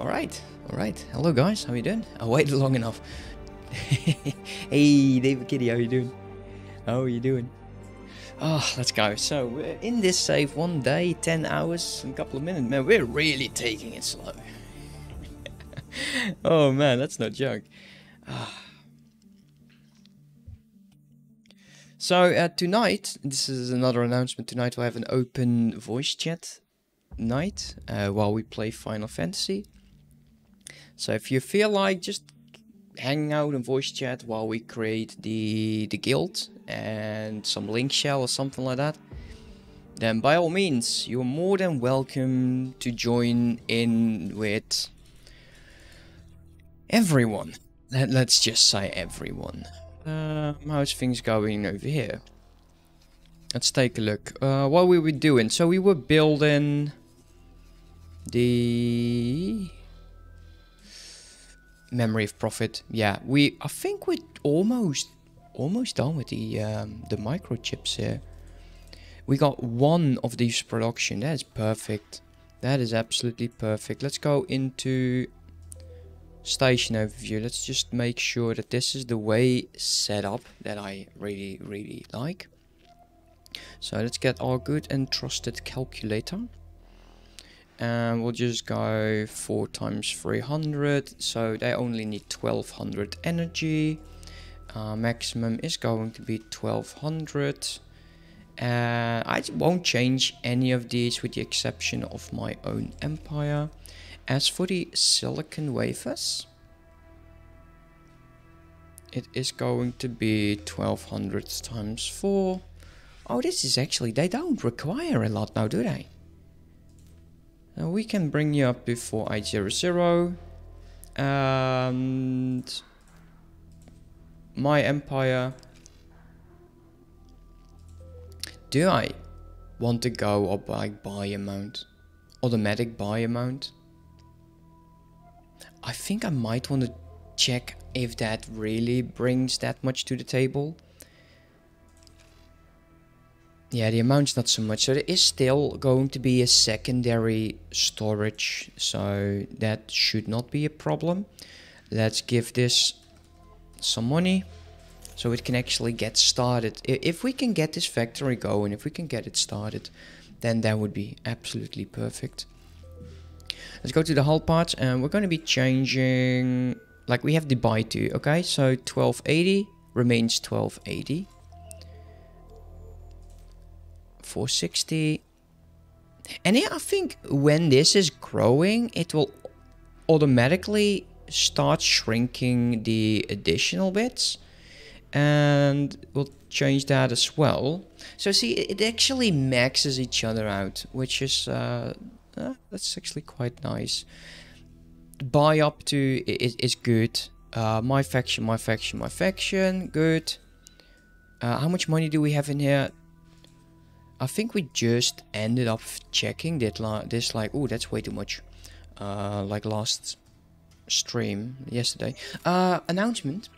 All right, all right. Hello, guys. How you doing? I waited long enough. hey, David Kitty, how you doing? How are you doing? Oh, let's go. So, we're in this save one day, 10 hours, and a couple of minutes. Man, we're really taking it slow. oh, man, that's no joke. Ah. So, uh, tonight, this is another announcement. Tonight, we'll have an open voice chat night uh, while we play Final Fantasy. So if you feel like just hanging out and voice chat while we create the the guild and some link shell or something like that, then by all means you're more than welcome to join in with everyone. Let, let's just say everyone. Um, how's things going over here? Let's take a look. Uh, what we were we doing? So we were building the memory of profit. Yeah, we. I think we're almost almost done with the um, the microchips here. We got one of these production. That is perfect. That is absolutely perfect. Let's go into station overview. Let's just make sure that this is the way set up that I really really like. So let's get our good and trusted calculator and we'll just go 4 times 300 so they only need 1200 energy. Uh, maximum is going to be 1200 and I won't change any of these with the exception of my own empire. As for the silicon wafers it is going to be 1200 times 4 oh this is actually they don't require a lot now do they we can bring you up before I00 and my empire. Do I want to go or buy buy amount? Automatic buy amount? I think I might want to check if that really brings that much to the table. Yeah, the amount's not so much. So there is still going to be a secondary storage. So that should not be a problem. Let's give this some money. So it can actually get started. If we can get this factory going, if we can get it started, then that would be absolutely perfect. Let's go to the hull parts and we're going to be changing... Like we have the buy to, okay? So 1280 remains 1280. 460. And yeah, I think when this is growing, it will automatically start shrinking the additional bits. And we'll change that as well. So see, it actually maxes each other out, which is, uh, uh, that's actually quite nice. Buy up to is, is good. Uh, my faction, my faction, my faction, good. Uh, how much money do we have in here? I think we just ended up checking this like, oh, that's way too much. Uh, like last stream yesterday. Uh, announcement.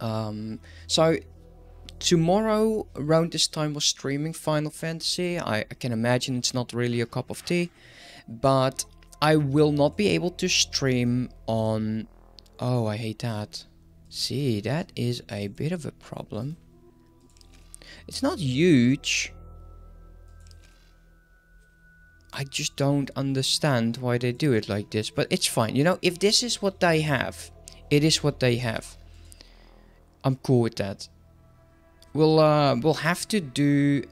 Um, so tomorrow around this time was streaming Final Fantasy. I, I can imagine it's not really a cup of tea, but I will not be able to stream on. Oh, I hate that. See, that is a bit of a problem. It's not huge I just don't understand why they do it like this. But it's fine. You know, if this is what they have, it is what they have. I'm cool with that. We'll, uh, we'll have to do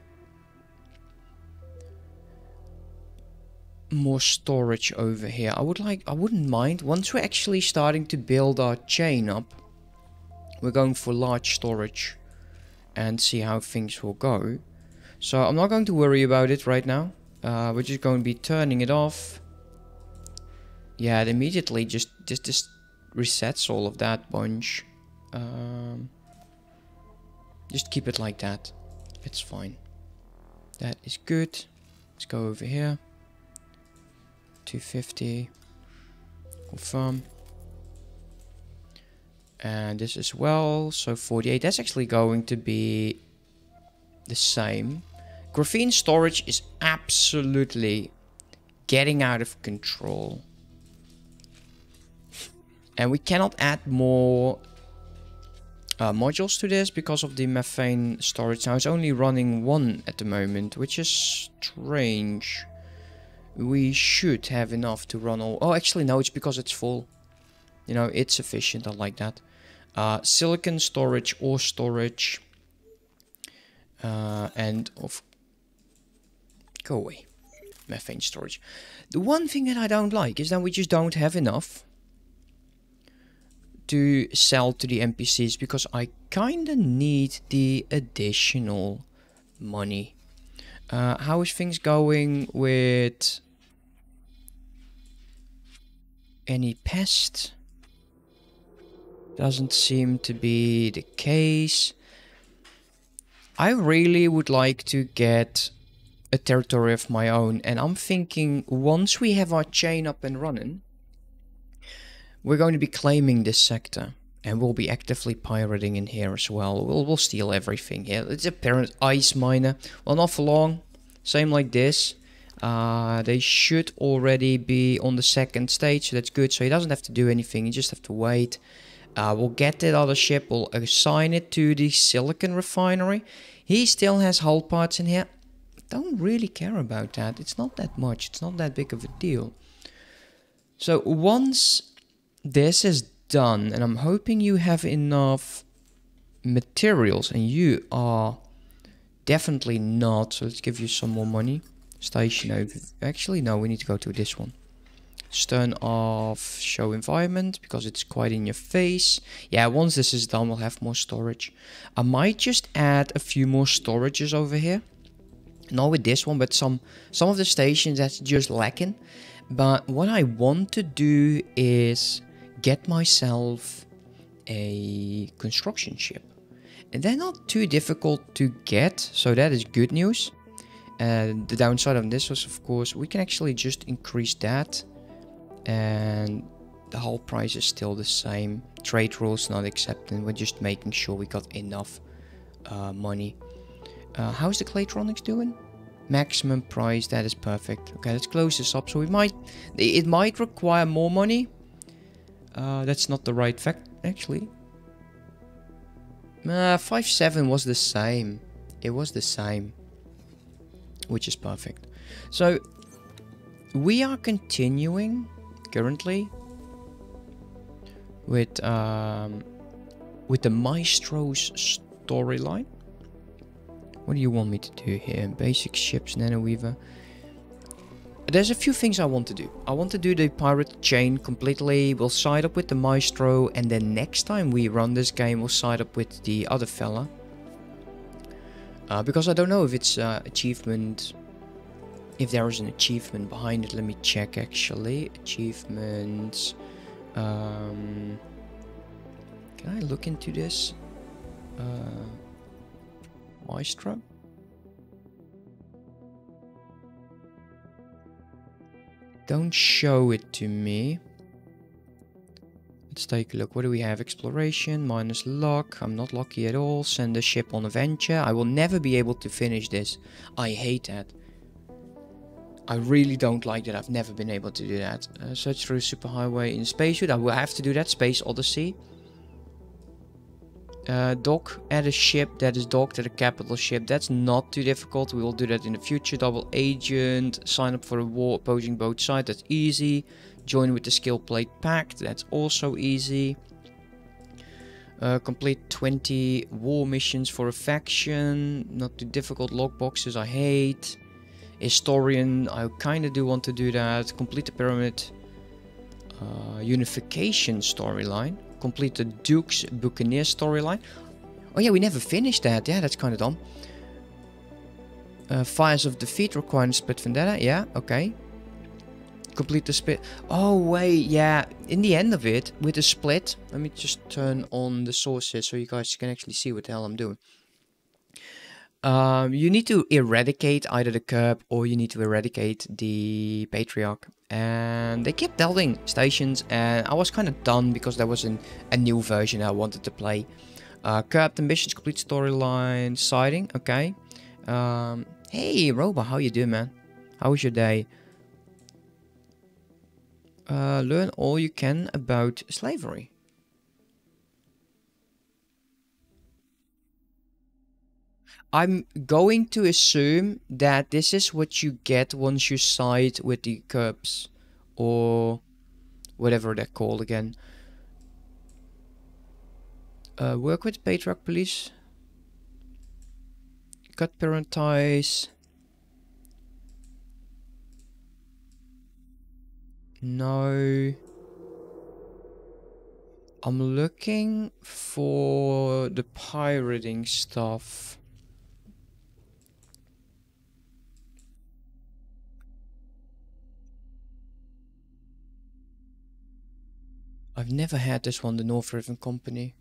more storage over here. I would like, I wouldn't mind. Once we're actually starting to build our chain up, we're going for large storage and see how things will go. So I'm not going to worry about it right now. Uh, we're just going to be turning it off. Yeah, it immediately just, just, just resets all of that bunch. Um, just keep it like that. It's fine. That is good. Let's go over here. 250. Confirm. And this as well. So 48. That's actually going to be the same. Graphene storage is absolutely getting out of control. And we cannot add more uh, modules to this because of the methane storage. Now it's only running one at the moment, which is strange. We should have enough to run all... Oh, actually no, it's because it's full. You know, it's sufficient, I like that. Uh, silicon storage, ore storage. Uh, and of... Go away. Methane storage. The one thing that I don't like is that we just don't have enough to sell to the NPCs because I kinda need the additional money. Uh, how is things going with any pest? Doesn't seem to be the case. I really would like to get a territory of my own and I'm thinking once we have our chain up and running we're going to be claiming this sector. And we'll be actively pirating in here as well. We'll, we'll steal everything here. It's a parent ice miner. Well, not for long. Same like this. Uh, they should already be on the second stage, so that's good. So he doesn't have to do anything, he just have to wait. Uh, we'll get that other ship, we'll assign it to the silicon refinery. He still has hull parts in here. Don't really care about that. It's not that much, it's not that big of a deal. So once this is done and I'm hoping you have enough materials and you are definitely not so let's give you some more money. Station over. Actually no we need to go to this one. Turn off show environment because it's quite in your face. Yeah once this is done we'll have more storage. I might just add a few more storages over here not with this one but some some of the stations that's just lacking but what I want to do is get myself a construction ship. And they're not too difficult to get, so that is good news. And the downside of this was, of course, we can actually just increase that. And the whole price is still the same. Trade rules not accepted. We're just making sure we got enough uh, money. Uh, how's the Claytronics doing? Maximum price, that is perfect. Okay, let's close this up. So we might, it might require more money, uh, that's not the right fact, actually. Uh, 5-7 was the same. It was the same. Which is perfect. So, we are continuing currently with um, with the Maestro's storyline. What do you want me to do here? Basic ships, Nanoweaver. There's a few things I want to do. I want to do the pirate chain completely. We'll side up with the maestro and then next time we run this game we'll side up with the other fella. Uh, because I don't know if it's uh, achievement... If there is an achievement behind it. Let me check actually. Achievements... Um, can I look into this? Uh, maestro? Don't show it to me. Let's take a look. What do we have? Exploration, minus luck. I'm not lucky at all. Send a ship on a venture. I will never be able to finish this. I hate that. I really don't like that. I've never been able to do that. Uh, search through superhighway in spacesuit. I will have to do that. Space Odyssey uh, dock at a ship that is docked at a capital ship. That's not too difficult. We will do that in the future. Double agent, sign up for a war opposing both sides. That's easy. Join with the Scale Plate Pact. That's also easy. Uh, complete 20 war missions for a faction. Not too difficult. Log boxes I hate. Historian, I kind of do want to do that. Complete the pyramid. Uh, unification storyline complete the Duke's Buccaneer storyline. Oh yeah, we never finished that. Yeah, that's kind of dumb. Uh, Fires of Defeat requiring split vendetta. Yeah, okay. Complete the split. Oh wait, yeah. In the end of it, with the split, let me just turn on the sources so you guys can actually see what the hell I'm doing. Um, you need to eradicate either the curb or you need to eradicate the patriarch and they kept building stations and I was kind of done because there was an, a new version I wanted to play. Uh, Curbed Ambitions, complete storyline, siding, okay. Um, hey Roba, how you doing man? How was your day? Uh, learn all you can about slavery. I'm going to assume that this is what you get once you side with the curbs or whatever they're called again. Uh, work with Patriarch Police. Cut parent ties. No. I'm looking for the pirating stuff. I've never had this one, the North Riven Company.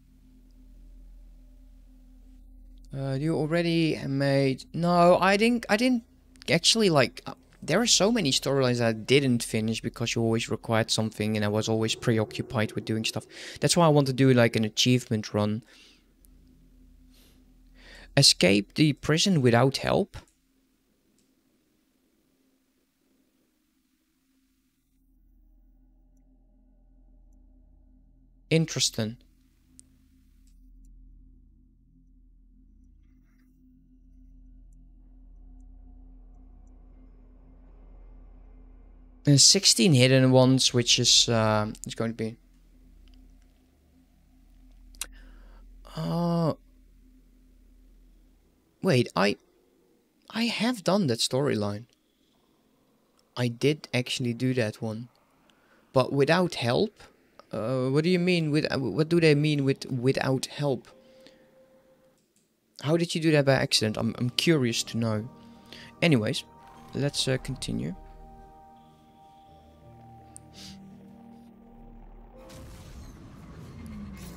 Uh, you already made... No, I didn't... I didn't actually like... Uh, there are so many storylines I didn't finish because you always required something and I was always preoccupied with doing stuff. That's why I want to do like an achievement run. Escape the prison without help. Interesting. There's 16 hidden ones, which is uh, it's going to be. Uh, wait, I I have done that storyline. I did actually do that one, but without help. Uh, what do you mean with? Uh, what do they mean with without help? How did you do that by accident? I'm I'm curious to know. Anyways, let's uh, continue.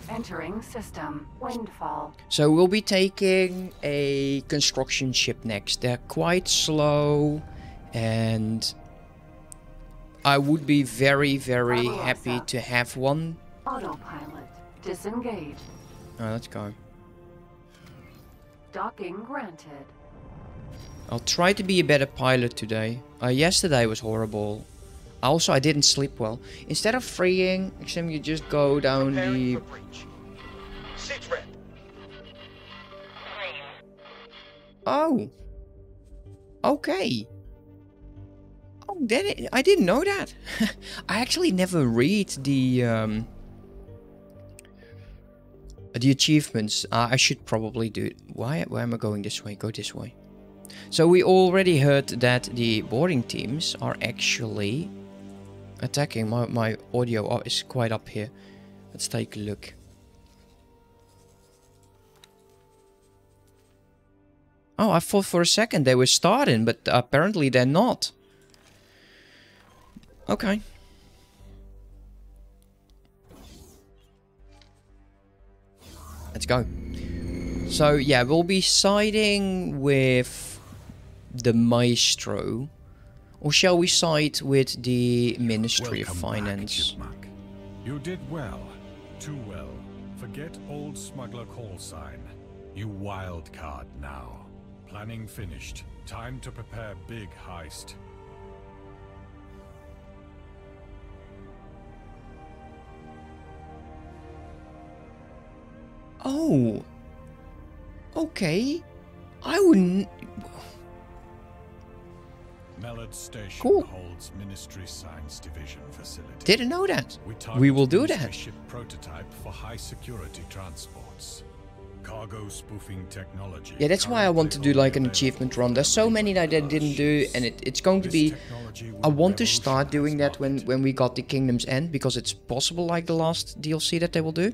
Entering system. Windfall. So we'll be taking a construction ship next. They're quite slow and I would be very, very happy to have one. Autopilot. Disengage. Oh, let's go. Docking granted. I'll try to be a better pilot today. Uh, yesterday was horrible. Also, I didn't sleep well. Instead of freeing, except you just go down the... Seat red. Oh. Okay. Oh, it, I didn't know that. I actually never read the um, the achievements. Uh, I should probably do it. Why? Why am I going this way? Go this way. So we already heard that the boarding teams are actually attacking. My my audio is quite up here. Let's take a look. Oh, I thought for a second they were starting, but apparently they're not. Okay. Let's go. So, yeah, we'll be siding with the Maestro. Or shall we side with the Ministry Welcome of Finance? Back, you did well. Too well. Forget old smuggler call sign. You wild card now. Planning finished. Time to prepare big heist. Oh. Okay. I wouldn't... Mellard Station Cool. holds Ministry Science Division facility. Didn't know that. We, We will do that. ship prototype for high security transports. Cargo spoofing technology. Yeah, that's why I want to do like an achievement run. There's so many that I didn't do, and it, it's going to be... I want to start doing that when, when we got the Kingdom's End, because it's possible like the last DLC that they will do.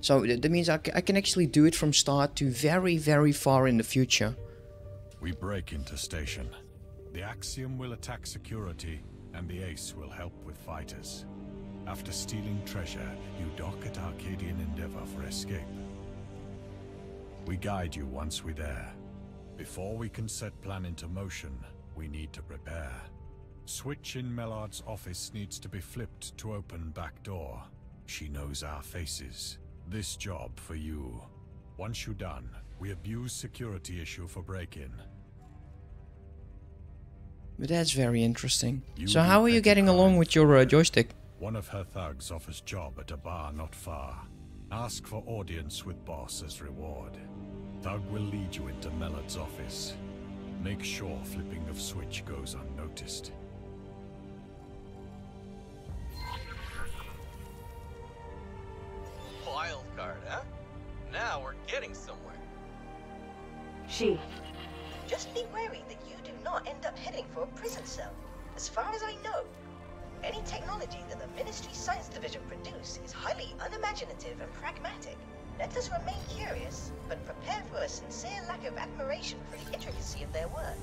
So that means I, can actually do it from start to very, very far in the future. We break into station. The Axiom will attack security, and the Ace will help with fighters. After stealing treasure, you dock at Arcadian Endeavor for escape. We guide you once we're there. Before we can set plan into motion, we need to prepare. Switch in Mellard's office needs to be flipped to open back door. She knows our faces. This job for you. Once you're done, we abuse security issue for break-in. But that's very interesting. You so how are you getting along with your uh, joystick? One of her thugs offers job at a bar not far. Ask for audience with boss as reward. Thug will lead you into Melod's office. Make sure flipping of switch goes unnoticed. Wild card, huh? Now we're getting somewhere. She. Just be wary that you do not end up heading for a prison cell. As far as I know, any technology that the Ministry Science Division produce is highly unimaginative and pragmatic. Let us remain curious, but prepare for a sincere lack of admiration for the intricacy of their work.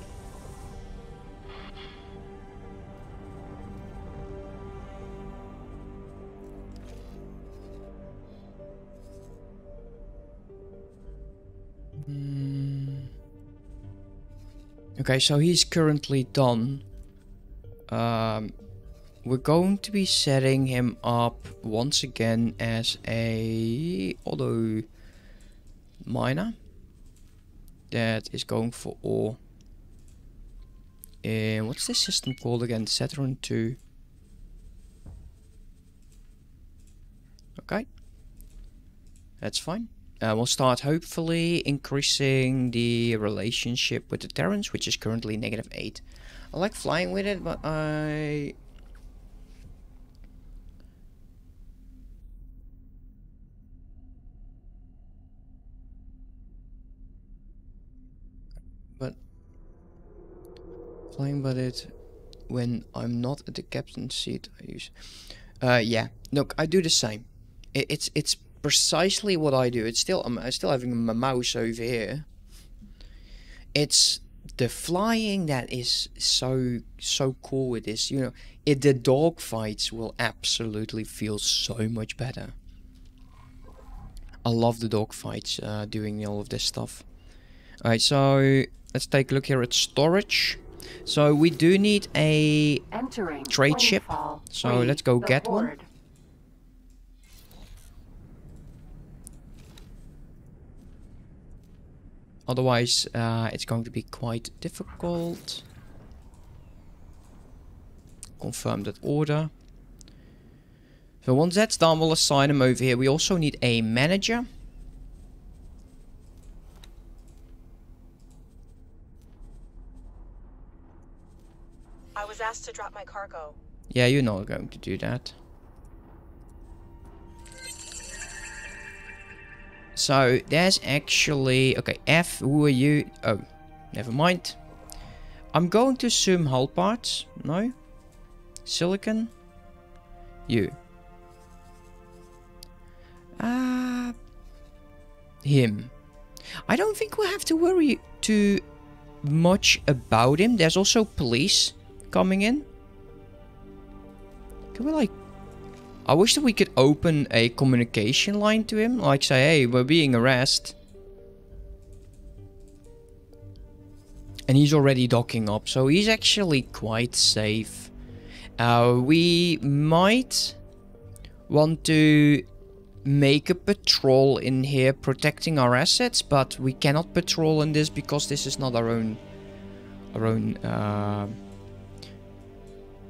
Okay, so he's currently done. Um, we're going to be setting him up once again as a auto miner that is going for ore. And what's this system called again? Saturn 2. Okay. That's fine. Uh, we'll start hopefully increasing the relationship with the Terrans, which is currently negative 8. I like flying with it, but I... But... Flying with it when I'm not at the captain's seat, I use... Uh, yeah. Look, I do the same. It, it's it's precisely what I do. It's still I'm, still having my mouse over here. It's the flying that is so so cool with this. You know, it the dog fights will absolutely feel so much better. I love the dog fights uh, doing all of this stuff. Alright, so let's take a look here at storage. So we do need a Entering. Trade ship. So let's go get one. Otherwise, uh, it's going to be quite difficult. Confirm that order. So once that's done, we'll assign him over here. We also need a manager. I was asked to drop my cargo. Yeah, you're not going to do that. So there's actually okay. F, who are you? Oh, never mind. I'm going to assume hull parts. No. Silicon. You. Ah. him. I don't think we'll have to worry too much about him. There's also police coming in. Can we like... I wish that we could open a communication line to him. Like say, hey, we're being arrested. And he's already docking up, so he's actually quite safe. Uh, we might want to make a patrol in here protecting our assets, but we cannot patrol in this because this is not our own our own uh,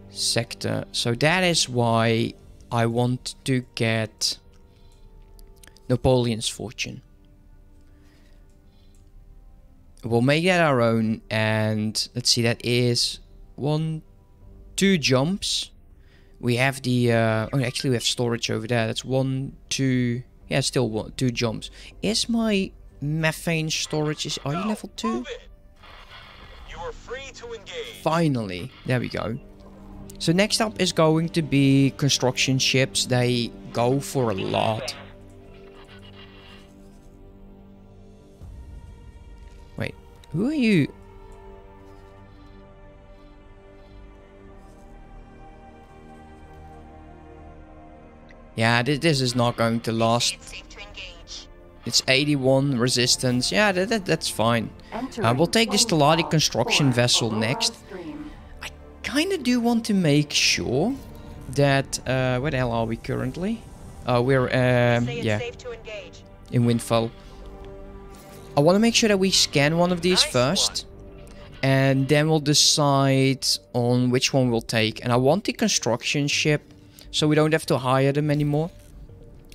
sector. So that is why I want to get Nopileos' fortune. We'll make that our own and let's see that is one two jumps. We have the uh, oh actually we have storage over there. That's one two yeah still one two jumps. Is my methane storage is are you level two? You are free to engage. Finally, there we go. So next up is going to be construction ships. They go for a lot. Wait, who are you? Yeah, thi- this is not going to last. Safe to engage. It's 81 resistance. Yeah, that, that, that's fine. Entering uh, we'll take the Windfall. Stellati construction Four. vessel Aurora next. Kind of do want to make sure that uh, where the hell are we currently? Uh, we're um, yeah safe to engage. in Windfall. I want to make sure that we scan one of these Nice first, And then we'll decide on which one we'll take. And I want the construction ship, so we don't have to hire them anymore.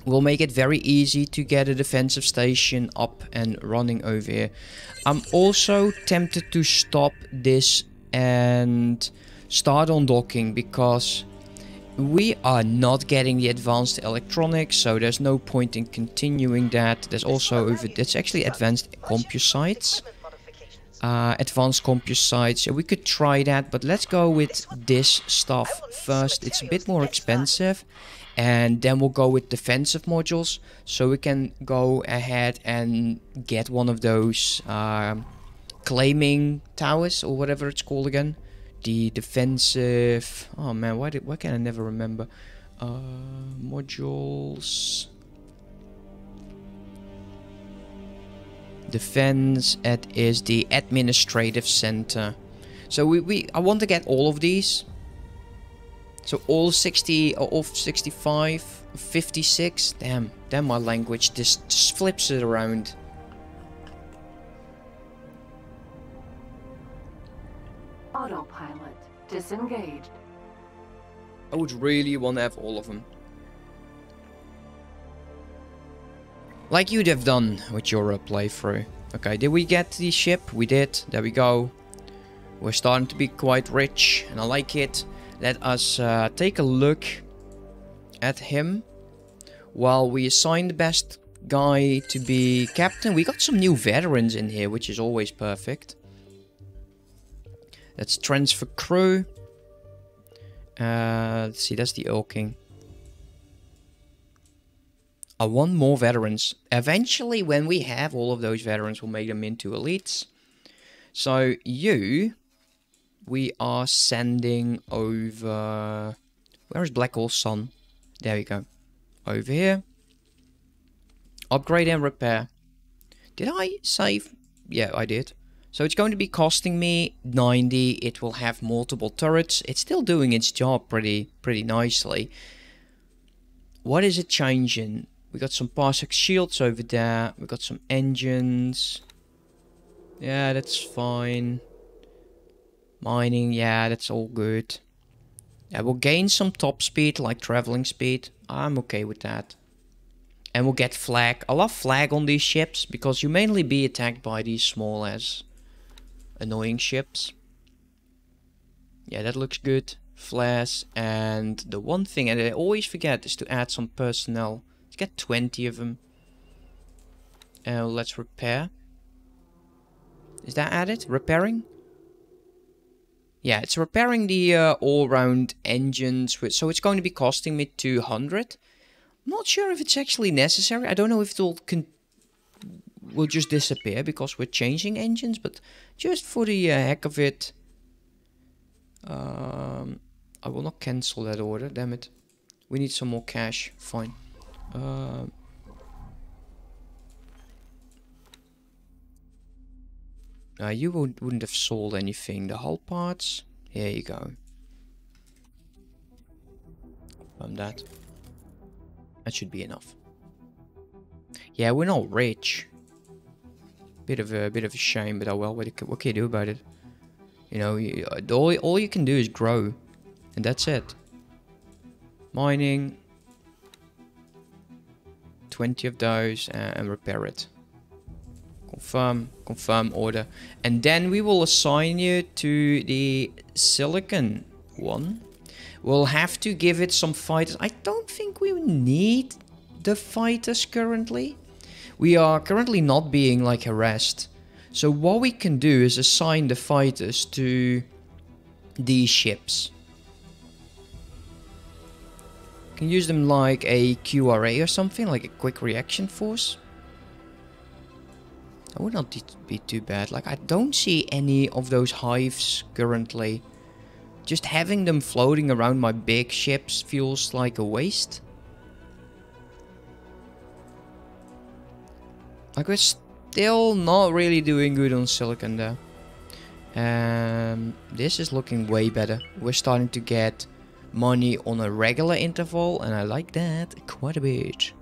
We'll make it very easy to get a defensive station up and running over here. I'm also tempted to stop this and start on docking because we are not getting the advanced electronics so there's no point in continuing that. There's also over that's actually advanced composites uh, advanced composites we could try that but let's go with this stuff first. It's a bit more expensive and then we'll go with defensive modules. So we can go ahead and get one of those uh, claiming towers or whatever it's called again the defensive. Oh man why did why can I never remember? Uh, modules. Defense it is the administrative center. So we, we I want to get all of these. So all 60 or all 65 56 damn damn my language just, just flips it around. Autopilot disengaged. I would really want to have all of them. Like you'd have done with your uh, playthrough. Okay, did we get the ship? We did. There we go. We're starting to be quite rich, and I like it. Let us uh, take a look at him. While we assign the best guy to be captain. We got some new veterans in here, which is always perfect. Let's transfer crew. Uh, let's see, that's the Earl King. I want more veterans. Eventually, when we have all of those veterans, we'll make them into elites. So, you, we are sending over... Where is Black Hole Sun? There we go. Over here. Upgrade and repair. Did I save? Yeah, I did. So it's going to be costing me 90. It will have multiple turrets. It's still doing its job pretty pretty nicely. What is it changing? We got some Parsec shields over there. We got some engines. Yeah, that's fine. Mining, yeah, that's all good. Yeah, we'll gain some top speed, like traveling speed. I'm okay with that. And we'll get flak. I love flak on these ships, because you mainly be attacked by these small as annoying ships. Yeah, that looks good. Flares. And the one thing and I always forget is to add some personnel. Let's get 20 of them. Uh, let's repair. Is that added? Repairing? Yeah, it's repairing the uh, all-round engines. So it's going to be costing me 200. I'm not sure if it's actually necessary. I don't know if it will will just disappear because we're changing engines, but just for the uh, heck of it, um, I will not cancel that order, damn it. We need some more cash, fine. Uh, uh, you would, wouldn't have sold anything. The hull parts, here you go. From that. That should be enough. Yeah, we're not rich. Bit of a bit of a shame, but oh well. What, what can you do about it? You know, you, all all you can do is grow, and that's it. Mining. 20 of those uh, and repair it. Confirm, confirm order. And then we will assign you to the silicon one. We'll have to give it some fighters. I don't think we need the fighters currently. We are currently not being like harassed. So what we can do is assign the fighters to these ships. Can use them like a QRA or something, like a quick reaction force. That would not be too bad. Like, I don't see any of those hives currently. Just having them floating around my big ships feels like a waste. Like, we're still not really doing good on silicon there. Um, this is looking way better. We're starting to get money on a regular interval, and I like that quite a bit.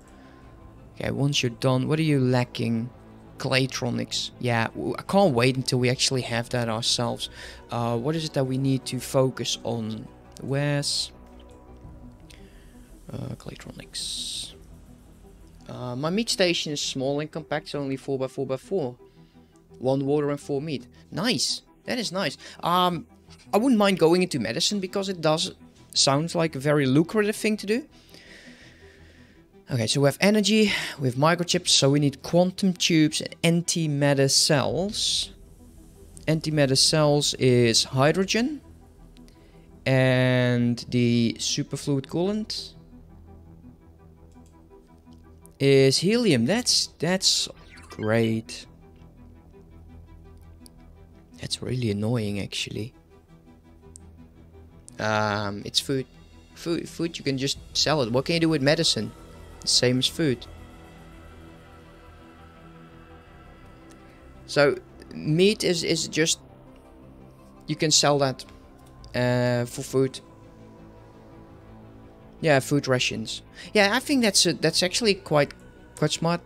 Okay, once you're done, what are you lacking? Claytronics. Yeah, I can't wait until we actually have that ourselves. Uh, what is it that we need to focus on? Where's uh, Claytronics? Uh, my meat station is small and compact, it's only 4x4x4. One water and four meat. Nice. That is nice. Um, I wouldn't mind going into medicine because it does sounds like a very lucrative thing to do. Okay, so we have energy, we have microchips, so we need quantum tubes and antimatter cells. Antimatter cells is hydrogen and the superfluid coolant is helium. That's that's great. That's really annoying actually. Um, it's food. Food food you can just sell it. What can you do with medicine? Same as food. So meat is is just you can sell that uh, for food. Yeah, food rations. Yeah, I think that's a, that's actually quite quite smart.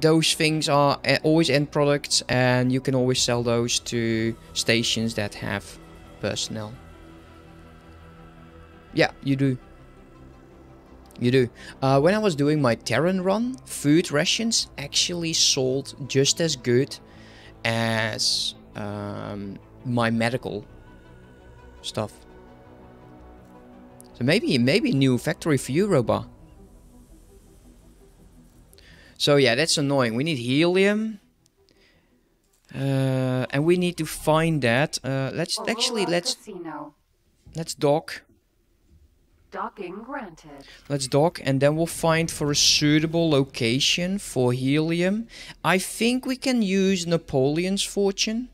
Those things are uh, always end products, and you can always sell those to stations that have personnel. Yeah, you do. You do. Uh, when I was doing my Terran run, food rations actually sold just as good as um, my medical stuff. So maybe maybe new factory for you, Roba. So yeah, that's annoying. We need helium. Uh, and we need to find that. Uh, let's actually let's Casino. let's dock. Docking granted. Let's dock and then we'll find for a suitable location for helium. I think we can use Nopileos' fortune.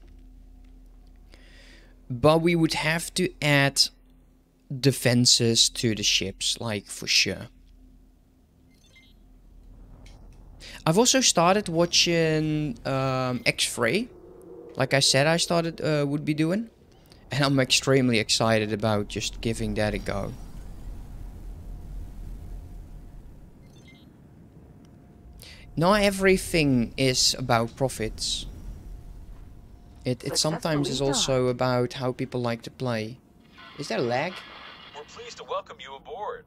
But we would have to add defenses to the ships, like for sure. I've also started watching um, X-Ray. Like I said, I started uh, would be doing, and I'm extremely excited about just giving that a go. Not everything is about profits. It it sometimes is also about how people like to play. Is there lag? Pleased to welcome you aboard.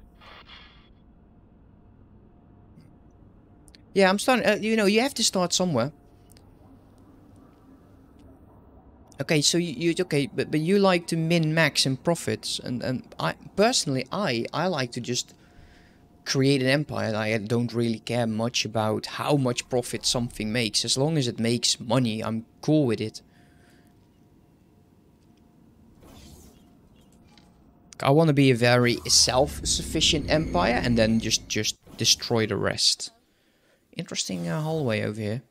Yeah, I'm starting. Uh, you know, you have to start somewhere. Okay, so you, you okay, but but you like to min max in profits, and and I personally I I like to just create an empire. I don't really care much about how much profit something makes, as long as it makes money. I'm cool with it. I want to be a very self-sufficient empire, and then just just destroy the rest. Interesting uh, hallway over here.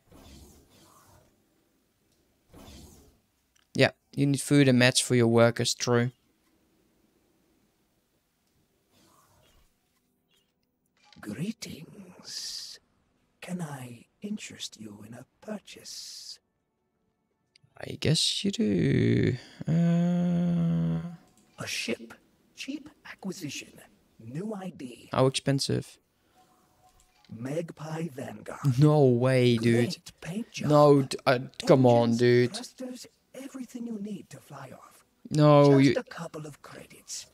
Yeah, you need food and mats for your workers, true. Greetings. Can I interest you in a purchase? I guess you do. Uh, A ship. Cheap acquisition. New ID. how expensive? Magpie Vanguard. No way, dude. Great paint job. No, uh, come on, dude. Everything you need to fly off. No, Just you. a couple of credits.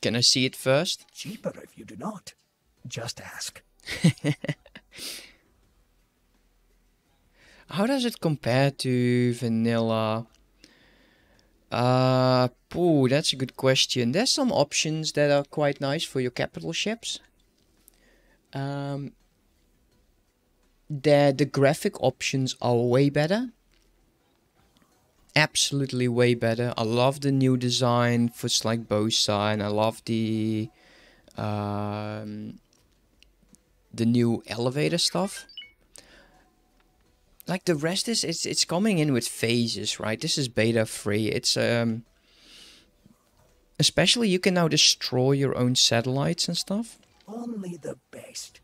Can I see it first? Cheaper if you do not. Just ask. How does it compare to vanilla? Uh, poo, that's a good question. There's some options that are quite nice for your capital ships. Um, the the graphic options are way better. Absolutely way better. I love the new design for like Bosa, and I love the um, the new elevator stuff like the rest is it's it's coming in with phases right this is beta free it's um especially you can now destroy your own satellites and stuff Only the best.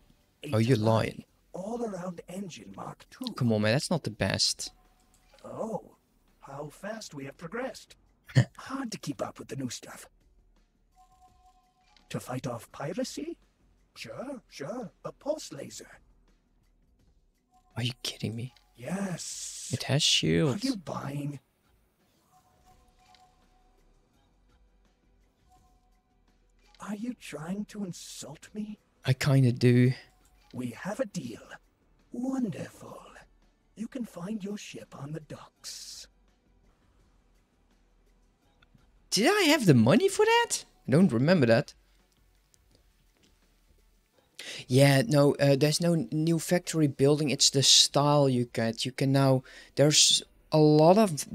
Oh, you're lying. All around engine Mark II. come on man that's not the best Oh, how fast we have progressed. Hard to keep up with the new stuff. To fight off piracy? Sure, sure. A pulse laser. Are you kidding me? Yes. It has Are you buying? Are you trying to insult me? I kinda do. We have a deal. Wonderful. You can find your ship on the docks. Did I have the money for that? I don't remember that. Yeah, no, uh, there's no new factory building. It's the style you get. You can now. There's a lot of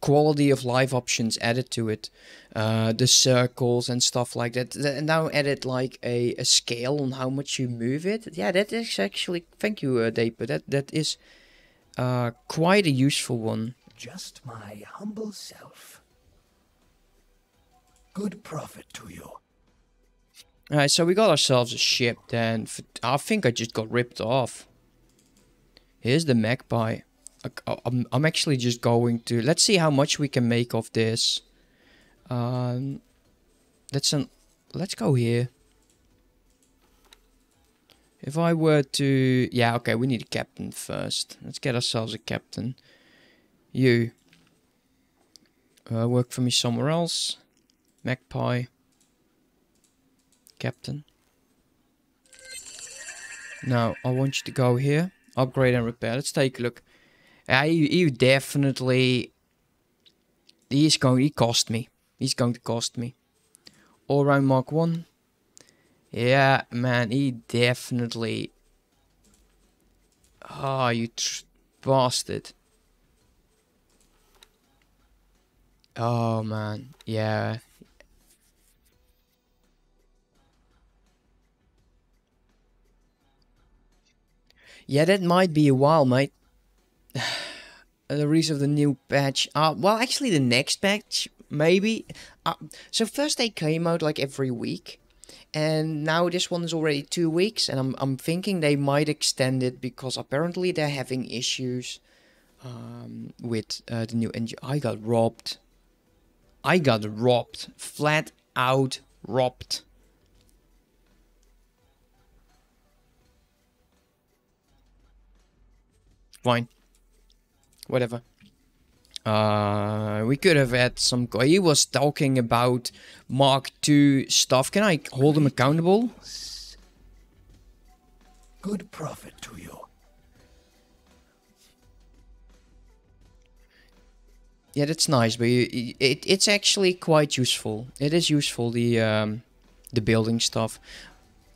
quality of life options added to it. Uh, the circles and stuff like that. They now added like a, a scale on how much you move it. Yeah, that is actually. Thank you, uh, Dave. But that that is uh, quite a useful one. Just my humble self. Good profit to you. Alright, so we got ourselves a ship then. I think I just got ripped off. Here's the magpie. I'm, actually just going to... Let's see how much we can make of this. Um, let's, let's go here. If I were to... Yeah, okay, we need a captain first. Let's get ourselves a captain. You. Uh, work for me somewhere else. Magpie. Captain. Now, I want you to go here. Upgrade and repair. Let's take a look. You, you definitely... He's going... He cost me. He's going to cost me. All round Mark 1. Yeah, man, he definitely... Ah, you tr- bastard. Oh, man. Yeah. Yeah, that might be a while, mate. the release of the new patch. Uh, well, actually, the next patch, maybe. Uh, so first they came out like every week, and now this one is already two weeks, and I'm I'm thinking they might extend it because apparently they're having issues um, with uh, the new engine. I got robbed. I got robbed, flat out robbed. Fine. Whatever. Uh, we could have had some. He was talking about Mark II stuff. Can I hold him accountable? Good profit to you. Yeah, that's nice, but you, it it's actually quite useful. It is useful the um, the building stuff.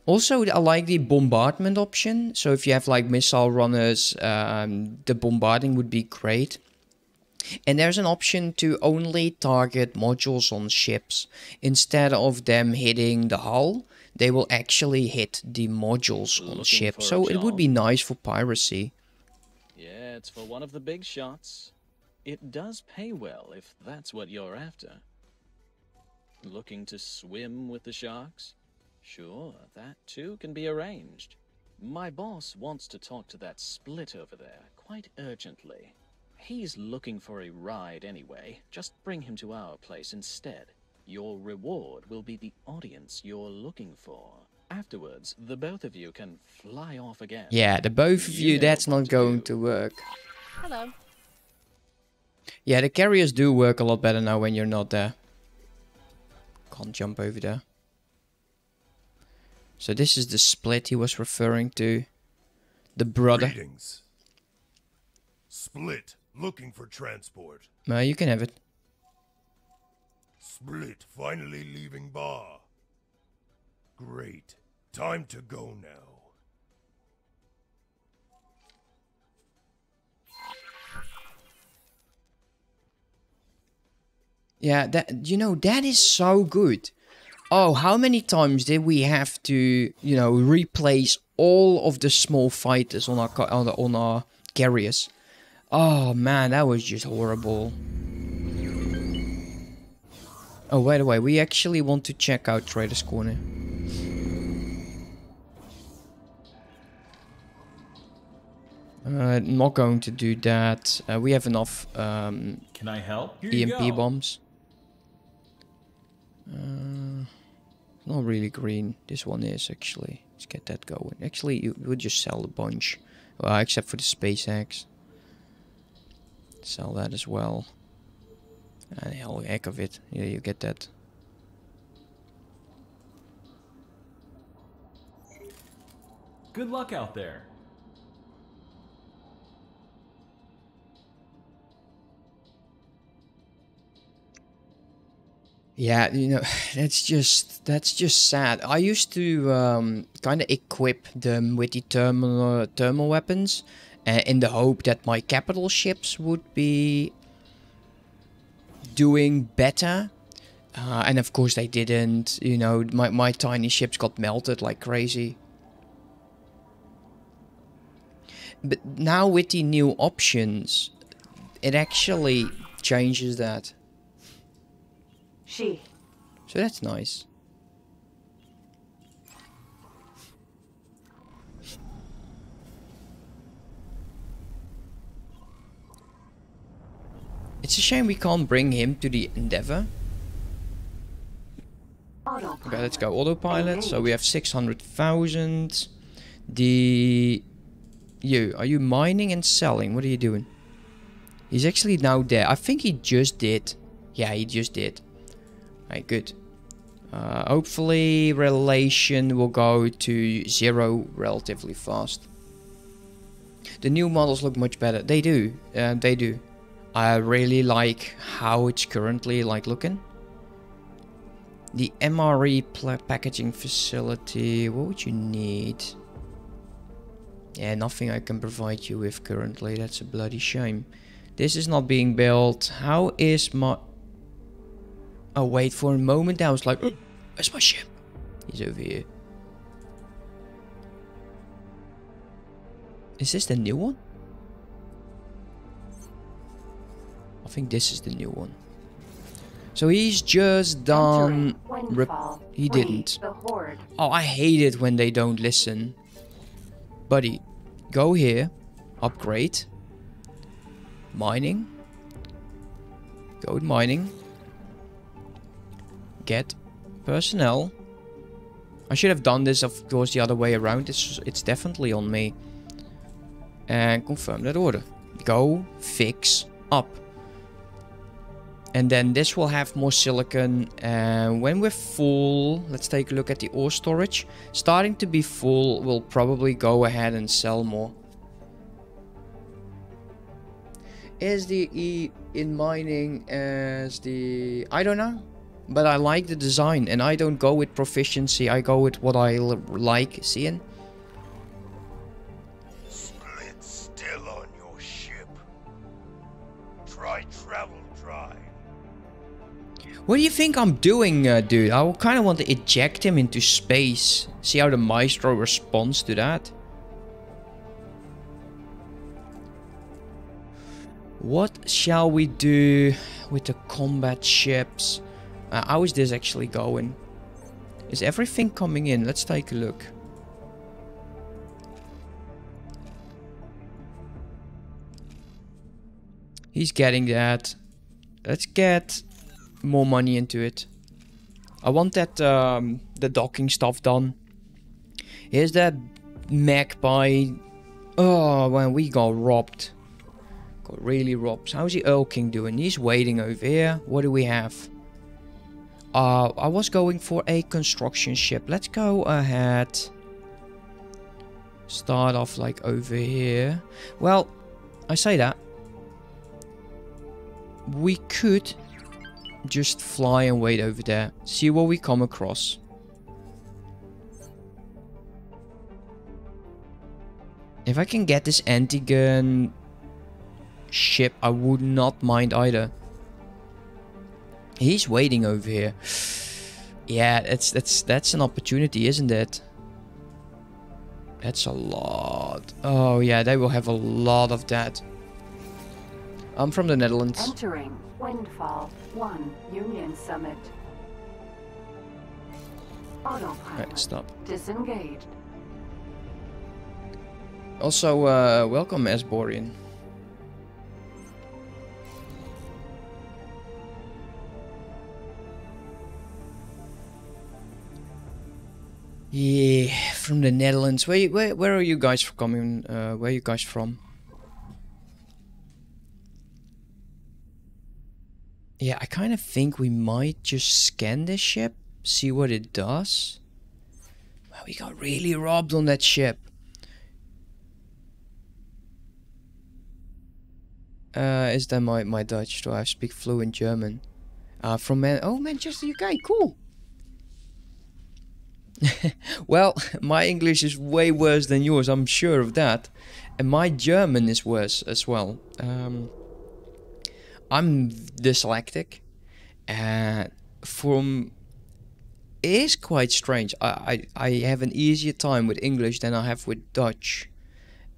Also, I like the bombardment option. So if you have like missile runners, um, the bombarding would be great. And there's an option to only target modules on ships instead of them hitting the hull. They will actually hit the modules on Looking ship. for So it would be nice for piracy. Yeah, it's for one of the big shots. It does pay well if that's what you're after. Looking to swim with the sharks? Sure, that too can be arranged. My boss wants to talk to that split over there quite urgently. He's looking for a ride anyway. Just bring him to our place instead. Your reward will be the audience you're looking for. Afterwards, the both of you can fly off again. Yeah, the both of You you, that's not to going do. to work. Hello. Yeah, the carriers do work a lot better now when you're not there. Can't jump over there. So this is the split he was referring to. The brother. Greetings. Split, looking for transport. No, you can have it. Split, finally leaving bar. Great. Time to go now. Yeah, that you know that is so good. Oh, how many times did we have to, you know, replace all of the small fighters on our on, the, on our carriers? Oh man, that was just horrible. Oh, by the way, we actually want to check out Trader's Corner. Uh, not going to do that. Uh, we have enough um, Can I help? Here EMP bombs. Uh, not really green. This one is actually. Let's get that going. Actually, you would just sell a bunch. Well, except for the SpaceX. Sell that as well. Ah, and hell, heck of it. Yeah, you get that. Good luck out there. Yeah, you know, that's just that's just sad. I used to um, kind of equip them with the thermal thermal weapons, uh, in the hope that my capital ships would be doing better. Uh, and of course they didn't. You know, my my tiny ships got melted like crazy. But now with the new options, it actually changes that. She. So that's nice. It's a shame we can't bring him to the Endeavor. Okay, let's go autopilot. So we have 600,000. The... You, are you mining and selling? What are you doing? He's actually now there. I think he just did. Yeah, he just did. Right, good. Uh, hopefully relation will go to zero relatively fast. The new models look much better. They do. Uh, they do. I really like how it's currently like looking. The MRE packaging facility. What would you need? Yeah, nothing I can provide you with currently. That's a bloody shame. This is not being built. How is my... Oh, wait, for a moment I was like, "Oh, where's my ship? He's over here. Is this the new one? I think this is the new one. So he's just done... He didn't. Oh, I hate it when they don't listen. Buddy, go here. Upgrade. Mining. Go with mining. Get personnel. I should have done this, of course, the other way around. It's, it's definitely on me. And confirm that order. Go fix up. And then this will have more silicon. And when we're full, let's take a look at the ore storage. Starting to be full, we'll probably go ahead and sell more. Is the E in mining as the... I don't know. But I like the design and I don't go with proficiency. I go with what I l- like seeing. Split still on your ship. Try travel dry. What do you think I'm doing, uh, dude? I kind of want to eject him into space. See how the Maestro responds to that. What shall we do with the combat ships? Uh, how is this actually going? Is everything coming in? Let's take a look. He's getting that. Let's get more money into it. I want that um, the docking stuff done. Here's that by. Oh, when we got robbed. Got really robbed. How's the Erlking doing? He's waiting over here. What do we have? Uh, I was going for a construction ship. Let's go ahead. Start off like over here. Well, I say that. We could just fly and wait over there. See what we come across. If I can get this anti-gun ship, I would not mind either. He's waiting over here. Yeah, that's that's that's an opportunity, isn't it? That's a lot. Oh yeah, they will have a lot of that. I'm from the Netherlands. Entering Windfall 1 Union Summit. Autopilot. Right, stop. Disengaged. Also, uh, welcome Asborian. Yeah, from the Netherlands. Where where where are you guys coming? Uh, where are you guys from? Yeah, I kind of think we might just scan this ship, see what it does. Well, we got really robbed on that ship. Uh, is that my, my Dutch? Do I speak fluent German? Uh, from Man- oh Manchester, UK, cool. well, my English is way worse than yours, I'm sure of that. And my German is worse as well. Um, I'm dyslexic. And from it is quite strange. I, I, I have an easier time with English than I have with Dutch.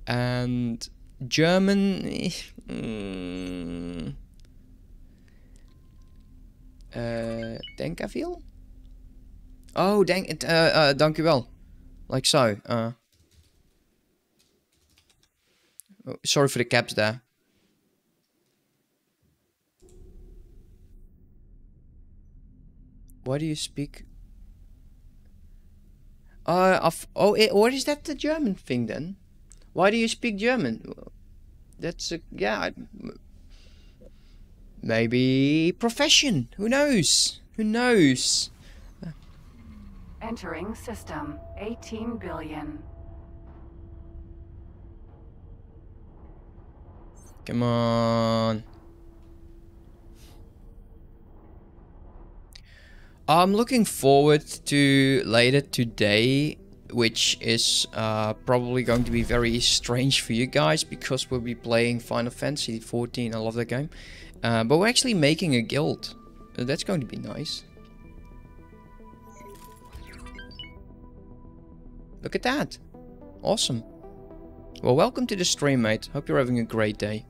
And German. eh, mm, uh, er veel? Oh, denk, uh, uh, dank u wel. Like so. Uh. Oh, sorry for the caps there. Why do you speak? Uh, of, oh, eh, what is that the German thing then? Why do you speak German? That's a, yeah. I- Maybe profession. Who knows? Who knows? Entering system 18 billion. Come on. I'm looking forward to later today, which is uh, probably going to be very strange for you guys because we'll be playing Final Fantasy 14. I love that game. Uh, but we're actually making a guild. That's going to be nice. Look at that. Awesome. Well, welcome to the stream, mate. Hope you're having a great day.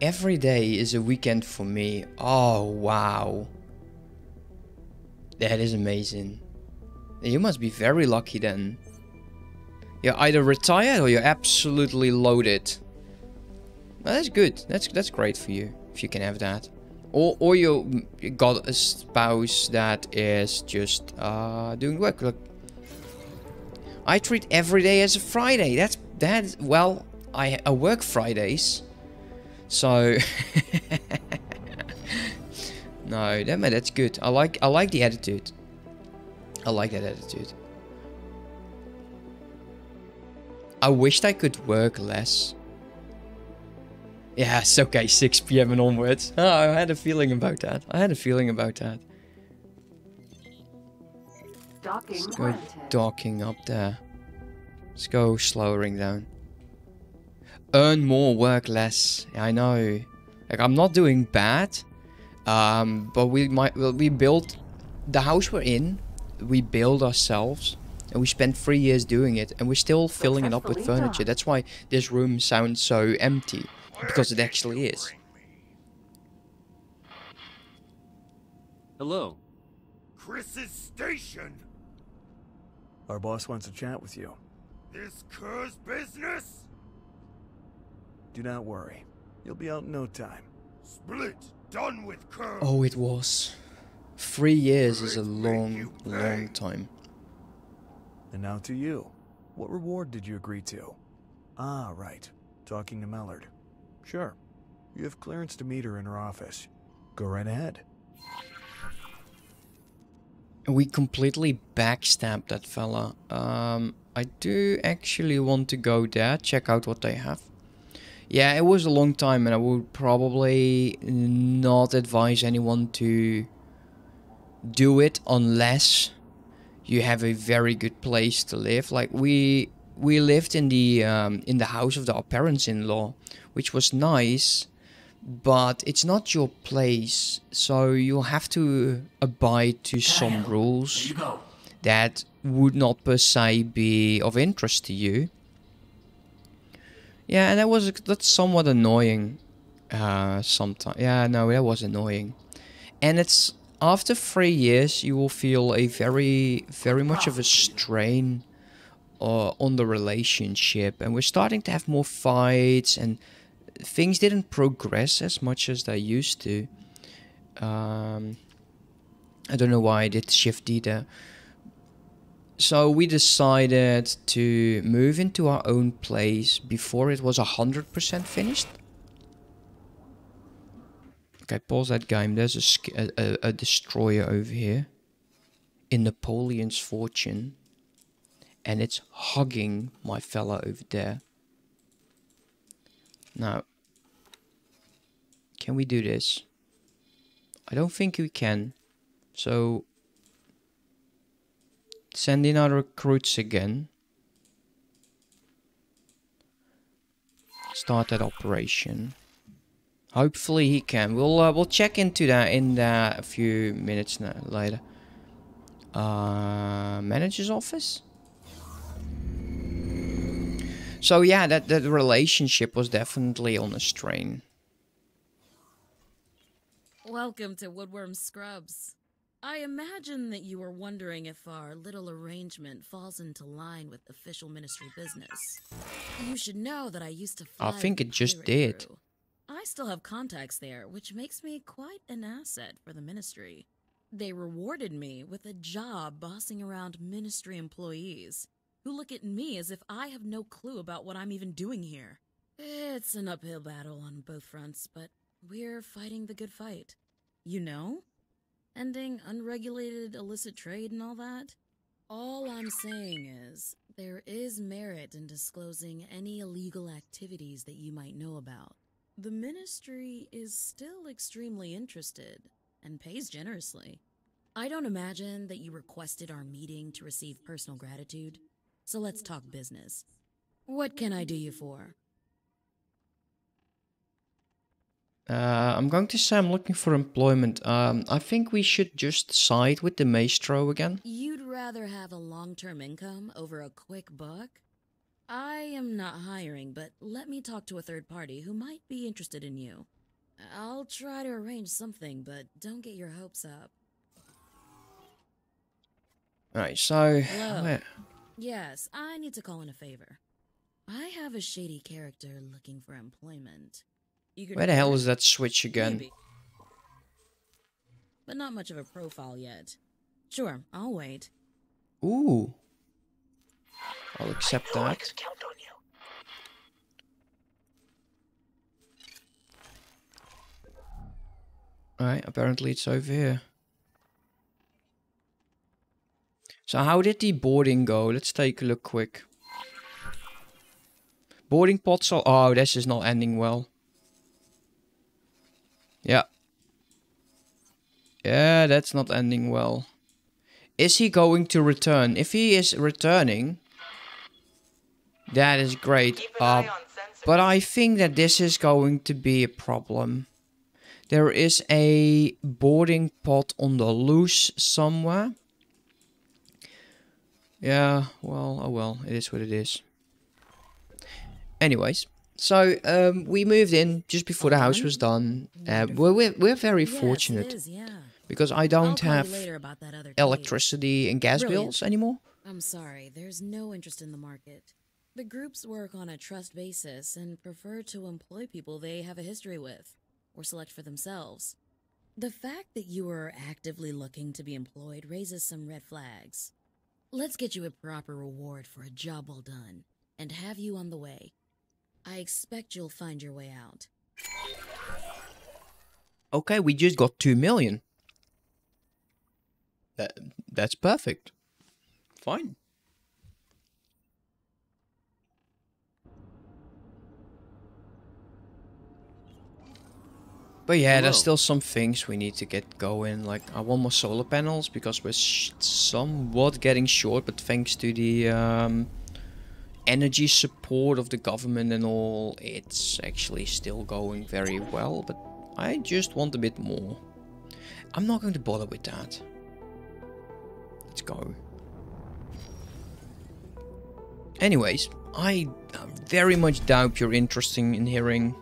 Every day is a weekend for me. Oh, wow. That is amazing. You must be very lucky then. You're either retired or you're absolutely loaded. Well, that's good. That's that's great for you if you can have that. Or or you got a spouse that is just uh, doing work. Look, I treat every day as a Friday. That's that. Well, I I work Fridays, so no, that that's good. I like I like the attitude. I like that attitude. I wished I could work less. Yeah, it's okay, 6 p.m. and onwards. Oh, I had a feeling about that. I had a feeling about that. Docking Let's go docking up there. Let's go slowing down. Earn more, work less. Yeah, I know. Like I'm not doing bad. Um, but we might well, we built the house we're in. We build ourselves, and we spent three years doing it, and we're still filling it up with furniture. That's why this room sounds so empty, because it actually is. Hello. Chris's station. Our boss wants to chat with you. This Kerr's business. Do not worry. You'll be out in no time. Split. Done with Kerr. Oh, it was. Three years is a long, long time. And now to you. What reward did you agree to? Ah, right. Talking to Mellard. Sure. You have clearance to meet her in her office. Go right ahead. We completely backstabbed that fella. Um, I do actually want to go there, check out what they have. Yeah, it was a long time and I would probably not advise anyone to do it unless you have a very good place to live. Like we we lived in the um, in the house of our parents-in-law, which was nice, but it's not your place, so you'll have to abide to some rules that would not per se be of interest to you. Yeah, and that was that's somewhat annoying. Uh, sometimes, yeah, no, that was annoying, and it's after three years, you will feel a very, very much of a strain uh, on the relationship, and we're starting to have more fights, and things didn't progress as much as they used to. Um, I don't know why I did shift either. So we decided to move into our own place before it was 100% finished. Okay, pause that game. There's a, a, a destroyer over here. In Nopileos' fortune. And it's hugging my fella over there. Now, can we do this? I don't think we can. So, send in our recruits again. Start that operation. Hopefully he can. We'll uh, we'll check into that in uh, a few minutes now, later. Uh, manager's office. So yeah, that that relationship was definitely on a strain. Welcome to Woodworm Scrubs. I imagine that you are wondering if our little arrangement falls into line with official ministry business. You should know that I used to I think it just did. Crew. I still have contacts there, which makes me quite an asset for the ministry. They rewarded me with a job bossing around ministry employees who look at me as if I have no clue about what I'm even doing here. It's an uphill battle on both fronts, but we're fighting the good fight. You know? ending unregulated illicit trade and all that? All I'm saying is, there is merit in disclosing any illegal activities that you might know about. The ministry is still extremely interested and pays generously. I don't imagine that you requested our meeting to receive personal gratitude, so let's talk business. What can I do you for? Uh, I'm going to say I'm looking for employment. Um, I think we should just side with the maestro again. You'd rather have a long-term income over a quick buck? I am not hiring, but let me talk to a third party who might be interested in you. I'll try to arrange something, but don't get your hopes up. Alright, so... Hello. Yes, I need to call in a favor. I have a shady character looking for employment. Where the hell is that switch again? Maybe. But not much of a profile yet. Sure, I'll wait. Ooh. I'll accept that. Alright, apparently it's over here. So how did the boarding go? Let's take a look quick. Boarding pots are... Oh, this is not ending well. Yeah. Yeah, that's not ending well. Is he going to return? If he is returning, that is great. Uh, but I think that this is going to be a problem. There is a boarding pod on the loose somewhere. Yeah, well, oh well, it is what it is. Anyways, so um, we moved in just before the house was done. Uh, we're, we're, we're very yes, fortunate is, yeah. because I don't have later about that other electricity and gas Brilliant. bills anymore. I'm sorry, there's no interest in the market. The groups work on a trust basis and prefer to employ people they have a history with or select for themselves. The fact that you are actively looking to be employed raises some red flags. Let's get you a proper reward for a job well done and have you on the way. I expect you'll find your way out. Okay, we just got 2 million. That, that's perfect. Fine. But yeah, there's still some things we need to get going. Like, I want more solar panels because we're somewhat getting short, but thanks to the um, energy support of the government and all, it's actually still going very well. But I just want a bit more. I'm not going to bother with that. Let's go. Anyways, I very much doubt you're interested in hearing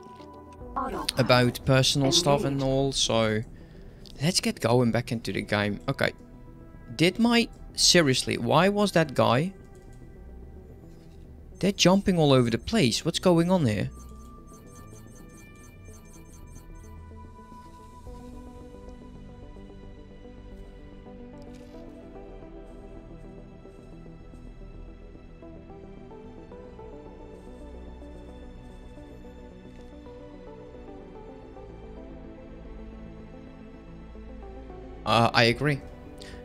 about personal stuff and all, so Let's get going back into the game. Okay. Did my... Seriously, why was that guy? They're jumping all over the place. What's going on here? Uh, I agree.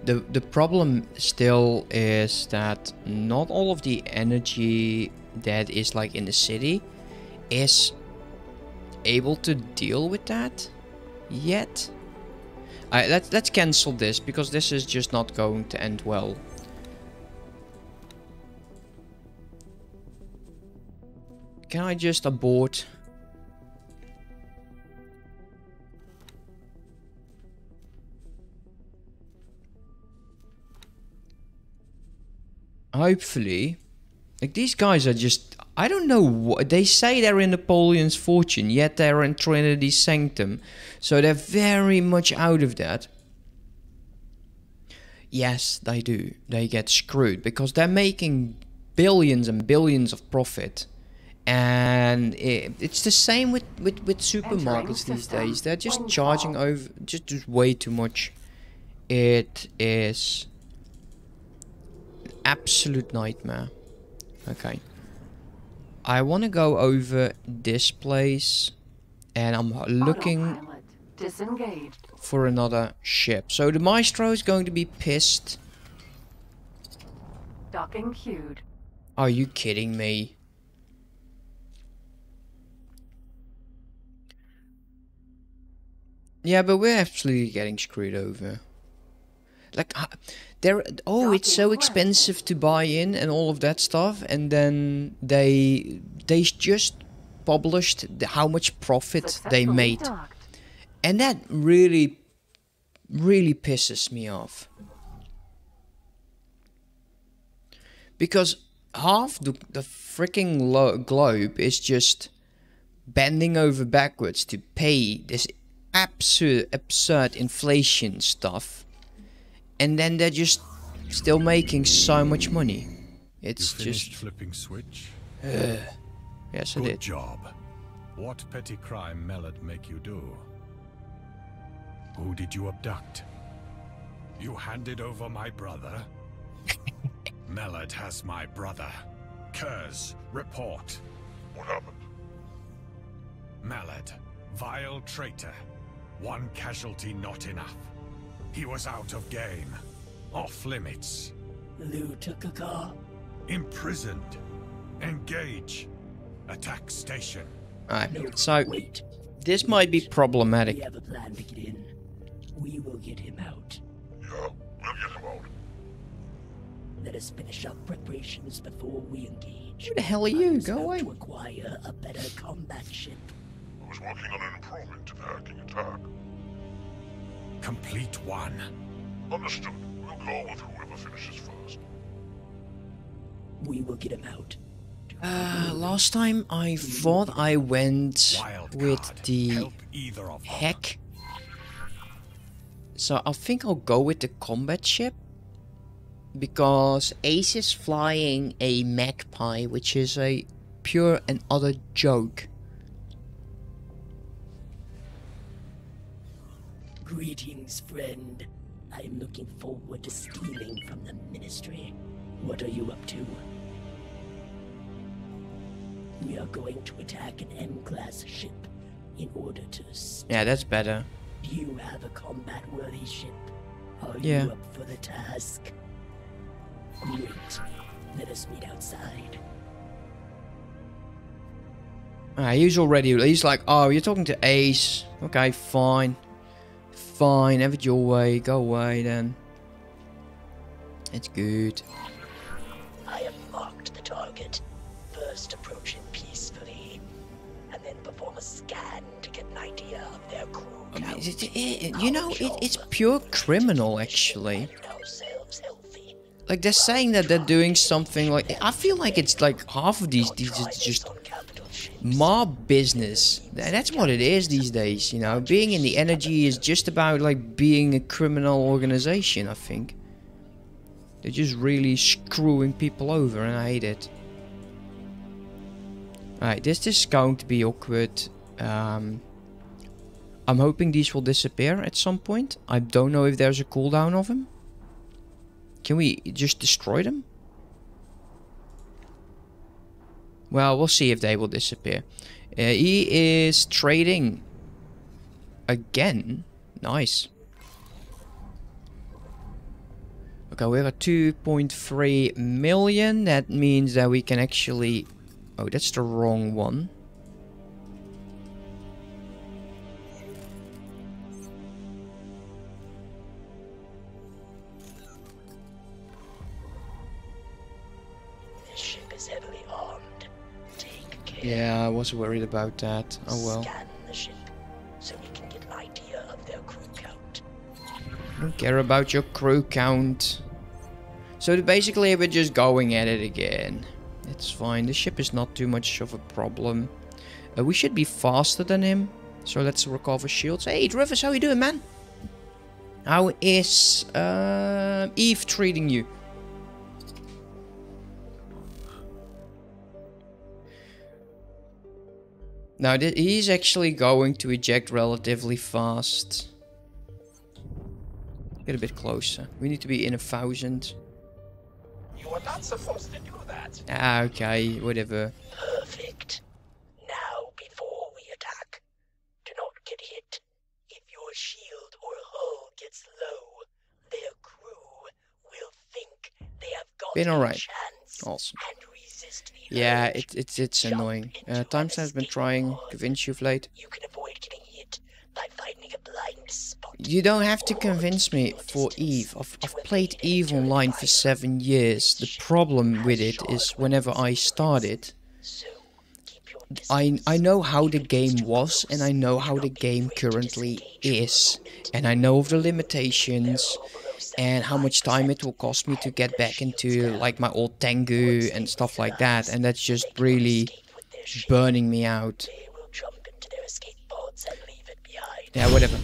The the problem still is that not all of the energy that is like in the city is able to deal with that yet. I let's let's cancel this because this is just not going to end well. Can I just abort? Hopefully like these guys are just i don't know what they say they're in Nopileos' fortune yet they're in trinity sanctum. So they're very much out of that. Yes they do. They get screwed because they're making billions and billions of profit. And it, it's the same with, with, with supermarkets these days. They're just charging over just, just way too much. It is absolute nightmare. Okay. I want to go over this place and I'm looking for another ship. So the Maestro is going to be pissed. Docking queued. Are you kidding me? Yeah, but we're absolutely getting screwed over. Like, uh, oh it's so expensive to buy in and all of that stuff and then they they just published the, how much profit they made. and that really really pisses me off. Because half the, the freaking globe is just bending over backwards to pay this absurd absurd inflation stuff and then they're just still making so much money. It's you just flipping switch. Uh, yes, Good I did. job. What petty crime Mellard make you do? Who did you abduct? You handed over my brother? Mellard has my brother. Kurz, report. What happened? Mallard, vile traitor. One casualty not enough. He was out of game. Off limits. Lou took a car. Imprisoned. Engage. Attack station. Alright, so wait. this might be problematic. We have a plan to get in. We will get him out. Yeah, we'll get him out. Let us finish up preparations before we engage. Who the hell are you? Go away. To acquire a better combat ship. I was working on an improvement to the hacking attack. Complete one. Understood. We'll go with whoever finishes first. We will get him out. Uh, last time I thought I went with the heck. So I think I'll go with the combat ship. Because Ace is flying a magpie, which is a pure and utter joke. Greetings, friend. I am looking forward to stealing from the Ministry. What are you up to? We are going to attack an M-class ship in order to... Yeah, that's better. Do you have a combat-worthy ship? Are Yeah. you up for the task? Great. Let us meet outside. Ah, he's already, he's like, oh, you're talking to Ace. Okay, fine. Fine, have it your way. Go away then. It's good. I have marked the target. First approach it peacefully, and then perform a scan to get an idea of their crew count. It- it- it- you know, it, it's pure criminal, actually. Like, they're saying that they're doing something like... I feel like it's like half of these, these just mob business. That's what it is these days, you know. Being in the energy is just about like being a criminal organization, I think. They're just really screwing people over and I hate it. Alright, this is going to be awkward. Um, I'm hoping these will disappear at some point. I don't know if there's a cooldown of them. Can we just destroy them? Well, we'll see if they will disappear. Uh, he is trading again. Nice. Okay, we have a 2.3 million. That means that we can actually... Oh, that's the wrong one. Yeah, I was worried about that. Oh well. Scan the ship so we can get an idea of their crew count. don't care about your crew count. So basically we're just going at it again. It's fine. The ship is not too much of a problem. Uh, we should be faster than him. So let's recover shields. Hey, Drivers, how you doing, man? How is uh, Eve treating you? Now, he's actually going to eject relatively fast. Get a bit closer. We need to be in a thousand. You are not supposed to do that. Ah, okay, whatever. Perfect. Now, before we attack, do not get hit. If your shield or hull gets low, their crew will think they have got Been a alright. chance Awesome. And resist the Yeah, it, it's it's annoying. Uh, Times has been trying to convince you of late. You can avoid getting hit by finding a blind spot. You don't have to convince me for Eve. I've, I've played Eve online for seven years. The problem with it is whenever I start it, I, I know how the game was and I know how the game currently is. And I know of the limitations and how much time it will cost me to get back into like my old Tengu and stuff like that. And that's just really burning me out. Yeah, whatever.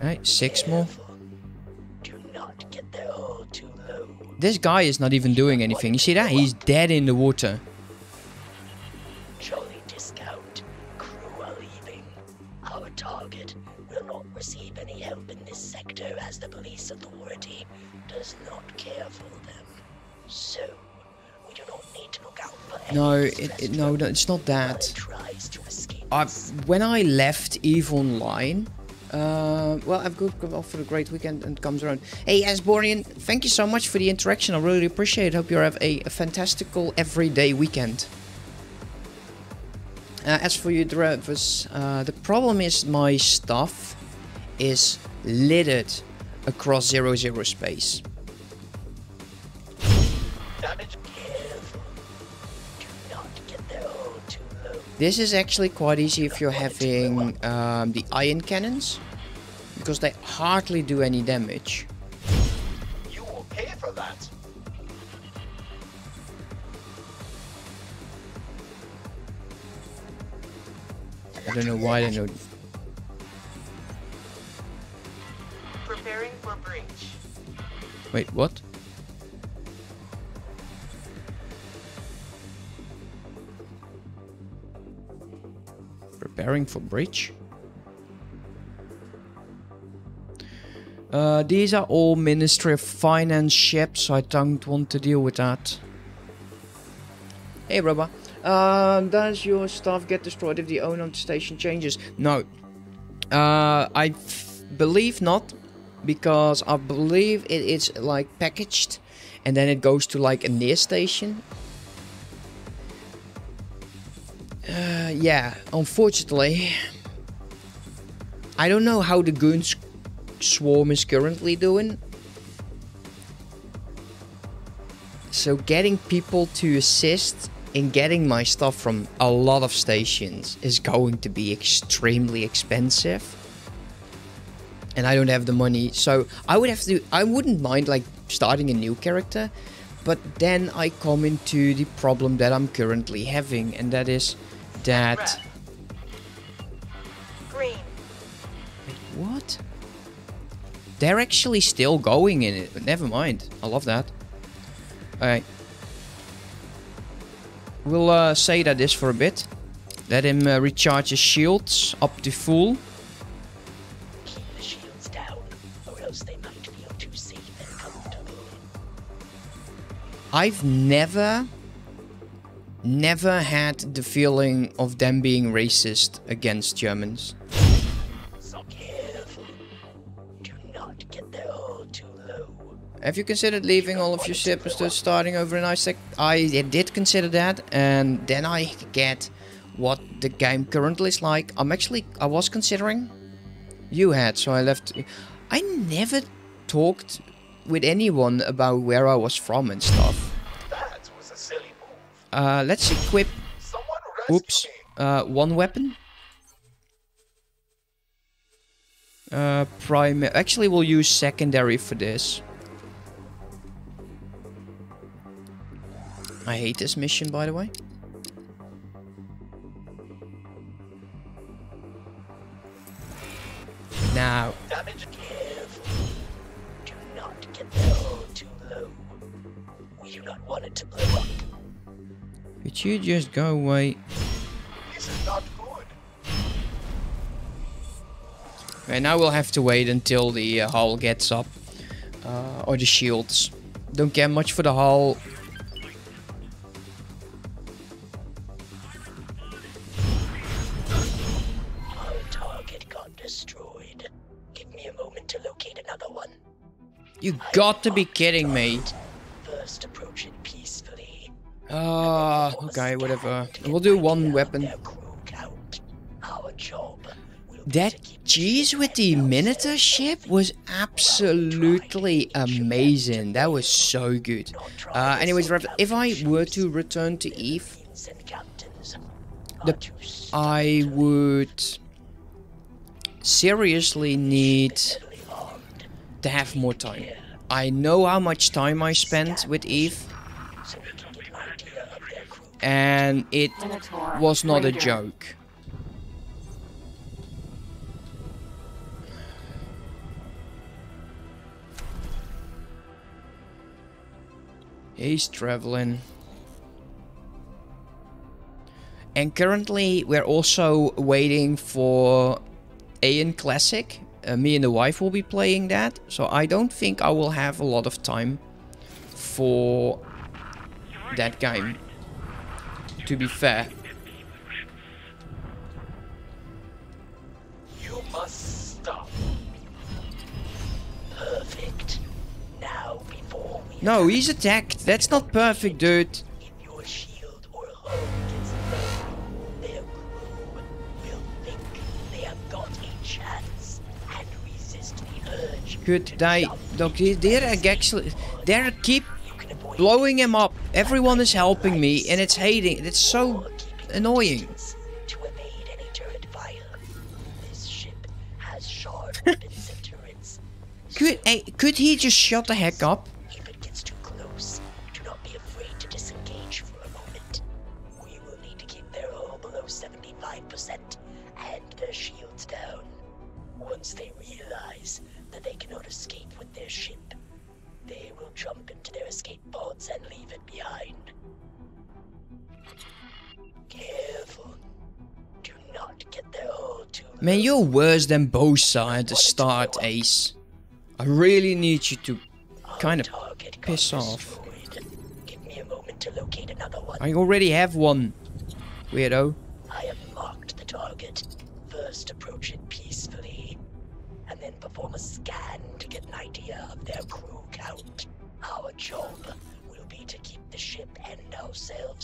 Alright, six more. This guy is not even doing anything. You see that? He's dead in the water. No, it, it, no, it's not that. I, when I left Eve Online, uh, well, I've got got off for a great weekend and comes around. Hey, Asborian, thank you so much for the interaction. I really appreciate it. Hope you have a, a fantastical everyday weekend. Uh, as for you, Drivers, uh, the problem is my stuff is littered across zero zero space. This is actually quite easy if you're having um, the iron cannons, because they hardly do any damage. You will pay for that. I don't know why they know. Preparing for breach. Wait, what? Preparing for bridge. Uh, these are all Ministry of Finance ships, I don't want to deal with that. Hey, Roba. Uh, does your stuff get destroyed if the owner of the station changes? No. Uh, I believe not, because I believe it is like packaged, and then it goes to like a near station. Uh, yeah, unfortunately, I don't know how the goons swarm is currently doing. So getting people to assist in getting my stuff from a lot of stations is going to be extremely expensive. and I don't have the money. So I would have to. I wouldn't mind like starting a new character, but then I come into the problem that I'm currently having, and that is that. Green. What? They're actually still going in it. Never mind. I love that. Alright. We'll uh, say that this for a bit. Let him uh, recharge his shields up to full. Keep the shields down, or else they might feel too safe and comfortable. I've never, never had the feeling of them being racist against Germans. So. Do not get there too low. Have you considered leaving all of your ships to starting over in Isaac? I did consider that, and then I get what the game currently is like. I'm actually, I was considering. You had, so I left. I never talked with anyone about where I was from and stuff. Uh, let's equip. Oops. Uh, one weapon. Uh, prime. Actually, we'll use secondary for this. I hate this mission, by the way. Now, Damage careful. Do not get too low. We do not want it to blow. Could you just go away? This is not good. Right, now we'll have to wait until the uh, hull gets up. Uh, or the shields. Don't care much for the hull. Our target got destroyed. Give me a moment to locate another one. You got to be kidding me. Ah, okay, whatever. We'll do one weapon. That cheese with the Minotaur ship was absolutely amazing. That was so good. Uh, anyways, if I were to return to Eve, the, I would seriously need to have more time. I know how much time I spent with Eve, and it was not a joke. He's traveling. And currently, we're also waiting for Aion Classic. Uh, me and the wife will be playing that. So I don't think I will have a lot of time for that game. To be fair. You must stop. Perfect. Now, before we No, he's attacked. That's not perfect, dude. your shield or hull gets low, their crew will think they have got a chance and resist the urge. Good, they, look, they're actually, they're keep blowing him up. Everyone is helping me, and it's hating. It's so annoying. to evade any turret fire. This ship has sharp weapons and turrets. Could, hey, could he just shut the heck up? Man, you're worse than Boso at the start, Ace. I really need you to oh, kind of piss off. Give me a moment to locate another one. I already have one. Weirdo. I have marked the target. First approach it peacefully, and then perform a scan to get an idea of their crew count. Our job will be to keep the ship and ourselves.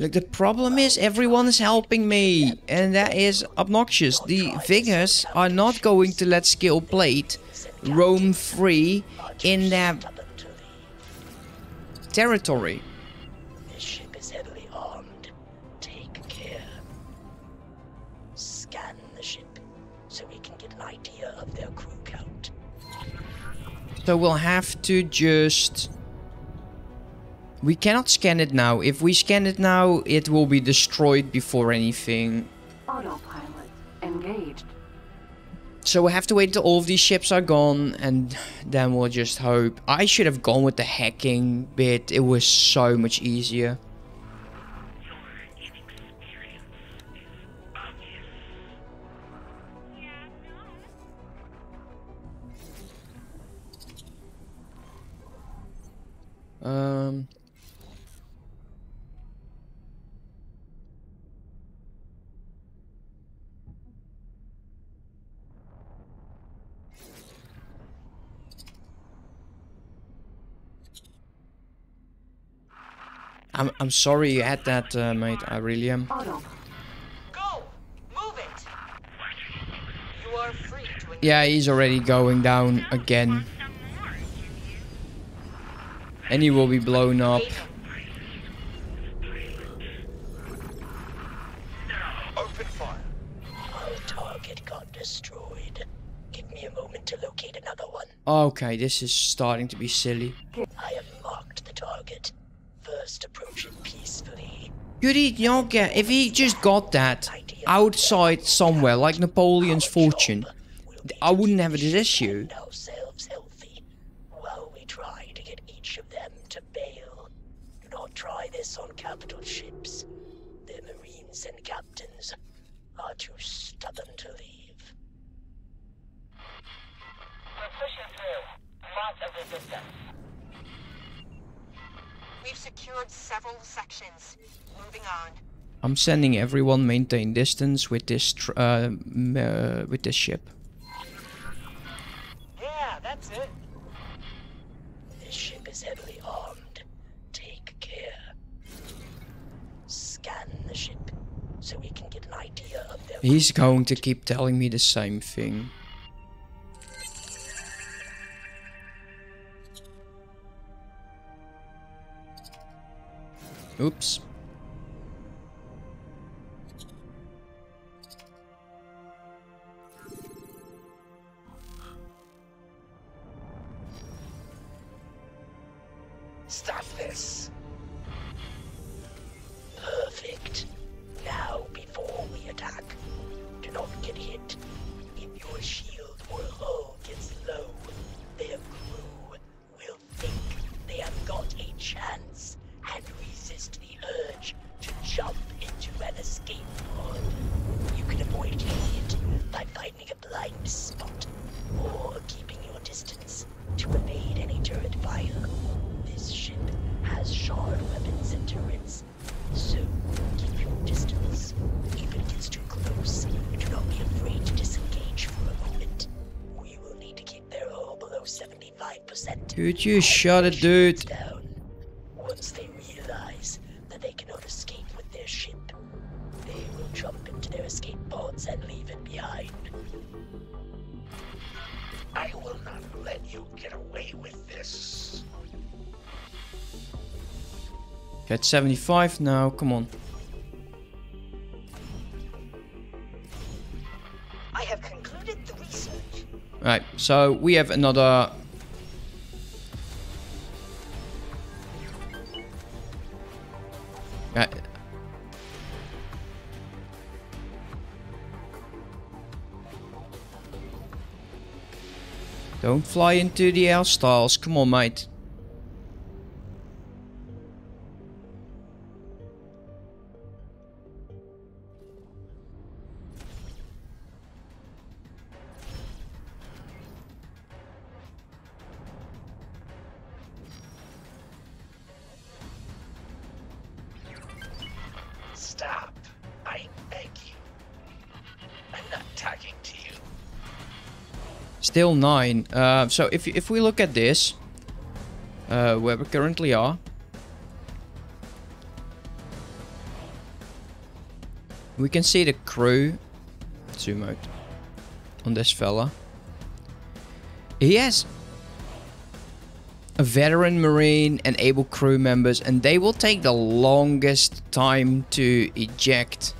Look, the problem is everyone is helping me, and that is obnoxious. The Vigors are not going to let Scale Plate roam free in their territory. This ship is heavily armed. Take care. Scan the ship so we can get an idea of their crew count. So we'll have to just... We cannot scan it now. If we scan it now, it will be destroyed before anything. Autopilot engaged. So we have to wait till all of these ships are gone and then we'll just hope. I should have gone with the hacking bit. It was so much easier. Um... I'm I'm sorry you had that, uh, mate. I really am. Go! Move it! You are free to Yeah, he's already going down again. And he will be blown up. Open fire. Our target got destroyed. Give me a moment to locate another one. Okay, this is starting to be silly. I have marked the target. First approach it peacefully. Could he not get... If he just got that outside somewhere, like Nopileos' fortune, I wouldn't have this issue. ourselves healthy while we try to get each of them to bail. Do not try this on capital ships. Their marines and captains are too stubborn to leave. We're pushing through. Lots of resistance. We've secured several sections. Moving on. I'm sending everyone maintain distance with this tr uh, uh, with this ship. Yeah, that's it. This ship is heavily armed. Take care. Scan the ship so we can get an idea of their He's going to keep telling me the same thing. Oops. You shot it, dude. Down. Once they realize that they cannot escape with their ship, they will jump into their escape pods and leave it behind. I will not let you get away with this. Get 75 now, come on. I have concluded the research. Right, so we have another... Fly into the L styles, come on mate. Still 9. Uh, so if, if we look at this, uh, where we currently are, we can see the crew. Zoom out on this fella. He has a veteran marine and able crew members, and they will take the longest time to eject.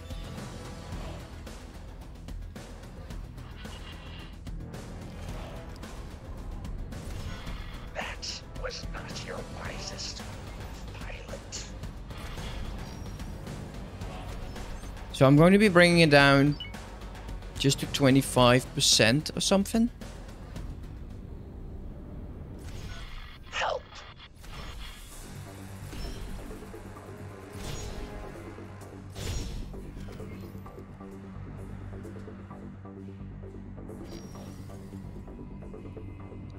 So I'm going to be bringing it down just to 25% or something. Help.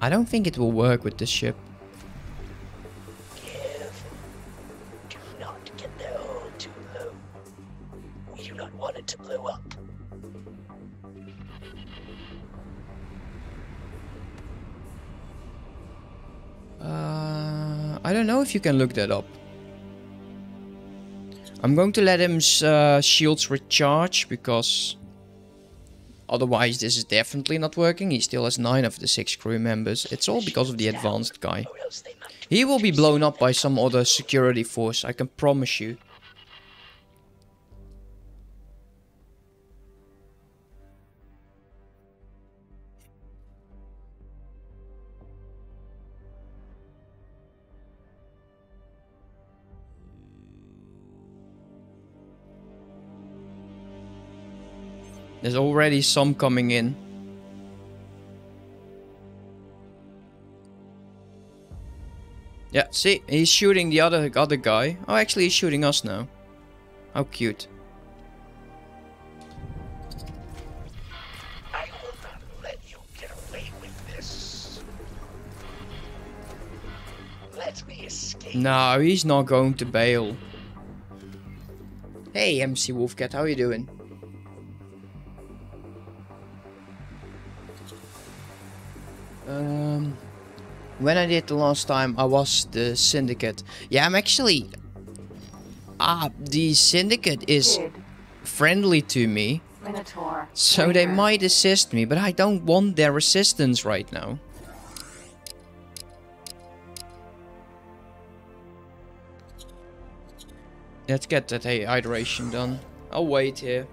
I don't think it will work with this ship. You can look that up. I'm going to let him uh, shields recharge because otherwise this is definitely not working. He still has 9 of the 6 crew members. It's all because of the advanced guy. He will be blown up by some other security force, I can promise you. Already some coming in. Yeah, see, he's shooting the other other guy. Oh, actually, he's shooting us now. How cute. I will not let you get away with this. Let me escape. No, he's not going to bail. Hey, MC Wolfcat, how you doing? When I did the last time, I was the syndicate. Yeah, I'm actually. Ah, the syndicate is friendly to me, so they might assist me, but I don't want their assistance right now. Let's get that hydration done. I'll wait here.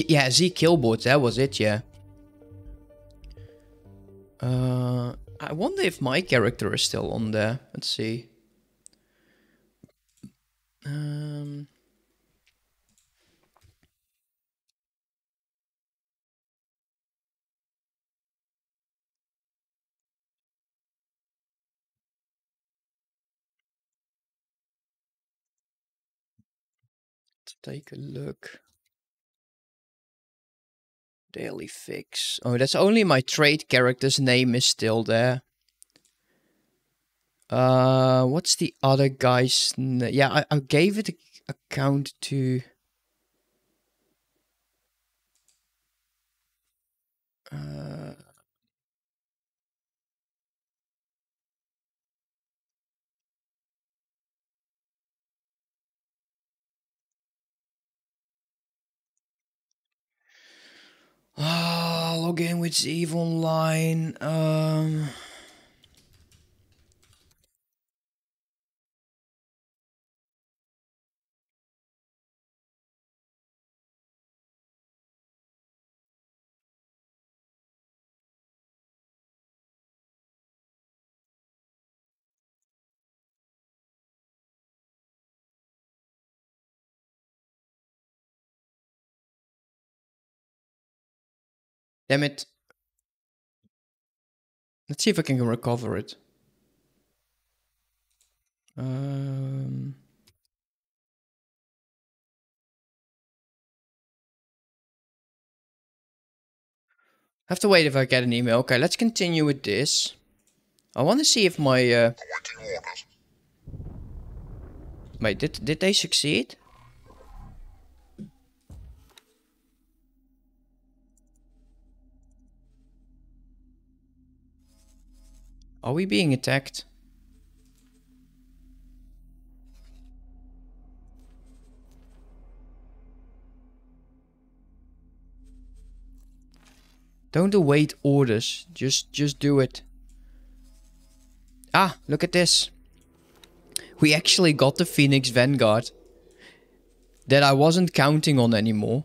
Yeah, zKillboards, that was it, yeah. Uh, I wonder if my character is still on there. Let's see. Um, take a look. Dailyfix. Oh, that's only my trade character's name is still there. Uh, what's the other guy's? Yeah, I, I gave it account to. Uh, ah, log in with Eve Online. Um. Damn it. Let's see if I can recover it. Um, have to wait if I get an email. Okay, let's continue with this. I want to see if my. Uh... Wait, did did they succeed? Are we being attacked? Don't await orders. Just just do it. Ah, look at this. We actually got the Phoenix Vanguard. That I wasn't counting on anymore.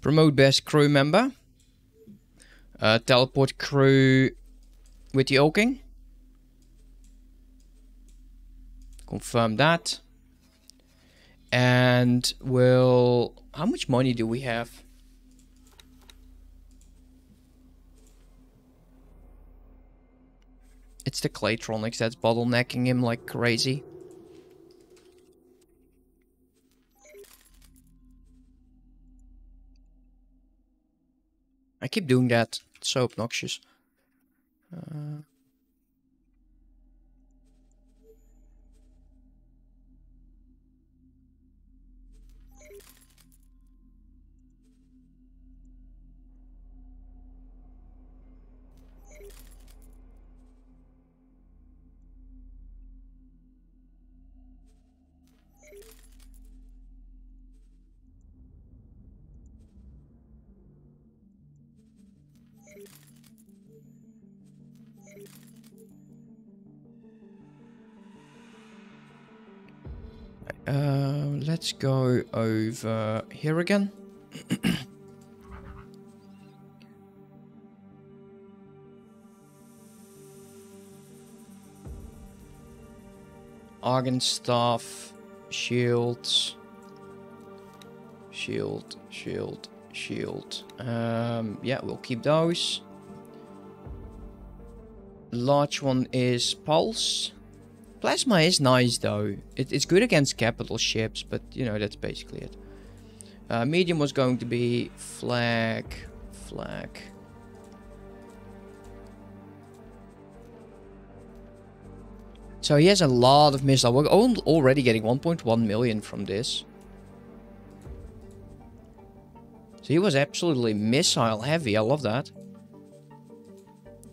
Promote best crew member. Uh, teleport crew with the Erlking. Confirm that. And we'll... How much money do we have? It's the Claytronics that's bottlenecking him like crazy. I keep doing that. It's so obnoxious. Uh, Uh, let's go over here again. Argon staff, shields, shield, shield, shield. Um, yeah, we'll keep those. Large one is pulse. Plasma is nice though. It, it's good against capital ships, but you know, that's basically it. Uh, medium was going to be flak, flak. So he has a lot of missile. We're already getting 1.1 million from this. So he was absolutely missile heavy. I love that.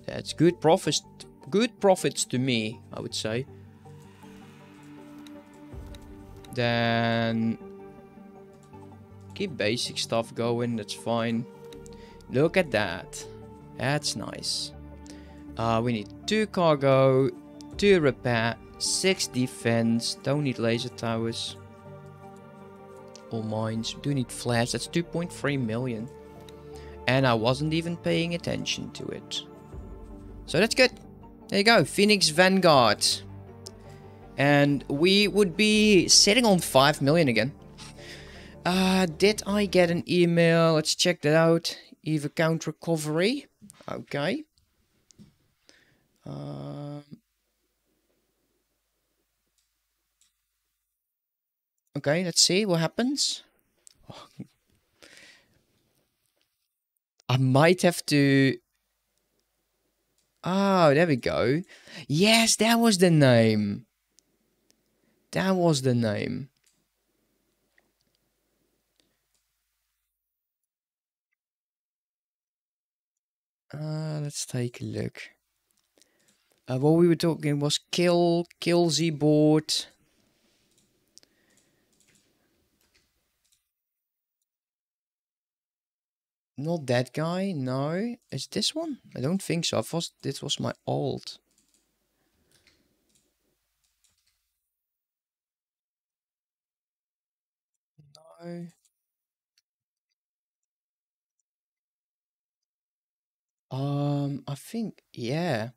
That's good profits. Good profits to me, I would say. Then keep basic stuff going. That's fine. Look at that. That's nice. Uh, we need two cargo, two repair, six defense. Don't need laser towers. All mines. Do need flares. That's 2.3 million. And I wasn't even paying attention to it. So that's good. There you go. Phoenix Vanguard. And we would be sitting on 5 million again. Uh, did I get an email? Let's check that out. EVE account recovery. Okay. Um, okay, let's see what happens. I might have to... Oh, there we go. Yes, that was the name. That was the name. Uh, let's take a look. Uh, what we were talking was kill, kill Z board. Not that guy, no. Is this one? I don't think so. I thought this was my old. Um, I think, yeah.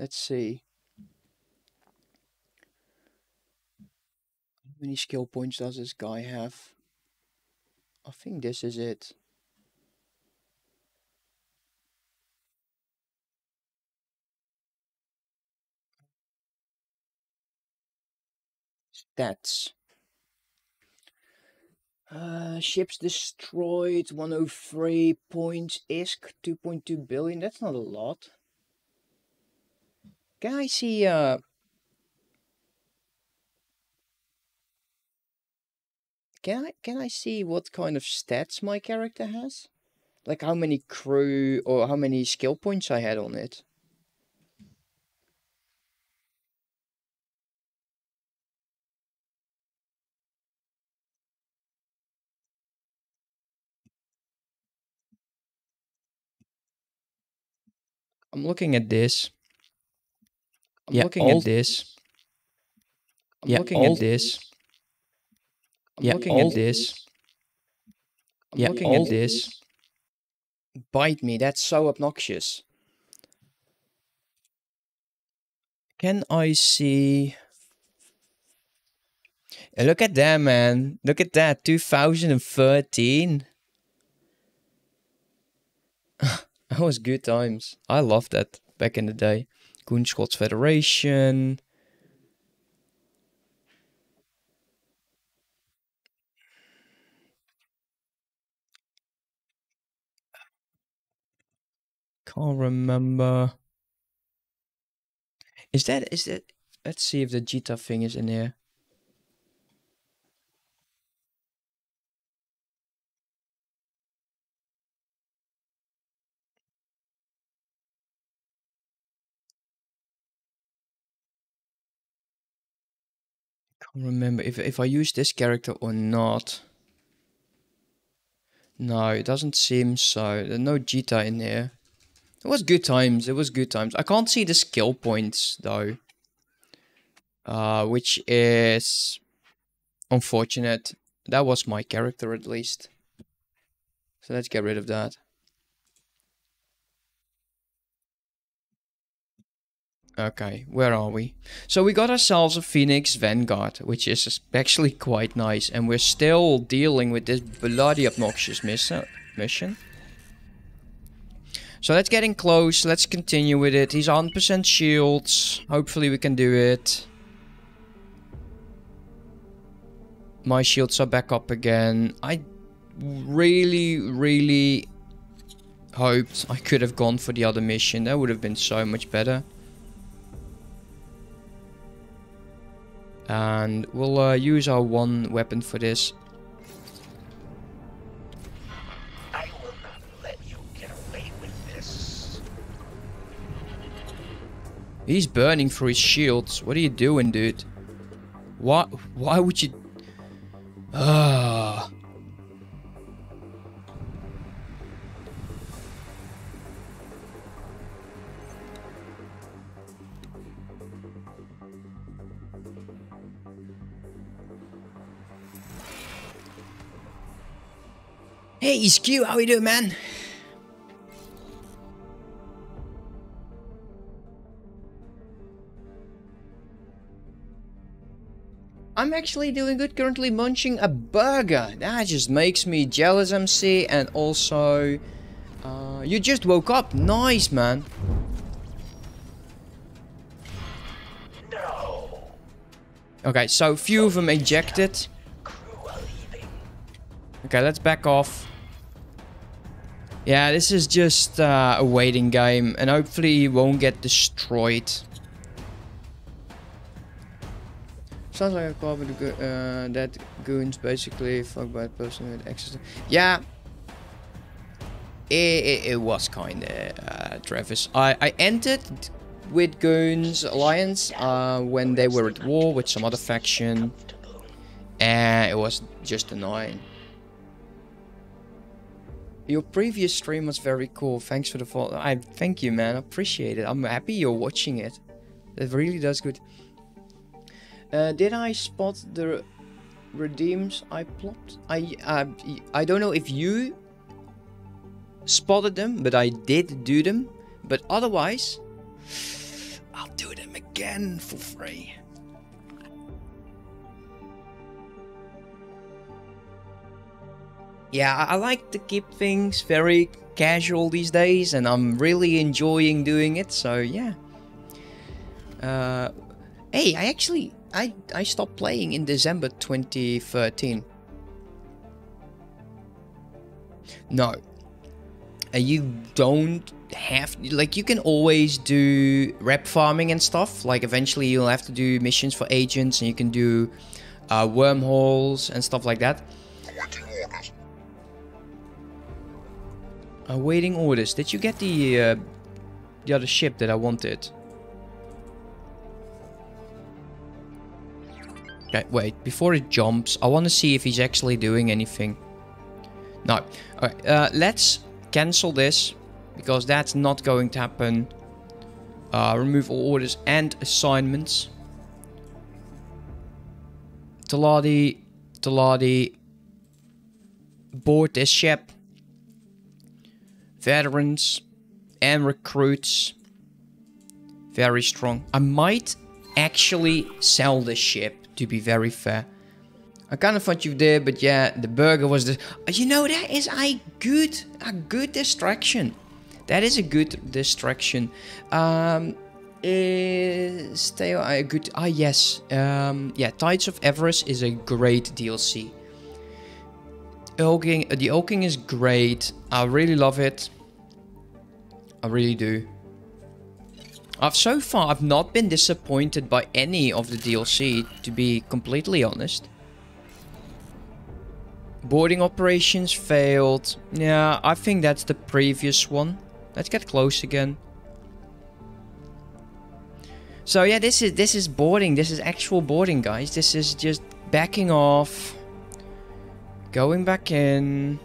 Let's see. How many skill points does this guy have? I think this is it. Stats. Uh, ships destroyed, 103 points, ISK, 2.2 billion, that's not a lot. Can I see, uh... Can I, can I see what kind of stats my character has? Like how many crew or how many skill points I had on it? I'm looking at this. I'm yeah, looking at this. I'm yeah, looking at this. I'm yeah, looking at this. I'm Yeah, looking at this. Bite me, that's so obnoxious. Can I see... Look at that, man. Look at that, 2013. that was good times. I loved that back in the day. Goonswarm Federation. Can't remember. Is that is that? Let's see if the Jita thing is in here. Can't remember if if I use this character or not. No, it doesn't seem so. There's no Jita in here. It was good times. It was good times. I can't see the skill points though. Uh, which is unfortunate. That was my character at least. So let's get rid of that. Okay, where are we? So we got ourselves a Phoenix Vanguard, which is actually quite nice. And we're still dealing with this bloody obnoxious miss mission. So let's get in close. Let's continue with it. He's 100% shields. Hopefully we can do it. My shields are back up again. I really, really hoped I could have gone for the other mission. That would have been so much better. And we'll uh, use our one weapon for this. I will not let you get away with this. He's burning through his shields. What are you doing, dude? What? Why would you? Ah. Hey, Skew, how you doing, man? I'm actually doing good currently munching a burger. That just makes me jealous, MC. And also, uh, you just woke up. Nice, man. No. Okay, so few of them ejected. Okay, let's back off. Yeah, this is just uh, a waiting game, and hopefully he won't get destroyed. Sounds like a call with go uh, that goons basically fucked by a person with access. Yeah, it, it, it was kind of uh, Travis. I I entered with goons alliance uh, when they were at war with some other faction, and it was just annoying. Your previous stream was very cool. Thanks for the follow. I thank you, man. I appreciate it. I'm happy you're watching it. It really does good. Uh, did I spot the redeems I plopped? I uh, I don't know if you spotted them, but I did do them. But otherwise, I'll do them again for free. Yeah, I like to keep things very casual these days, and I'm really enjoying doing it. So yeah. Uh, hey, I actually I I stopped playing in December 2013. No, uh, you don't have like you can always do rep farming and stuff. Like eventually you'll have to do missions for agents, and you can do uh, wormholes and stuff like that. Awaiting orders. Did you get the uh, the other ship that I wanted? Okay, wait. Before it jumps, I want to see if he's actually doing anything. No. Alright, uh, let's cancel this. Because that's not going to happen. Uh, remove all orders and assignments. Taladi. Taladi. board this ship. Veterans and recruits. Very strong. I might actually sell the ship, to be very fair. I kind of thought you did, but yeah, the burger was the... You know, that is a good, a good distraction. That is a good distraction. Um, is they a good... Ah, yes. Um, yeah, Tides of Avarice is a great DLC. Erlking, the Erlking is great. I really love it. I really do. I've so far I've not been disappointed by any of the DLC, to be completely honest. Boarding operations failed. Yeah, I think that's the previous one. Let's get close again. So yeah, this is this is boarding. This is actual boarding, guys. This is just backing off. Going back in.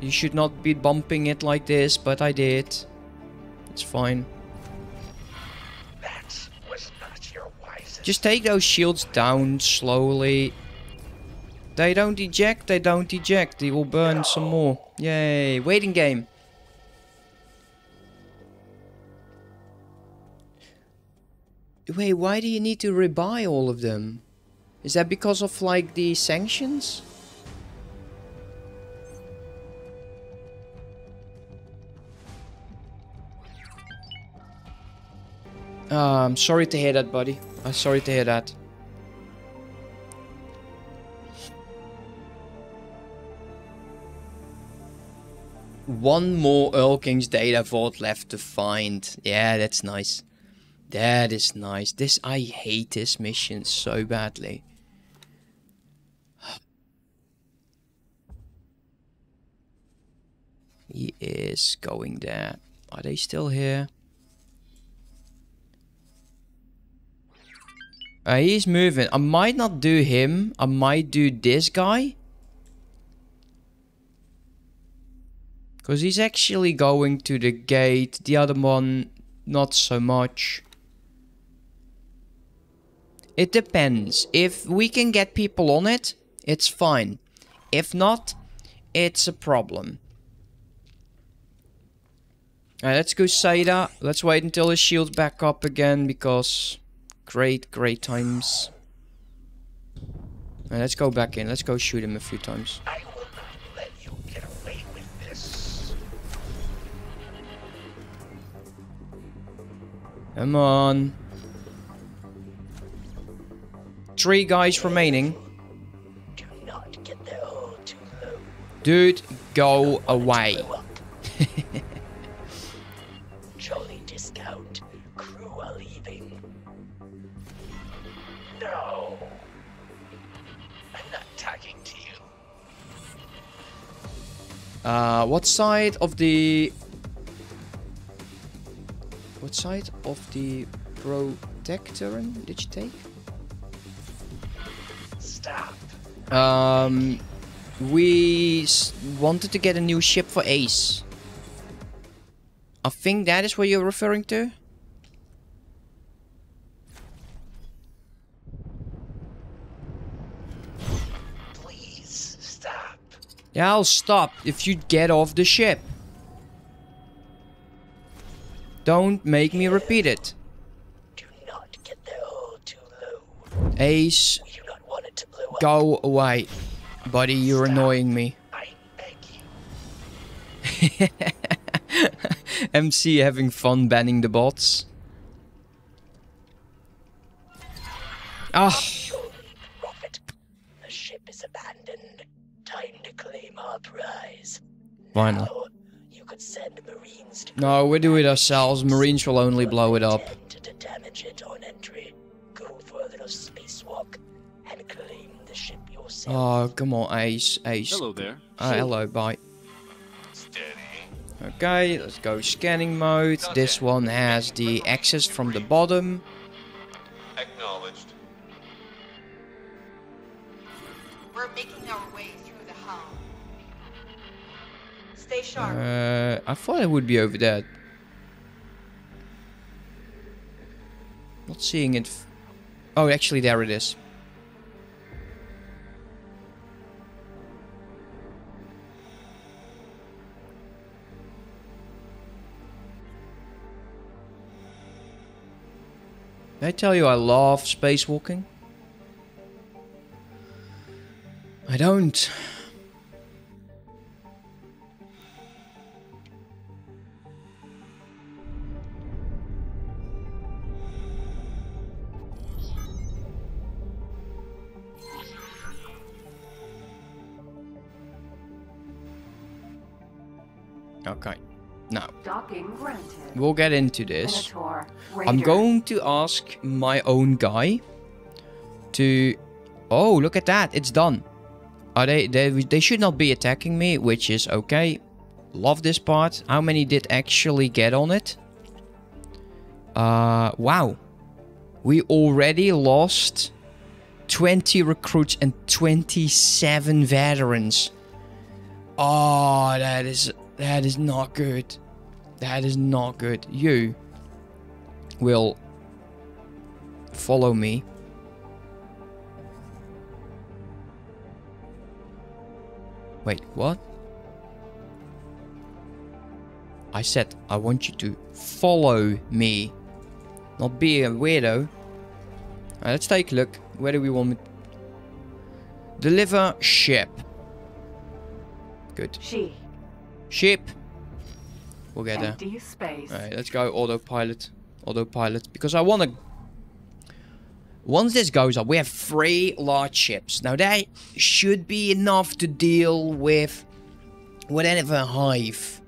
You should not be bumping it like this, but I did. It's fine. That was not your wisest. Just take those shields down slowly. They don't eject, they don't eject. They will burn some more. Yay, waiting game. Wait, why do you need to rebuy all of them? Is that because of like the sanctions? Uh, I'm sorry to hear that, buddy. I'm sorry to hear that. One more Erlking's data vault left to find. Yeah, that's nice. That is nice. This I hate this mission so badly. He is going there. Are they still here? Uh, he's moving. I might not do him. I might do this guy. Because he's actually going to the gate. The other one, not so much. It depends. If we can get people on it, it's fine. If not, it's a problem. Alright, let's go Saida. Let's wait until his shield's back up again, because... Great, great times. Alright, let's go back in. Let's go shoot him a few times. I will not let you get away with this. Come on. Three guys remaining. Do not get there too low. Dude, go away. Uh, what side of the... What side of the Protectoran did you take? Stop. Um, we s- wanted to get a new ship for Ace. I think that is what you're referring to. Please stop. Yeah, I'll stop if you get off the ship. Don't make me repeat it. Do not get there all too low. Ace, do not want it to blow up. go away. Buddy, you're annoying me. I beg you. MC having fun banning the bots. Ah, Surely, our prize. finally. Now, you could send Marines to No, we do it ourselves. Marines will only blow it up. attempt to damage it on entry. Go for a little spacewalk and claim the ship yourself. Oh, come on, Ace. Ace. Hello there. Ah, hello, bye. Okay, let's go scanning mode. This one has the access from the bottom. Acknowledged. We're making Stay sharp. Uh, I thought it would be over there. Not seeing it. oh, actually, there it is. I tell you I love spacewalking? I don't. Okay. Now, we'll get into this. I'm going to ask my own guy to... Oh, look at that. It's done. Are they, they... They should not be attacking me, which is okay. Love this part. How many did actually get on it? Uh, wow. We already lost 20 recruits and 27 veterans. Oh, that is... That is not good. That is not good. You will follow me. Wait, what? I said I want you to follow me. Not be a weirdo. Alright, let's take a look. Where do we want me? Deliver ship. Good. She. Ship. We'll get there. Space. Alright, let's go autopilot. Autopilot. Because I want to... Once this goes up, we have three large ships. Now that should be enough to deal with whatever hive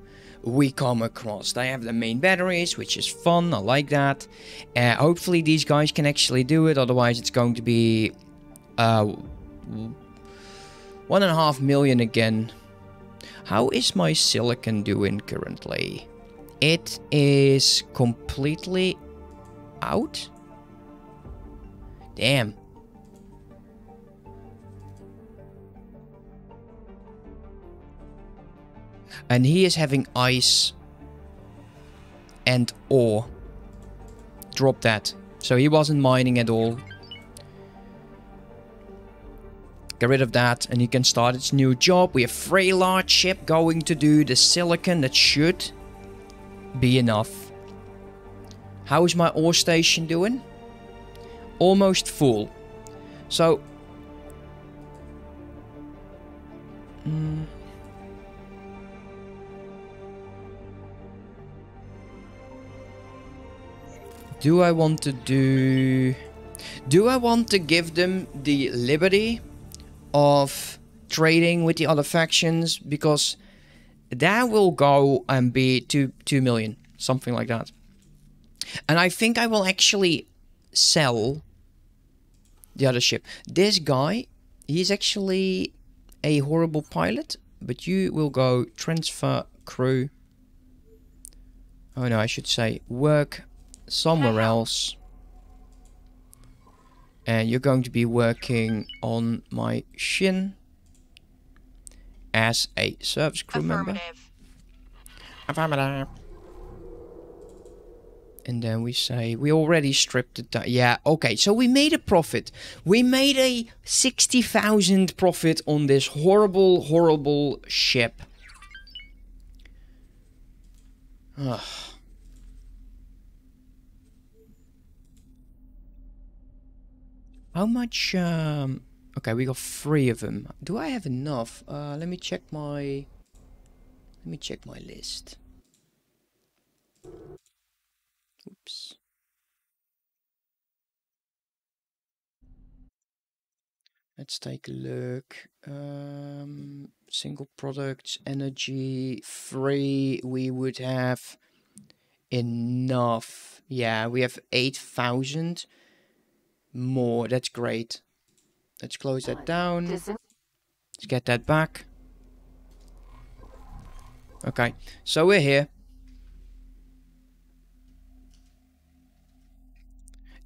we come across. They have the main batteries, which is fun. I like that. Uh, hopefully these guys can actually do it. Otherwise it's going to be... Uh, one and a half million again. How is my silicon doing currently? It is completely out? Damn. And he is having ice and ore. Drop that. So he wasn't mining at all. Get rid of that and he can start its new job. We have three large ship going to do the silicon. That should be enough. How is my ore station doing? Almost full. So... Mm, do I want to do... Do I want to give them the liberty of trading with the other factions? Because that will go and be 2, 2 million. Something like that. And I think I will actually sell the other ship. This guy, he's actually a horrible pilot. But you will go transfer crew. Oh no, I should say work somewhere else. And you're going to be working on my shin as a service crew member. Affirmative. And then we say, we already stripped it down. Yeah, okay, so we made a profit. We made a 60,000 profit on this horrible, horrible ship. Ugh. How much, um... Okay, we got three of them. Do I have enough? Uh, let me check my... Let me check my list. Oops. Let's take a look. Um, single products, energy, free. We would have enough. Yeah, we have 8,000 more. That's great. Let's close that down. Let's get that back. Okay, so we're here.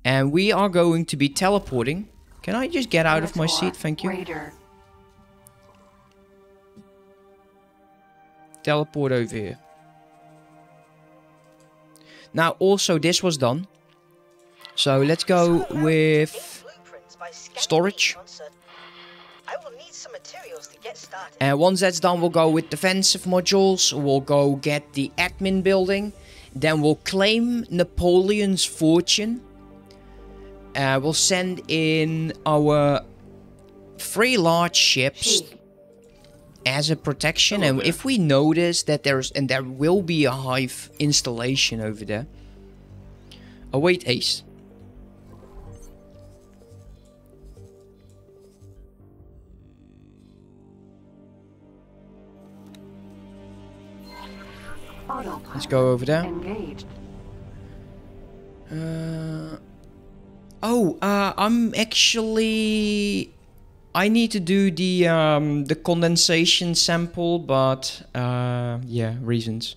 And we are going to be teleporting. Can I just get out of my seat? Thank you. Teleport over here. Now, also, this was done. So, let's go with storage. I will need some materials to get started. And once that's done, we'll go with defensive modules. We'll go get the admin building. Then we'll claim Nopileos' fortune. uh, we'll send in our three large ships as a protection. and if we notice that there's and there will be a hive installation over there. Oh wait, Ace. Let's go over there. Uh, oh, uh, I'm actually. I need to do the um, the condensation sample, but uh, yeah, reasons.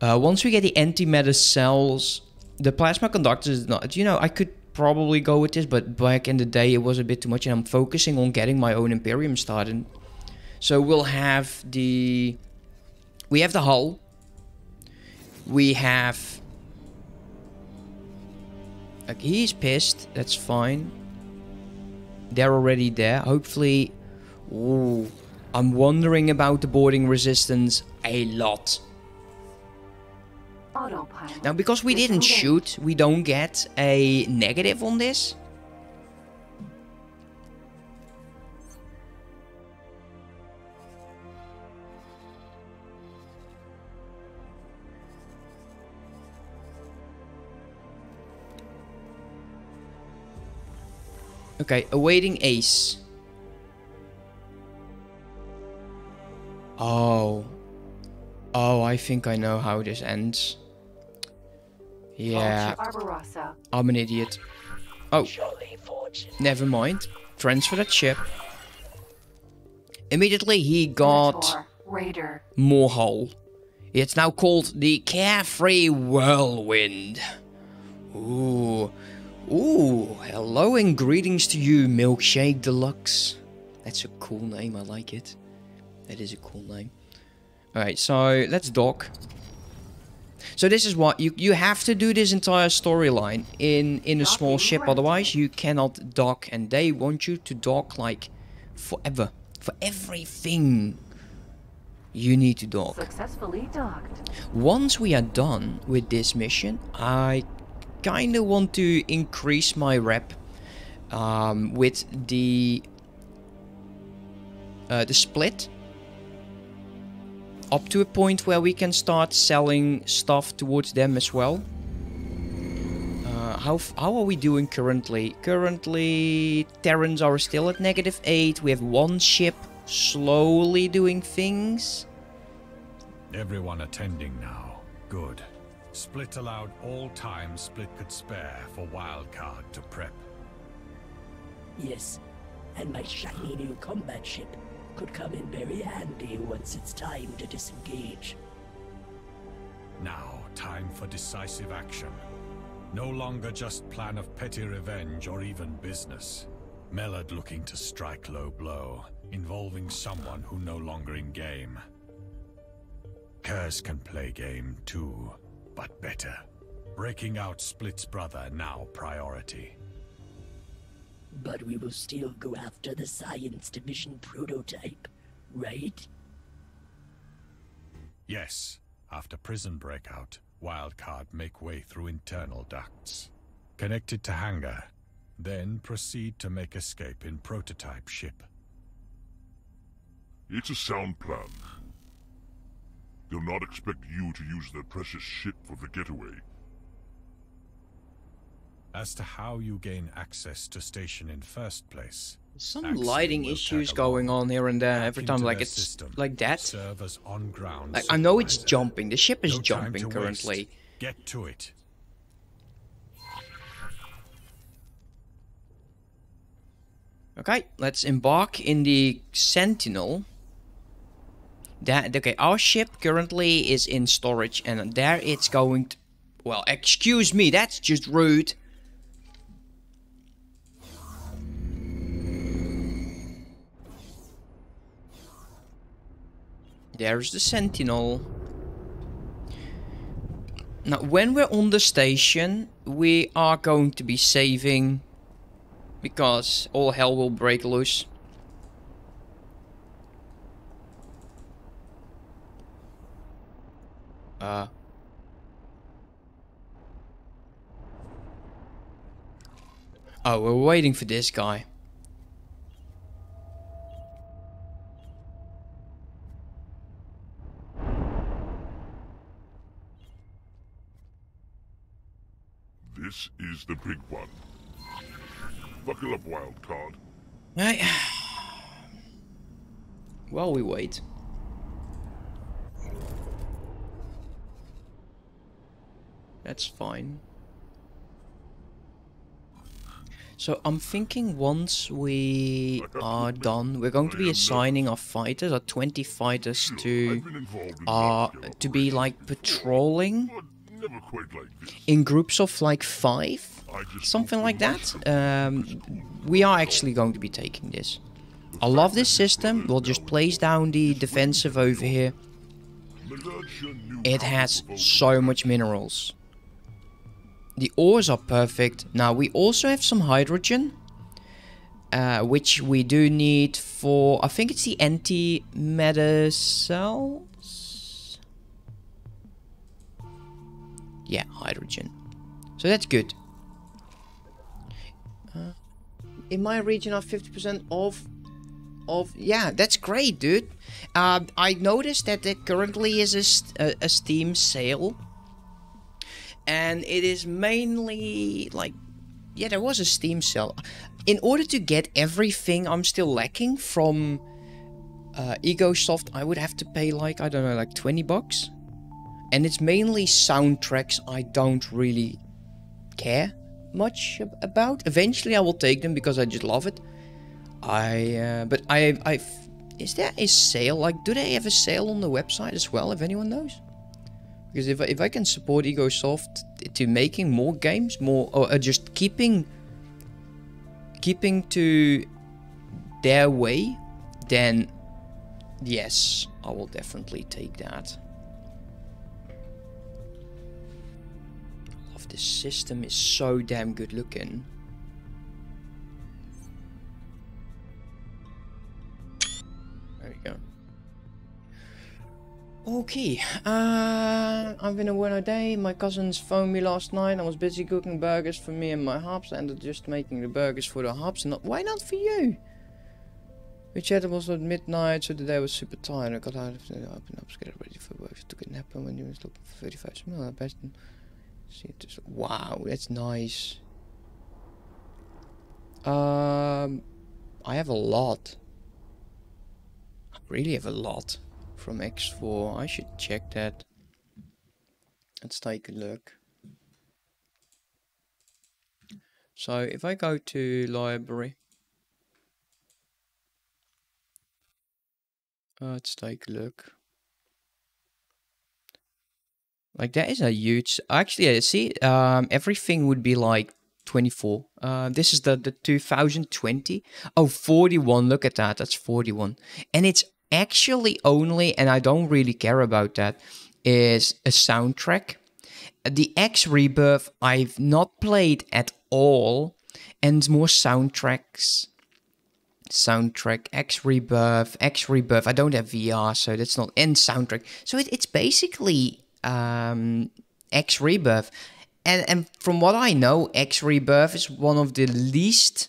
Uh, once we get the antimatter cells, the plasma conductors is not. You know, I could probably go with this, but back in the day it was a bit too much, and I'm focusing on getting my own Imperium started. So we'll have the. We have the hull. We have like he's pissed. That's fine. They're already there. Hopefully, ooh, I'm wondering about the boarding resistance a lot. Autopilot. Now, because we didn't shoot, we don't get a negative on this. Okay, awaiting ace. Oh. Oh, I think I know how this ends. Yeah. I'm an idiot. Oh. Never mind. Transfer that ship. Immediately he got. More hull. It's now called the Carefree Whirlwind. Ooh. Ooh, hello and greetings to you, Milkshake Deluxe. That's a cool name, I like it. That is a cool name. Alright, so let's dock. So this is what, you, you have to do this entire storyline in, in a small ship, otherwise you cannot dock. And they want you to dock like forever. For everything you need to dock. Successfully docked. Once we are done with this mission, I kind of want to increase my rep um, with the uh, the split up to a point where we can start selling stuff towards them as well. Uh, how how are we doing currently? Currently, Terrans are still at negative eight. We have one ship slowly doing things. Everyone attending now. Good. Split allowed all time Split could spare for Wildcard to prep. Yes, and my shiny new combat ship could come in very handy once it's time to disengage. Now, time for decisive action. No longer just plan of petty revenge or even business. Mellard looking to strike low blow, involving someone who no longer in game. Curse can play game too, but better. Breaking out Split's brother now priority. But we will still go after the Science Division prototype, right? Yes, after prison breakout, Wildcard make way through internal ducts. Connected to hangar, then proceed to make escape in prototype ship. It's a sound plan. They'll not expect you to use their precious ship for the getaway. As to how you gain access to station in first place, Some Axiom lighting issues going on here and there every time, like it's system, like that. serve as on-ground Like, I know it's jumping. The ship is No jumping to waste. currently. Get to it. Okay, let's embark in the Sentinel. That okay, our ship currently is in storage, and there it's going. To, well, excuse me, that's just rude. There's the Sentinel. Now, when we're on the station, we are going to be saving because all hell will break loose. Uh. Oh, we're waiting for this guy. This is the big one. Buckle up, wild card. Right. While we wait. That's fine. So I'm thinking once we are done, we're going to be assigning our fighters, our 20 fighters to uh, to be like patrolling in groups of like five, something like that. Um, we are actually going to be taking this. I love this system. We'll just place down the defensive over here. It has so much minerals. The ores are perfect. Now we also have some hydrogen. Uh, which we do need for, I think it's the anti-matter cells? Yeah, hydrogen. So that's good. Uh, in my region are 50% off of yeah that's great dude uh, i noticed that there currently is a, a, a, steam sale and it is mainly like yeah there was a steam sale in order to get everything i'm still lacking from uh, egosoft i would have to pay like i don't know like 20 bucks and it's mainly soundtracks i don't really care much about eventually i will take them because i just love it I, uh, but I, I, is there a sale? Like, do they have a sale on the website as well, if anyone knows? Because if, if I can support EgoSoft to making more games, more, or just keeping, keeping to their way, then yes, I will definitely take that. I love this system is so damn good looking. Okay, uh, I've been away all day. My cousins phoned me last night. I was busy cooking burgers for me and my hops, and just making the burgers for the hops. Not why not for you? We chatted was at midnight, so the day was super tired. I got out of the open up, get ready for work. I took a nap, when he was looking for 35 mil, I best see. Just, wow, that's nice. Um, I have a lot. I really have a lot from X4. I should check that. Let's take a look. So if I go to library, uh, let's take a look. Like that is a huge. Actually, I see. Um, everything would be like 24. Uh, this is the the 2020. Oh, 41. Look at that. That's 41, and it's actually only, and I don't really care about that, is a soundtrack. The X Rebirth I've not played at all, and more soundtracks. Soundtrack, X Rebirth, X Rebirth. I don't have VR, so that's not in soundtrack. So it, it's basically um, X Rebirth. And, and from what I know, X Rebirth is one of the least.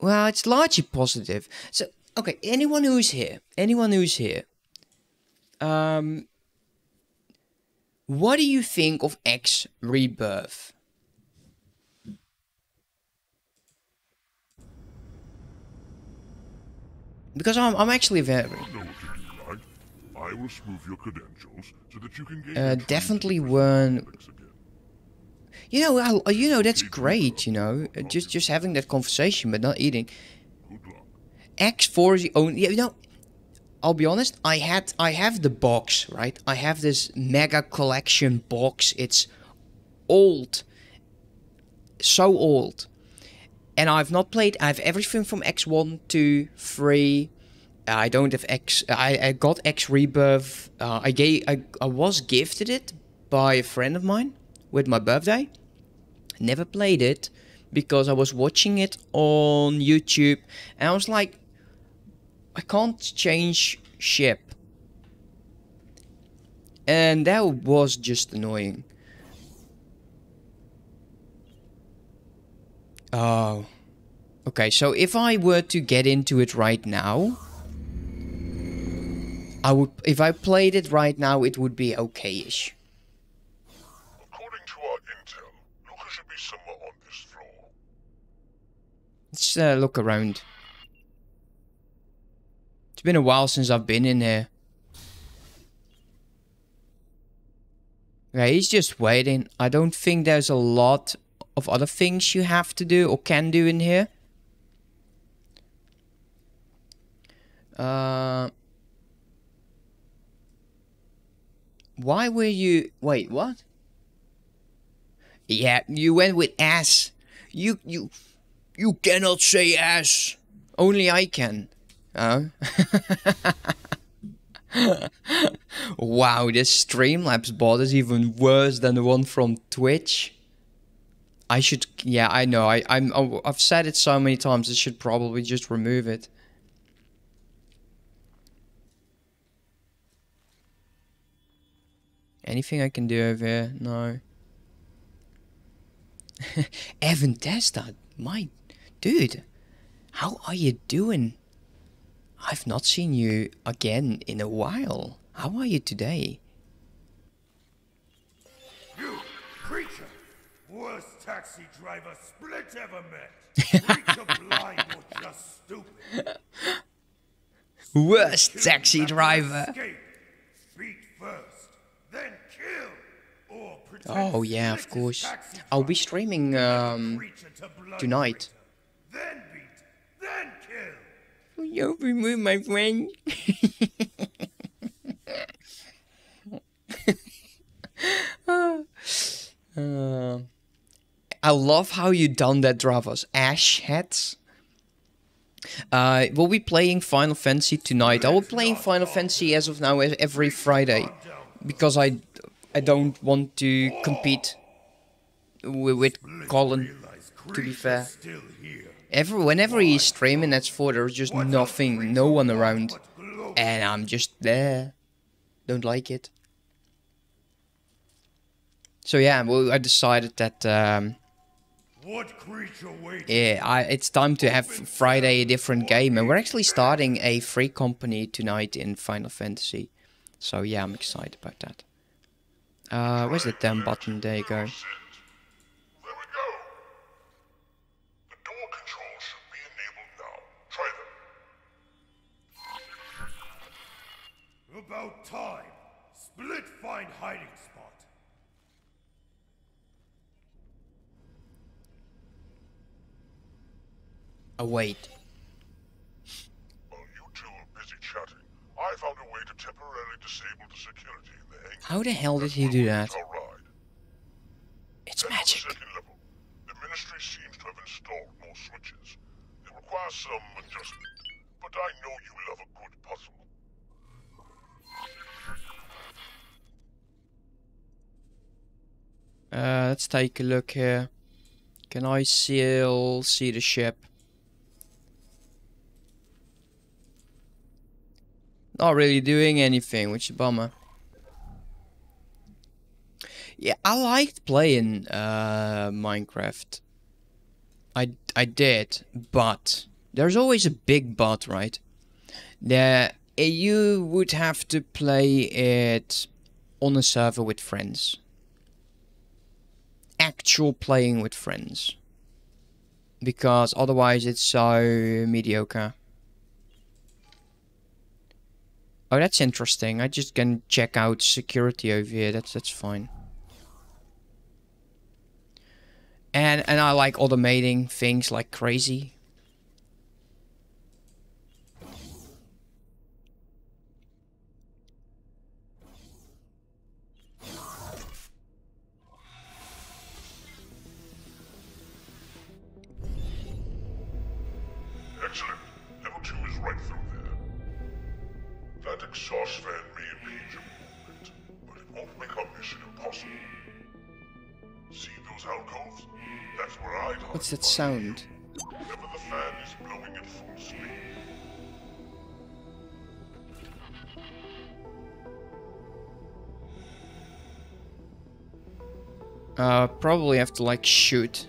Well, it's largely positive. So okay, anyone who's here, anyone who's here, um, what do you think of X Rebirth? Because I'm, I'm actually very. I will smooth your credentials so that you can gain. Uh, definitely weren't. You know, I, you know that's great. You know, just just having that conversation, but not eating. X4 is the only. You know, I'll be honest. I had I have the box right. I have this mega collection box. It's old, so old, and I've not played. I have everything from X1 to 3. I don't have X. I, I got X Rebirth. Uh, I gave. I, I was gifted it by a friend of mine with my birthday. Never played it because I was watching it on YouTube and I was like, I can't change ship. And that was just annoying. Oh. Okay, so if I were to get into it right now, I would. If I played it right now, it would be okay-ish. According to our intel, Luca should be somewhere on this floor. Let's uh, look around. It's been a while since I've been in here. Yeah, he's just waiting. I don't think there's a lot of other things you have to do or can do in here. Uh, why were you... Wait, what? Yeah, you went with ass. You, you, you cannot say ass. Only I can. Oh. wow, this Streamlabs bot is even worse than the one from Twitch. I should, yeah, I know. I, I'm, oh, I've said it so many times. I should probably just remove it. Anything I can do over here? No. Evan Testa, my dude, how are you doing? I've not seen you again in a while. How are you today? You, creature! Worst taxi driver Split ever met! Blind or just stupid! Worst taxi driver! First, then kill! Oh yeah, of course. I'll be streaming um tonight. Then beat, then kill! My friend. Uh, I love how you done that, Dravos. Ash heads. Uh, we'll be playing Final Fantasy tonight. I will be playing Final Fantasy as of now every Friday because I I don't want to compete with, with Colin. To be fair, every whenever he's streaming that's for there's just nothing, no one around, and I'm just there. Don't like it. So yeah, well, I decided that um, What creature yeah, I, it's time to have Friday a different game, and we're actually starting a free company tonight in Final Fantasy. So yeah, I'm excited about that. Uh, where's the damn button? There you go. About time. Split find hiding spot. Oh wait. While you two are busy chatting, I found a way to temporarily disable the security in the hangar. How the hell did he do that? It's Then on magic. The second level, the Ministry seems to have installed more switches. It requires some adjustment, but I know you love a good puzzle. Uh, let's take a look here. Can I still see the ship? Not really doing anything, which is a bummer. Yeah, I liked playing uh, Minecraft. I, I did, but there's always a big but, right? There, Eh, you would have to play it on a server with friends actual playing with friends. Because otherwise it's so mediocre. Oh, that's interesting. I just can check out security over here. That's that's fine. And and I like automating things like crazy. that sound? Uh, probably have to like shoot.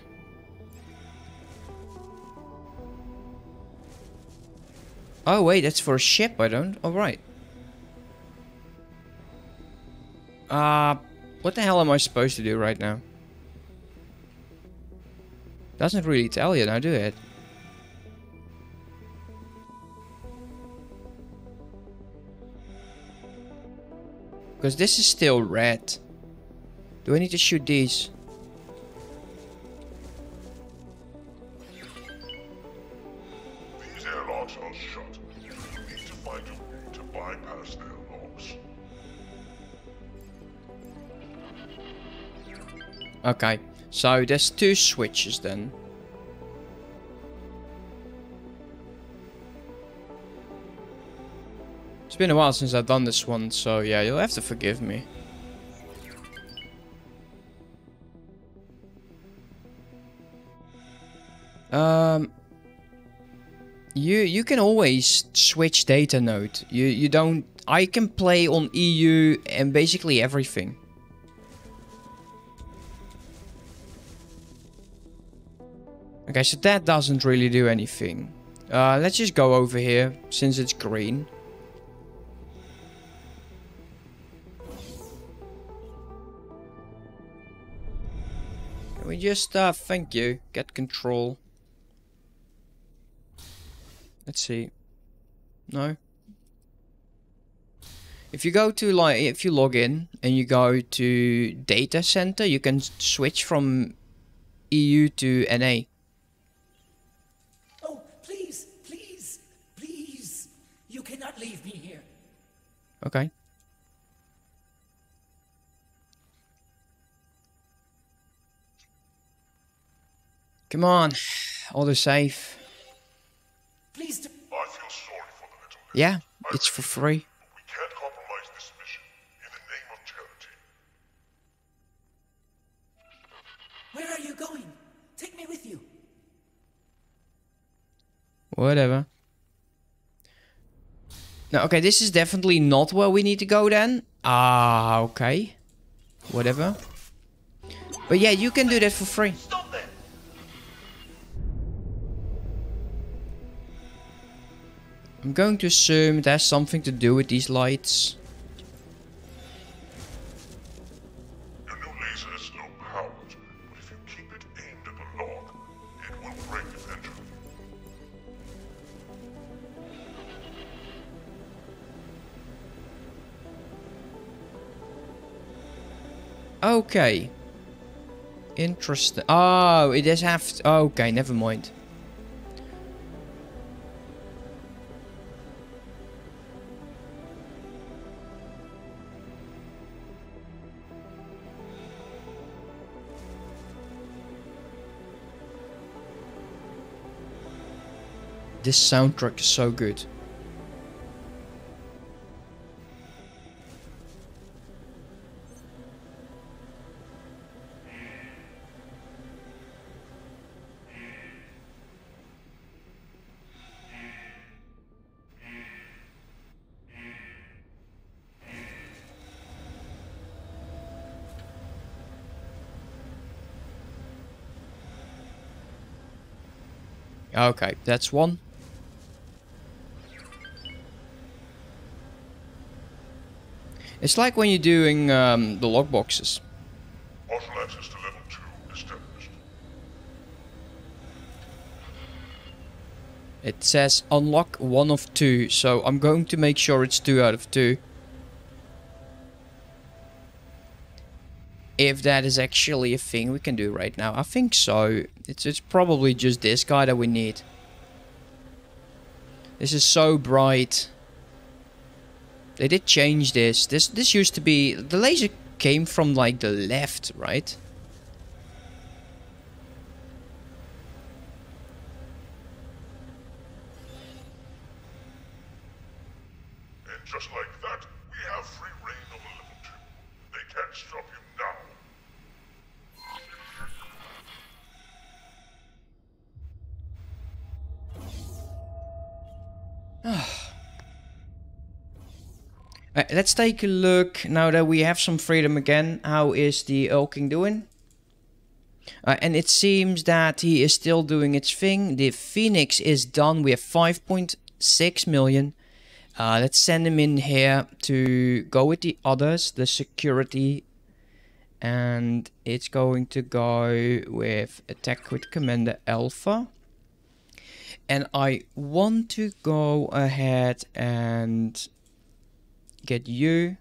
Oh wait, that's for a ship, I don't? Alright. Uh, what the hell am I supposed to do right now? Doesn't really tell you now, do it? Because this is still red. Do I need to shoot these? These airlocks are shut. You need to find a way to bypass their locks. Okay, so there's two switches then. It's been a while since I've done this one, so yeah, you'll have to forgive me. Um, you you can always switch data node. You you don't. I can play on EU and basically everything. Okay, so that doesn't really do anything. Uh, let's just go over here, since it's green. Can we just, uh, thank you, get control. Let's see. No? If you go to, like, if you log in and you go to data center, you can switch from EU to NA. Okay. Come on. Auto save. Please do. I feel sorry for the little Yeah, it's for free. We can't compromise this mission in the name of charity. Where are you going? Take me with you. Whatever. No, okay, this is definitely not where we need to go then. Ah, okay. Whatever. But yeah, you can do that for free. I'm going to assume it has something to do with these lights. Okay. Interesting. Oh, it does have to... Okay, never mind. This soundtrack is so good. Okay, that's one. It's like when you're doing um, the log boxes. Partial access to level 2 established. It says unlock one of two, so I'm going to make sure it's two out of two. If that is actually a thing we can do right now. I think so. It's, it's probably just this guy that we need. This is so bright. They did change this. This this used to be the laser came from like the left, right? Let's take a look now that we have some freedom again. How is the Erlking doing? Uh, and it seems that he is still doing its thing. The Phoenix is done. We have 5.2 six million. Uh, let's send him in here to go with the others, the security, and it's going to go with attack with Commander Alpha. And I want to go ahead and get you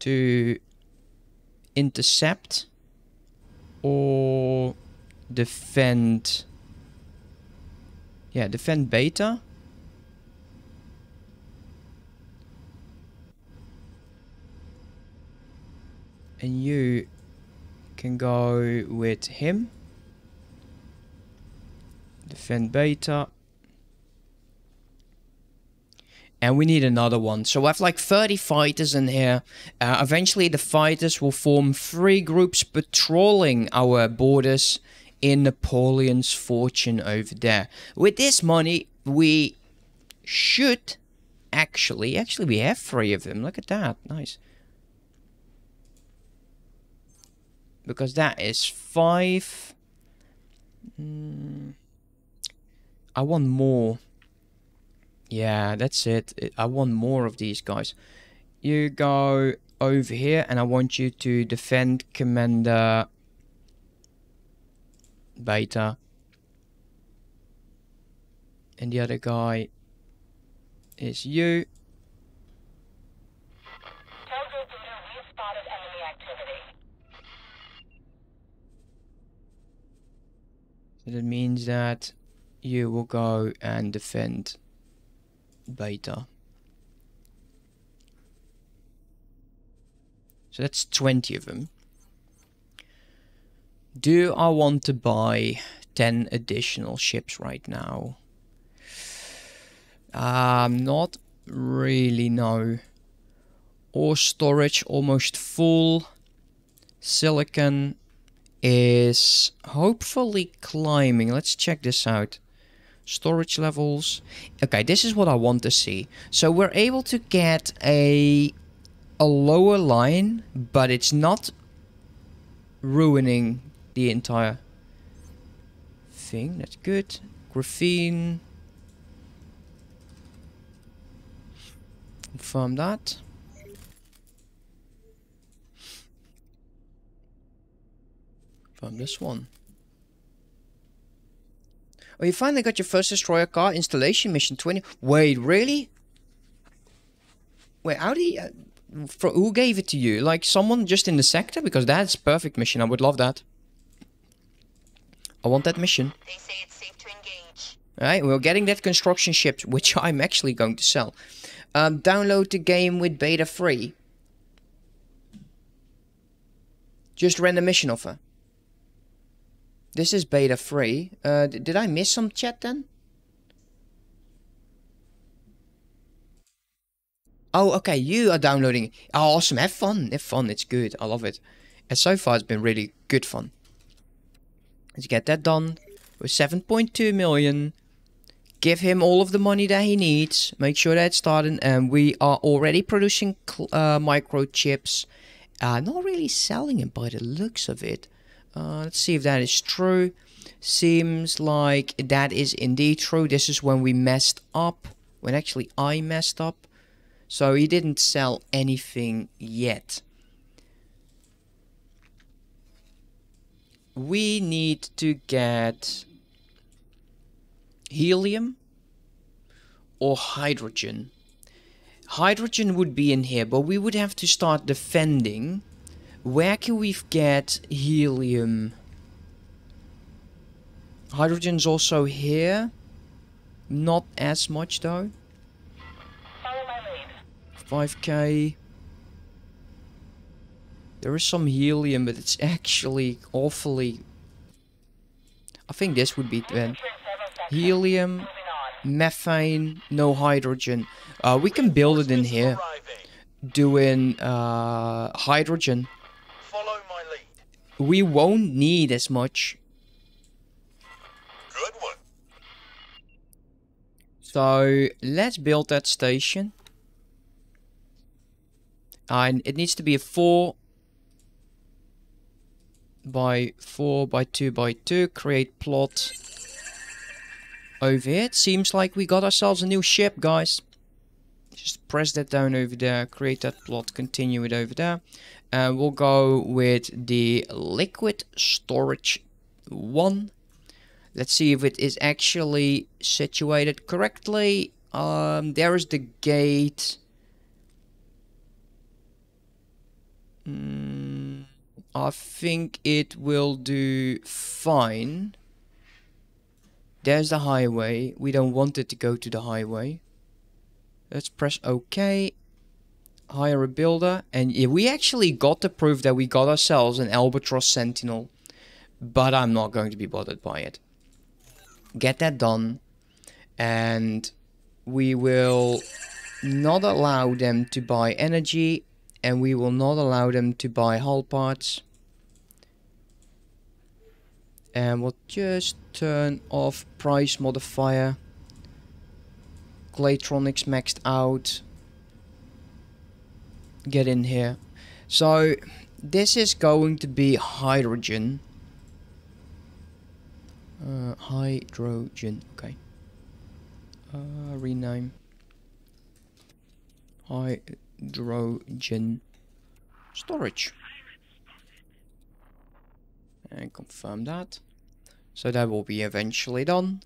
to intercept or defend yeah defend beta. And you can go with him. Defend beta and we need another one. So I have like 30 fighters in here. Uh, eventually the fighters will form three groups patrolling our borders in Nopileos' fortune over there. With this money, we should actually, actually we have three of them. Look at that, nice. Because that is five. Mm, I want more. Yeah, that's it. I want more of these guys. You go over here and I want you to defend Commander Beta. And the other guy is you. So that means that you will go and defend beta. So that's 20 of them. Do I want to buy 10 additional ships right now? Um, not really, no. Ore storage almost full. Silicon is hopefully climbing. Let's check this out storage levels. Okay, this is what I want to see. So we're able to get a a lower line, but it's not ruining the entire thing. That's good. Graphene. Confirm that. Confirm this one. Oh, you finally got your first destroyer car installation mission 20. Wait, really? Wait, how do you... Uh, for, who gave it to you? Like someone just in the sector? Because that's perfect mission. I would love that. I want that mission. They say it's safe to engage. Alright, we're getting that construction ship, which I'm actually going to sell. Um, download the game with beta free. Just random mission offer. This is beta free. Uh, did I miss some chat then? Oh, okay, you are downloading. Oh, awesome. Have fun. Have fun. It's good. I love it. And so far, it's been really good fun. Let's get that done. With 7.2 million. Give him all of the money that he needs. Make sure that it's starting. And we are already producing uh, microchips. Uh, not really selling it by the looks of it. Uh, let's see if that is true. Seems like that is indeed true. This is when we messed up. When actually I messed up. So he didn't sell anything yet. We need to get helium or hydrogen. Hydrogen would be in here, but we would have to start defending where can we get helium? Hydrogen's also here. Not as much though. 5k. There is some helium, but it's actually awfully... I think this would be then. Helium, methane, no hydrogen. Uh, we can build it in here. Doing uh, hydrogen we won't need as much. Good one. So let's build that station. And it needs to be a 4 by 4 by 2 by 2. Create plot. over here. It seems like we got ourselves a new ship, guys. Just press that down over there, create that plot, continue it over there. And we'll go with the liquid storage 1. Let's see if it is actually situated correctly. Um, there is the gate. Mm, I think it will do fine. There's the highway. We don't want it to go to the highway. Let's press OK. Hire a builder. And yeah, we actually got the proof that we got ourselves an Albatross Sentinel. But I'm not going to be bothered by it. Get that done. And we will not allow them to buy energy. And we will not allow them to buy hull parts. And we'll just turn off price modifier. Claytronics maxed out. Get in here. So, this is going to be hydrogen. Uh, hydrogen, okay. Uh, rename. Hydrogen storage. And confirm that. So that will be eventually done.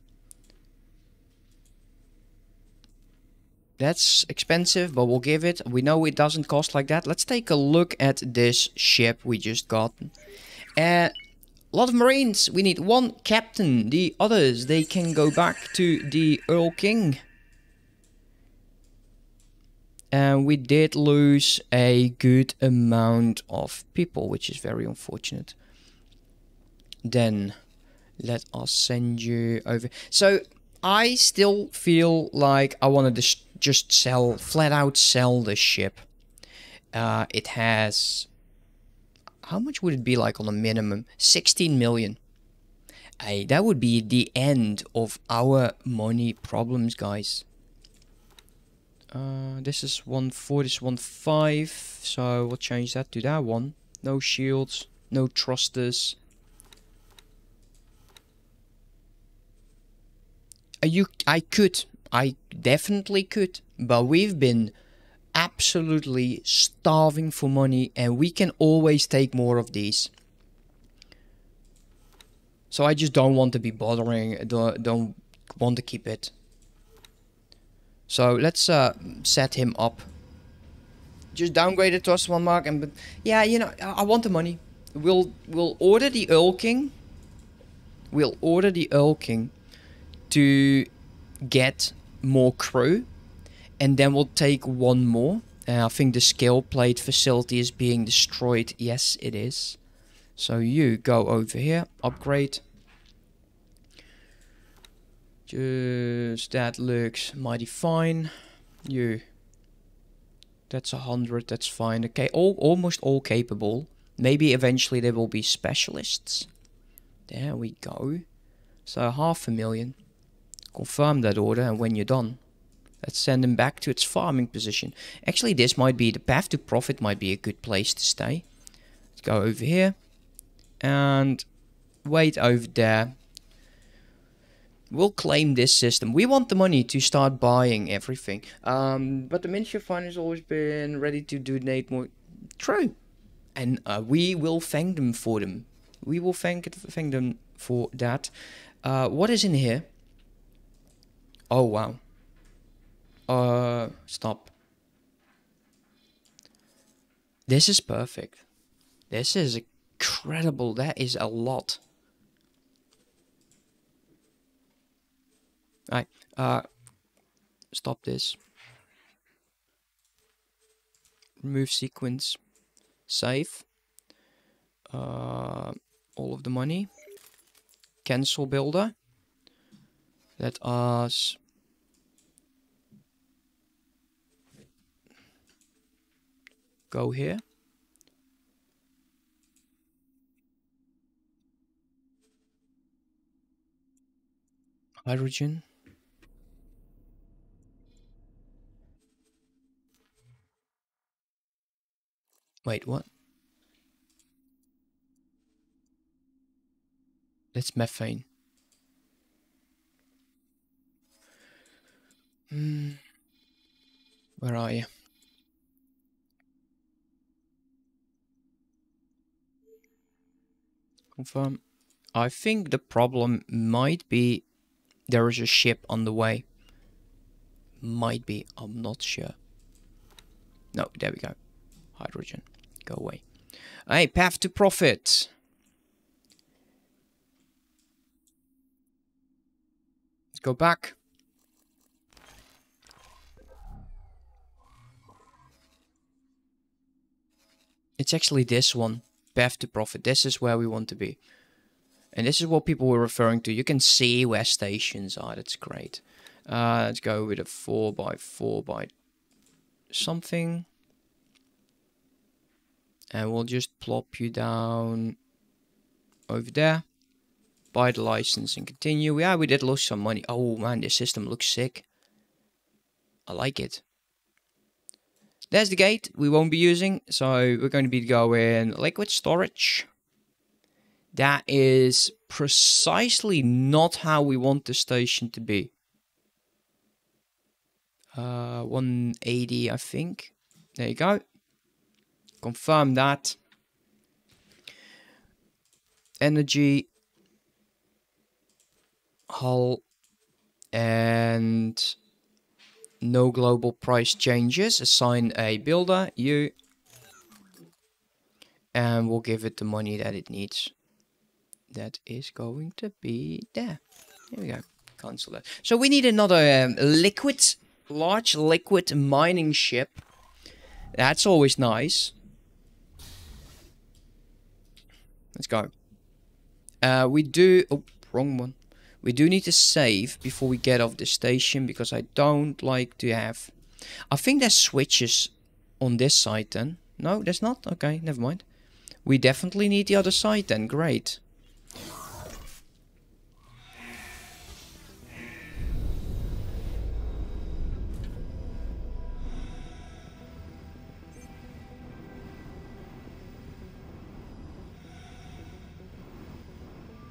That's expensive, but we'll give it. We know it doesn't cost like that. Let's take a look at this ship we just got. Uh, a lot of marines. We need one captain. The others, they can go back to the Erlking. And we did lose a good amount of people, which is very unfortunate. Then, let us send you over. So, I still feel like I want to just sell, flat out sell the ship. Uh, it has... How much would it be like on a minimum? 16 million. Hey, that would be the end of our money problems, guys. Uh, this is 1.4, this is 1.5, so we'll change that to that one. No shields, no thrusters. Uh, you, I could, I definitely could, but we've been absolutely starving for money and we can always take more of these. So I just don't want to be bothering, don't, don't want to keep it. So let's uh, set him up. Just downgrade it to us one mark and but yeah, you know, I, I want the money. We'll we'll order the Erlking. We'll order the Erlking to get more crew and then we'll take one more. Uh, I think the scale plate facility is being destroyed. Yes, it is. So you go over here, upgrade. Just that looks mighty fine. You. That's a hundred. That's fine. Okay, all almost all capable. Maybe eventually there will be specialists. There we go. So half a million. Confirm that order, and when you're done, let's send them back to its farming position. Actually, this might be the path to profit. Might be a good place to stay. Let's go over here and wait over there we'll claim this system. We want the money to start buying everything. Um, but the Ministry of Finance has always been ready to donate more. True. And uh, we will thank them for them. We will thank, thank them for that. Uh, what is in here? Oh, wow. Uh, stop. This is perfect. This is incredible. That is a lot. Right. Uh, stop this. Remove sequence. Save. Uh, all of the money. Cancel builder. Let us go here. Hydrogen. Wait, what? That's methane. Hmm. Where are you? Confirm. I think the problem might be there is a ship on the way. Might be, I'm not sure. No, there we go. Hydrogen. Go away. Hey, path to profit. Let's go back. It's actually this one. Path to profit. This is where we want to be. And this is what people were referring to. You can see where stations are. That's great. Uh, let's go with a 4 by 4 by something. And we'll just plop you down over there. Buy the license and continue. Yeah, we did lose some money. Oh man, this system looks sick. I like it. There's the gate we won't be using. So we're going to be going liquid storage. That is precisely not how we want the station to be. Uh, 180, I think. There you go. Confirm that. Energy. Hull. And no global price changes. Assign a builder, you. And we'll give it the money that it needs that is going to be there. Here we go. Cancel that. So we need another um, liquid, large liquid mining ship. That's always nice. Let's go. Uh, we do... Oh, wrong one. We do need to save before we get off the station because I don't like to have... I think there's switches on this side then. No, there's not? Okay, never mind. We definitely need the other side then. Great.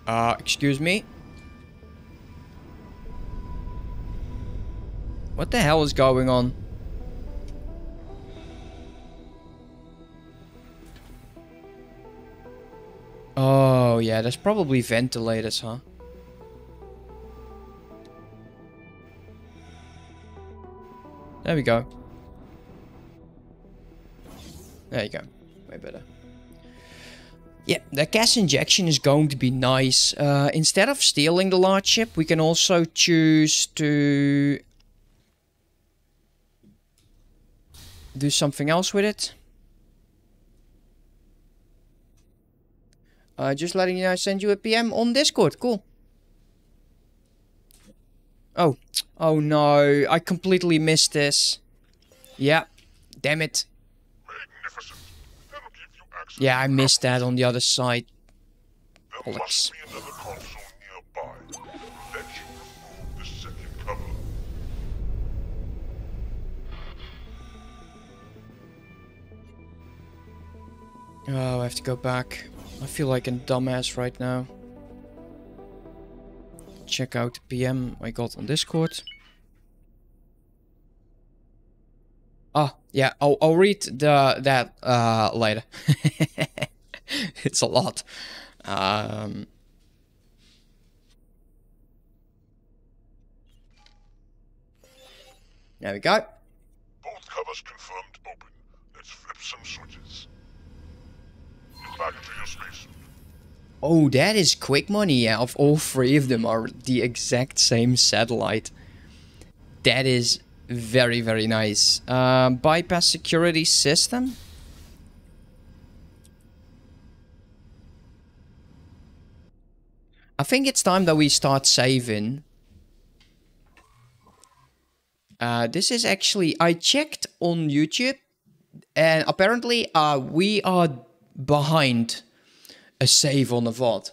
Uh, excuse me? What the hell is going on? Oh, yeah, there's probably ventilators, huh? There we go. There you go. Way better. Yeah, the gas injection is going to be nice. Uh, instead of stealing the large ship, we can also choose to do something else with it. Uh, just letting you know, I send you a PM on Discord. Cool. Oh. Oh no, I completely missed this. Yeah. Damn it. Yeah, I missed that on the other side. Bollocks. Oh, I have to go back. I feel like a dumbass right now. Check out the PM I got on Discord. Oh, yeah, I'll, I'll read the that uh, later. it's a lot. Um, there we go. Both covers confirmed open. Let's flip some switches. Back into your space. Oh, that is quick money. Yeah, of all three of them are the exact same satellite. That is very, very nice. Um, bypass security system. I think it's time that we start saving. Uh, this is actually, I checked on YouTube and apparently uh, we are behind a save on the VOD.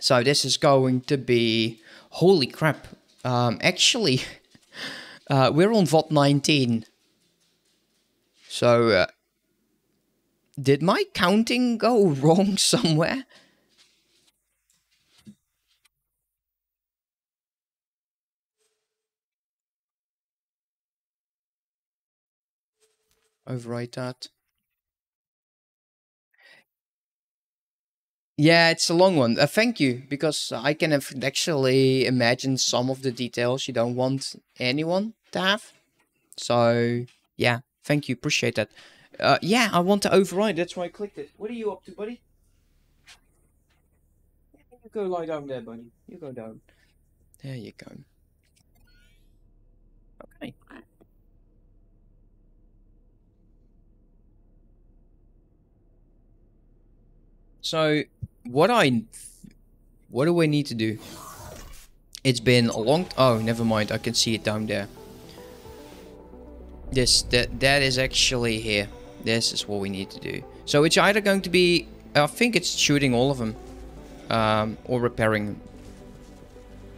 So this is going to be, holy crap, um, actually, uh, we're on VOD 19. So, uh, did my counting go wrong somewhere? Overwrite that. Yeah, it's a long one. Uh, thank you, because I can actually imagine some of the details you don't want anyone to have. So, yeah, thank you. Appreciate that. Uh, yeah, I want to override. That's why I clicked it. What are you up to, buddy? You go lie down there, buddy. You go down. There you go. Okay. So, what I... What do I need to do? It's been a long... Oh, never mind. I can see it down there. This, that, that is actually here. This is what we need to do. So it's either going to be... I think it's shooting all of them. Um, or repairing them.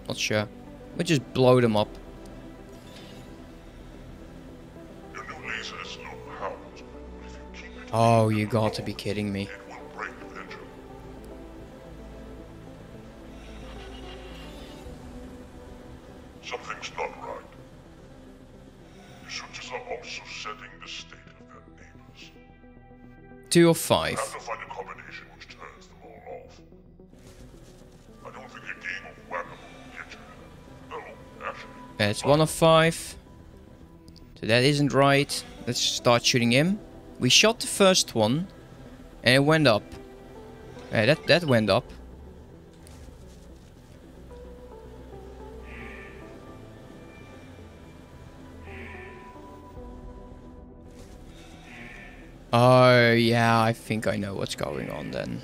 Not sure. We'll just blow them up. Your new laser is low powered, but if you keep it, Oh, you got to be kidding me. There. No, actually, It's one of five. So that isn't right. Let's start shooting him. We shot the first one. And it went up. Uh, that, that went up. Oh, yeah, I think I know what's going on then.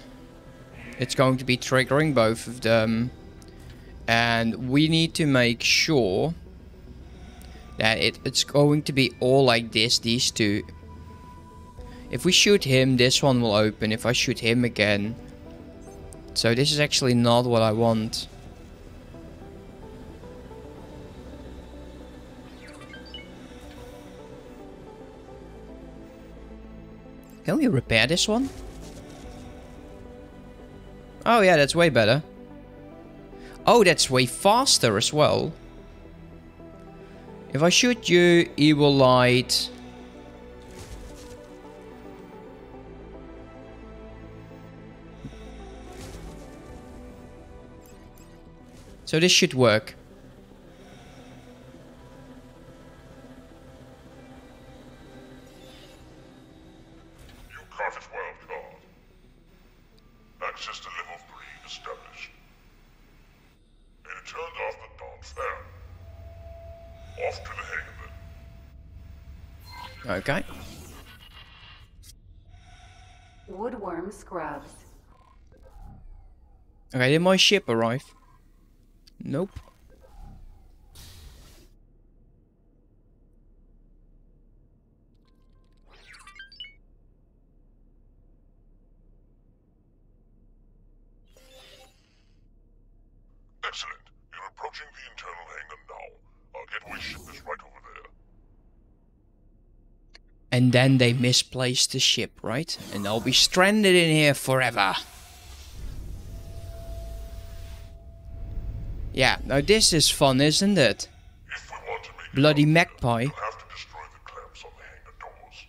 It's going to be triggering both of them. And we need to make sure that it, it's going to be all like this, these two. If we shoot him, this one will open. If I shoot him again. So this is actually not what I want. Can we repair this one? Oh yeah, that's way better. Oh, that's way faster as well. If I shoot you, evil light. So this should work. Access to level 3 established. And it turned off the dawn fan. Off to the hangar then. Okay. Woodworm scrubs. Okay, did my ship arrive? Nope. And then they misplaced the ship, right? And I'll be stranded in here forever. Yeah, now this is fun, isn't it? If we want to make Bloody magpie. You'll have to destroy the clamps on the hangar doors.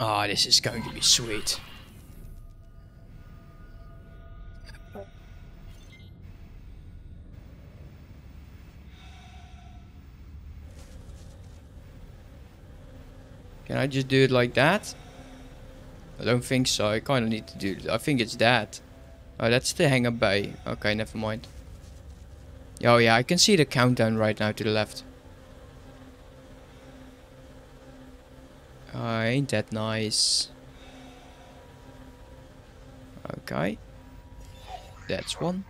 Ah, this is going to be sweet. Can I just do it like that? I don't think so. I kind of need to do it. I think it's that. Oh, that's the hangar bay. Okay, never mind. Oh yeah, I can see the countdown right now to the left. Uh, ain't that nice? Okay. That's one.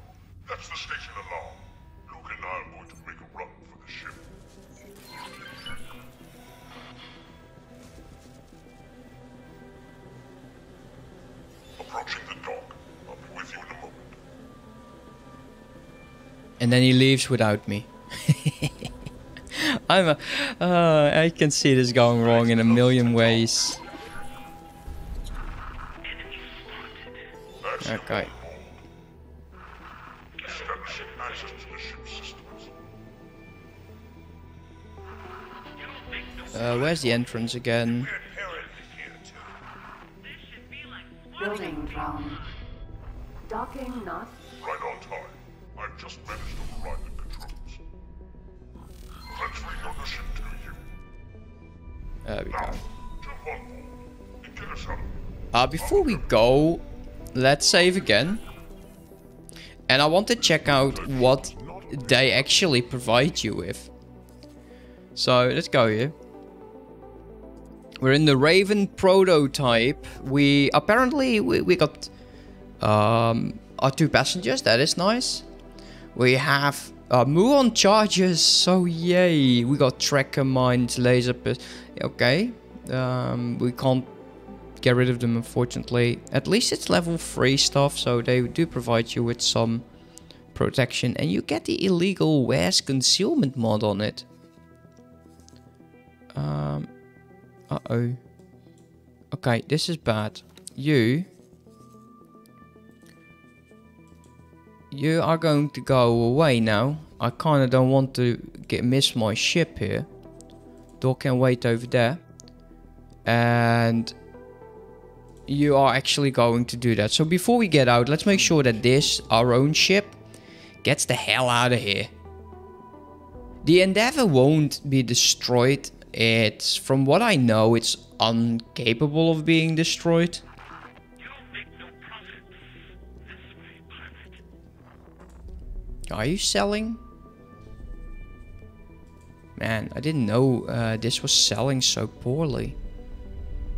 That's the station And then he leaves without me. I'm a, uh, I can see this going wrong in a million ways. Okay. Establishing access to the ship's systems. Uh, where's the entrance again? Building drone. Docking not. Right on time. I've just managed There we go. Jump on board and get us out of here. Uh, before we go, let's save again. And I want to check out what they actually provide you with. So, let's go here. We're in the Raven prototype. We apparently we, we got um, our two passengers. That is nice. We have uh, muon charges. So yay! We got tracker mines, laser. Okay. Um, we can't get rid of them unfortunately. At least it's level 3 stuff, so they do provide you with some protection. And you get the illegal wares concealment mod on it. Um, Uh-oh. Okay, this is bad. You... You are going to go away now. I kind of don't want to get miss my ship here. Door can wait over there. And you are actually going to do that. So before we get out, let's make sure that this, our own ship, gets the hell out of here. The Endeavour won't be destroyed. It's, from what I know, it's incapable of being destroyed. Are you selling? Man, I didn't know uh, this was selling so poorly.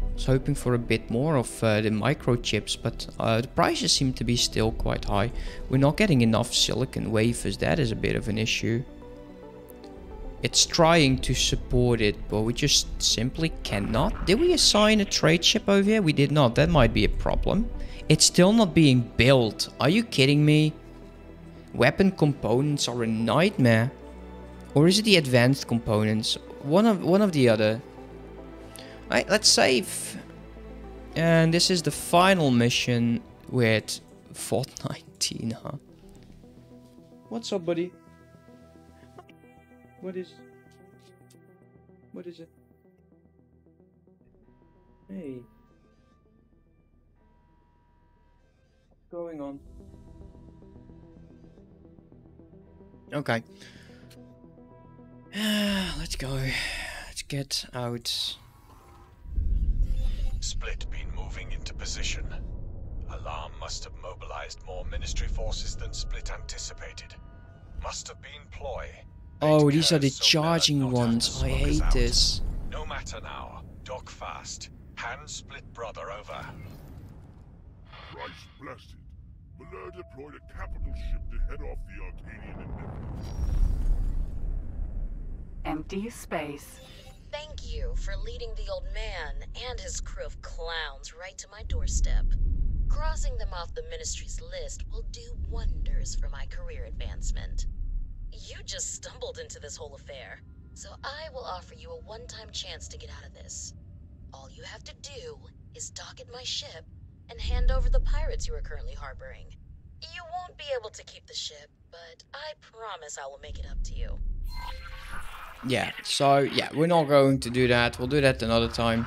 I was hoping for a bit more of uh, the microchips, but uh, the prices seem to be still quite high. We're not getting enough silicon wafers, that is a bit of an issue. It's trying to support it, but we just simply cannot. Did we assign a trade ship over here? We did not, that might be a problem. It's still not being built. Are you kidding me? Weapon components are a nightmare. Or is it the advanced components? One of one of the other. Alright, let's save. And this is the final mission with Fort 19, huh? What's up, buddy? What is... What is it? Hey. What's going on? Okay. Let's go. Let's get out. Split been moving into position. Alarm must have mobilized more Ministry forces than Split anticipated. Must have been ploy. Oh, these are the charging ones. I hate this. No matter now. Dock fast. Hand Split brother over. Christ bless it. Malur deployed a capital ship to head off the Arcadian Endeavor. Empty space. Thank you for leading the old man and his crew of clowns right to my doorstep. Crossing them off the Ministry's list will do wonders for my career advancement. You just stumbled into this whole affair, so I will offer you a one-time chance to get out of this. All you have to do is dock at my ship and hand over the pirates you are currently harboring. You won't be able to keep the ship, but I promise I will make it up to you. Yeah, so yeah, we're not going to do that. We'll do that another time.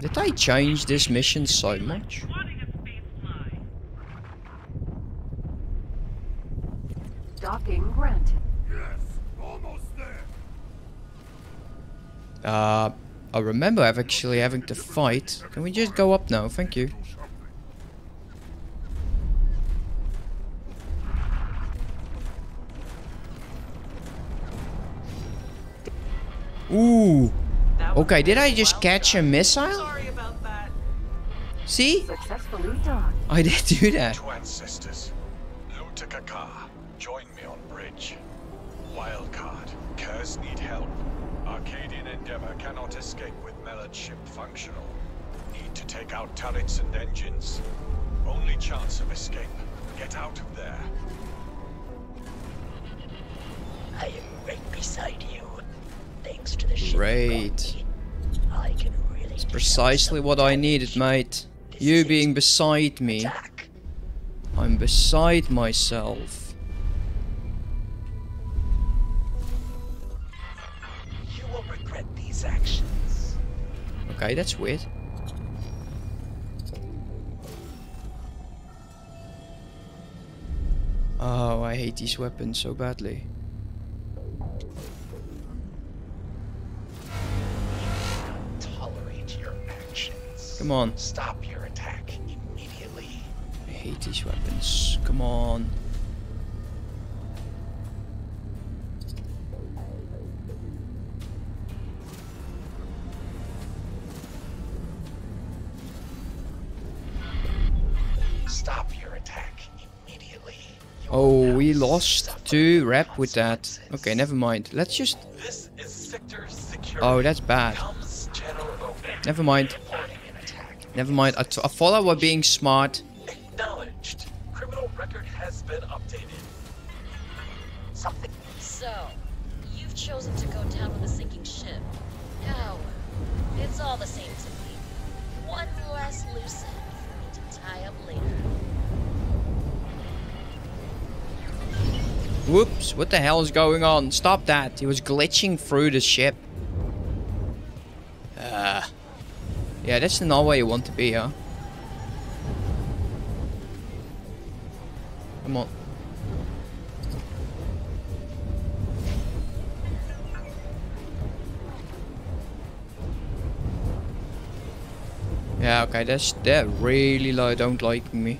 Did I change this mission so much? Docking granted. Yes, almost there. Uh, I remember actually having to fight. Can we just go up now? Thank you. Ooh. Okay, did I just catch a missile? See? I did do that. Two ancestors. Lutakaka, join me on bridge. Wildcard, Curs need help. Arcadian Endeavor cannot escape with Mellard ship functional. Need to take out turrets and engines. Only chance of escape. Get out of there. I am right beside you. Thanks to the ship. Great. I can really It's precisely what I needed, mate. You being beside me. I'm beside myself. transactions. Okay, that's weird. Oh, I hate these weapons so badly. Come on. Stop your attack immediately. I hate these weapons. Come on. Stop your attack immediately. Oh, we lost two rep with that. Okay, never mind. Let's just... This is sector security. Oh, that's bad. Comes General O'Bannon Never mind. Reporting an attack. Never mind. I, t I thought I was being smart. Acknowledged. Criminal record has been updated. Something. So, you've chosen to go down with a sinking ship. Well, it's all the same to me. One less loose end for me to tie up later. Whoops, what the hell is going on? Stop that. He was glitching through the ship. Uh, yeah, that's not where you want to be, huh? Come on. Yeah, okay, that's that really low. Don't like me.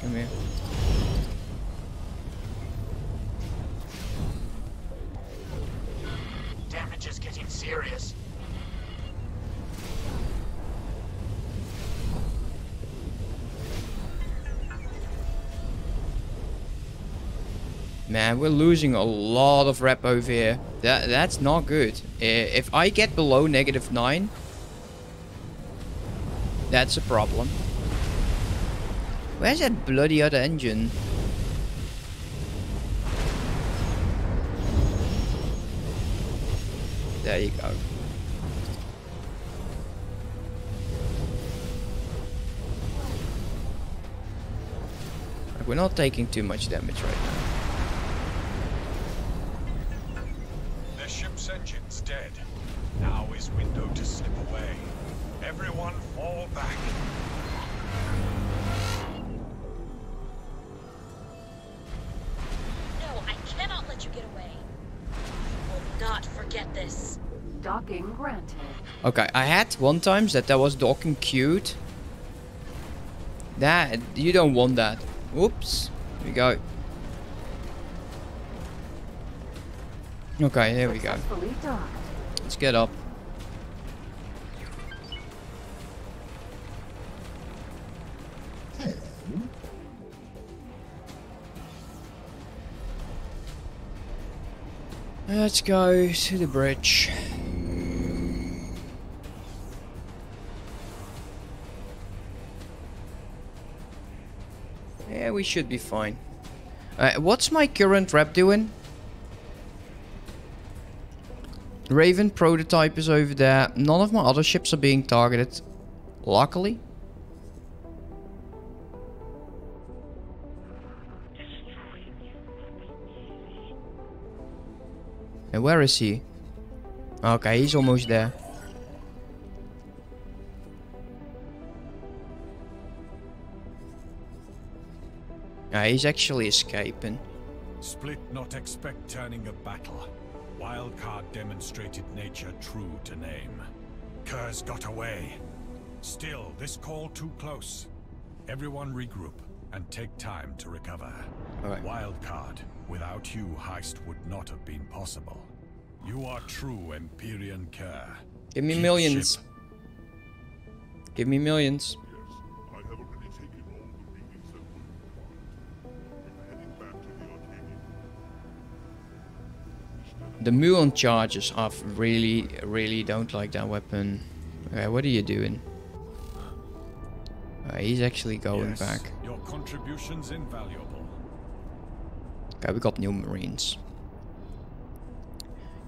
Come here. Damage is getting serious. Man, we're losing a lot of rep over here. That That's not good. If I get below negative 9, that's a problem. Where's that bloody other engine? There you go. We're not taking too much damage right now. Now is window to slip away. Everyone fall back. No, I cannot let you get away. I will not forget this. Docking granted. Okay, I had one times that that was docking cute. That you don't want that. Oops. Here we go. Okay, here we go. Let's get up. Let's go to the bridge. Yeah, we should be fine. Uh, what's my current rep doing? Raven prototype is over there. None of my other ships are being targeted. Luckily. And where is he? Okay, he's almost there. Yeah, he's actually escaping. Split not expect turning of battle. Wildcard demonstrated nature true to name. Curs got away. Still, this call too close. Everyone regroup and take time to recover. Alright. Wildcard, without you, heist would not have been possible. You are true Empyrean Cur. Give me Keep millions. ship. Give me millions. I have already taken all the readings that were required. I'm heading back to the Arcadian. The muon charges. I really, really don't like that weapon. Okay, what are you doing? Uh, he's actually going Yes, back. Your contribution's invaluable. Okay, we got new marines.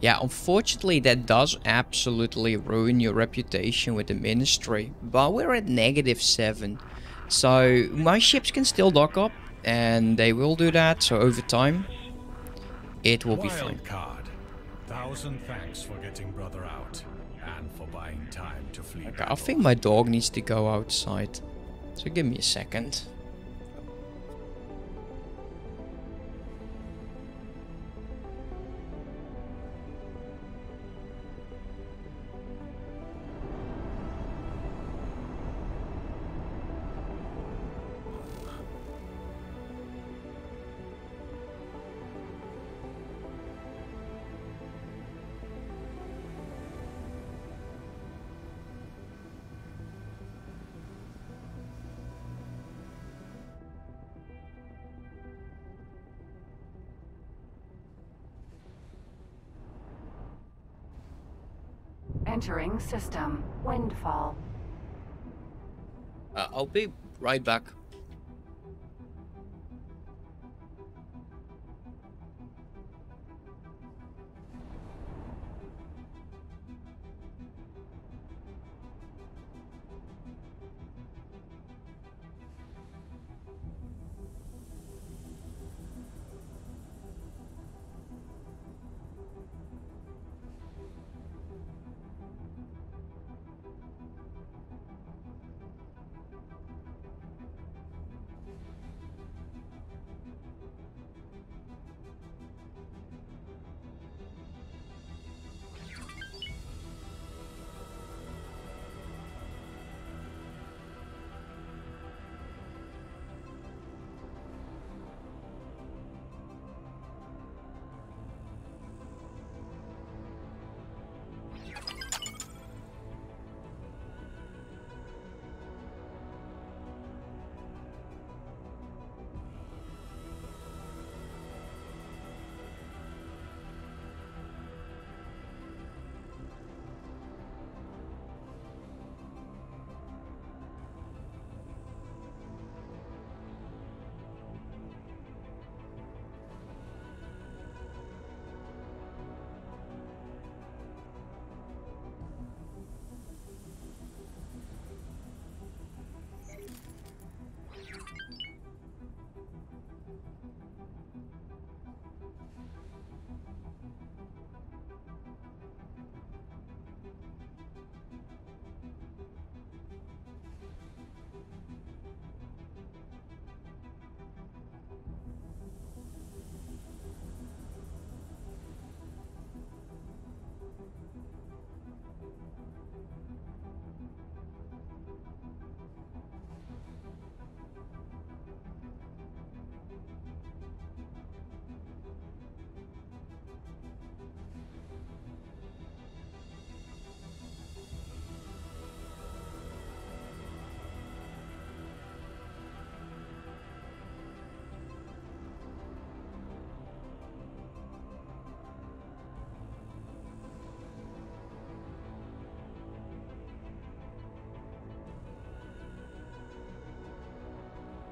Yeah, unfortunately that does absolutely ruin your reputation with the ministry. But we're at negative 7. So my ships can still dock up. And they will do that. So over time, it will be fine. Thou thousand thanks for getting brother out, and for buying time to flee. Okay, I think my dog needs to go outside. So give me a second. Entering system. Windfall. Uh, I'll be right back.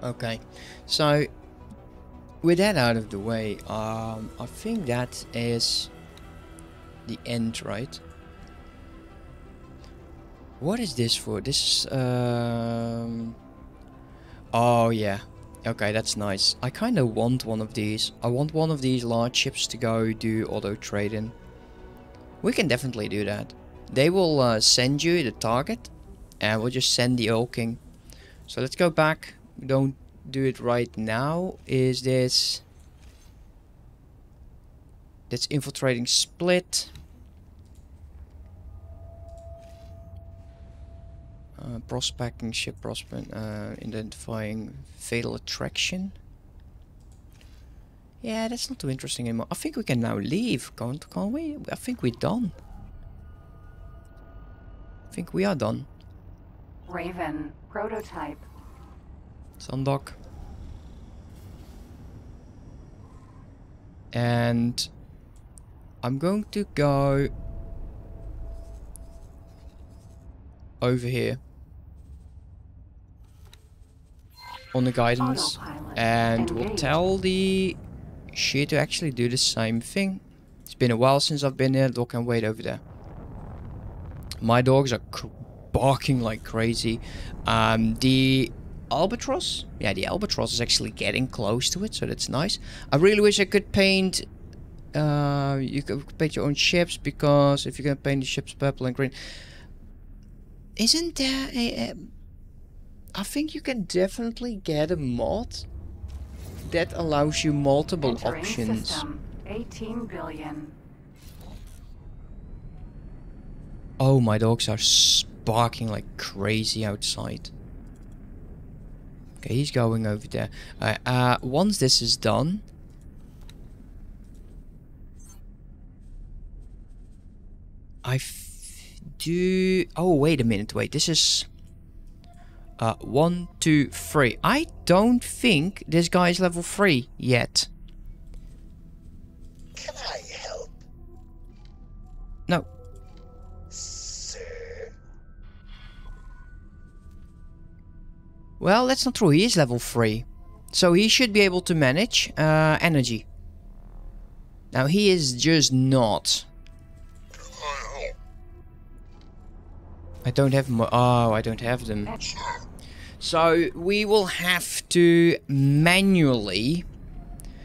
Okay, so with that out of the way, um, I think that is the end, right? What is this for? This is, um... Oh, yeah. Okay, that's nice. I kind of want one of these. I want one of these large ships to go do auto trading. We can definitely do that. They will uh, send you the target, and we'll just send the Erlking. So let's go back. Don't do it right now. Is this... That's infiltrating split. Uh, prospecting ship prospect uh, identifying fatal attraction. Yeah, that's not too interesting anymore. I think we can now leave, can't, can't we? I think we're done. I think we are done. Raven. Prototype. Sundock. And I'm going to go over here on the guidance and we'll tell the she to actually do the same thing. It's been a while since I've been there. Dog can wait over there. My dogs are barking like crazy. Um, the albatross, yeah, the albatross is actually getting close to it, so that's nice. I really wish I could paint Uh, you could paint your own ships because if you can paint the ships purple and green. Isn't there a, a I think you can definitely get a mod that allows you multiple Entering options. System. 18 billion. Oh, my dogs are barking like crazy outside. Okay, he's going over there. Uh, uh, once this is done... I do... Oh, wait a minute, wait, this is... Uh, one, two, three. I don't think this guy is level three yet. Can I help, No. Well, that's not true. He is level 3. So he should be able to manage uh, energy. Now he is just not. I don't have mo- Oh, I don't have them. So we will have to manually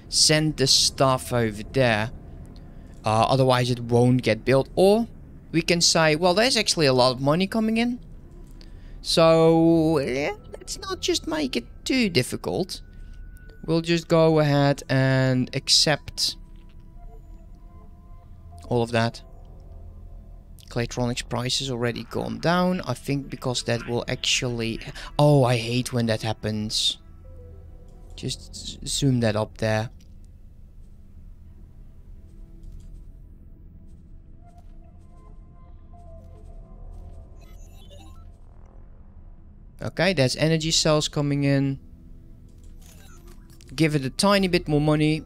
send the stuff over there. Uh, otherwise it won't get built. Or we can say, well, there's actually a lot of money coming in. So yeah, let's not just make it too difficult. We'll just go ahead and accept all of that. Claytronics price has already gone down. I think because that will actually... Oh, I hate when that happens. Just zoom that up there. Okay, there's energy cells coming in. Give it a tiny bit more money.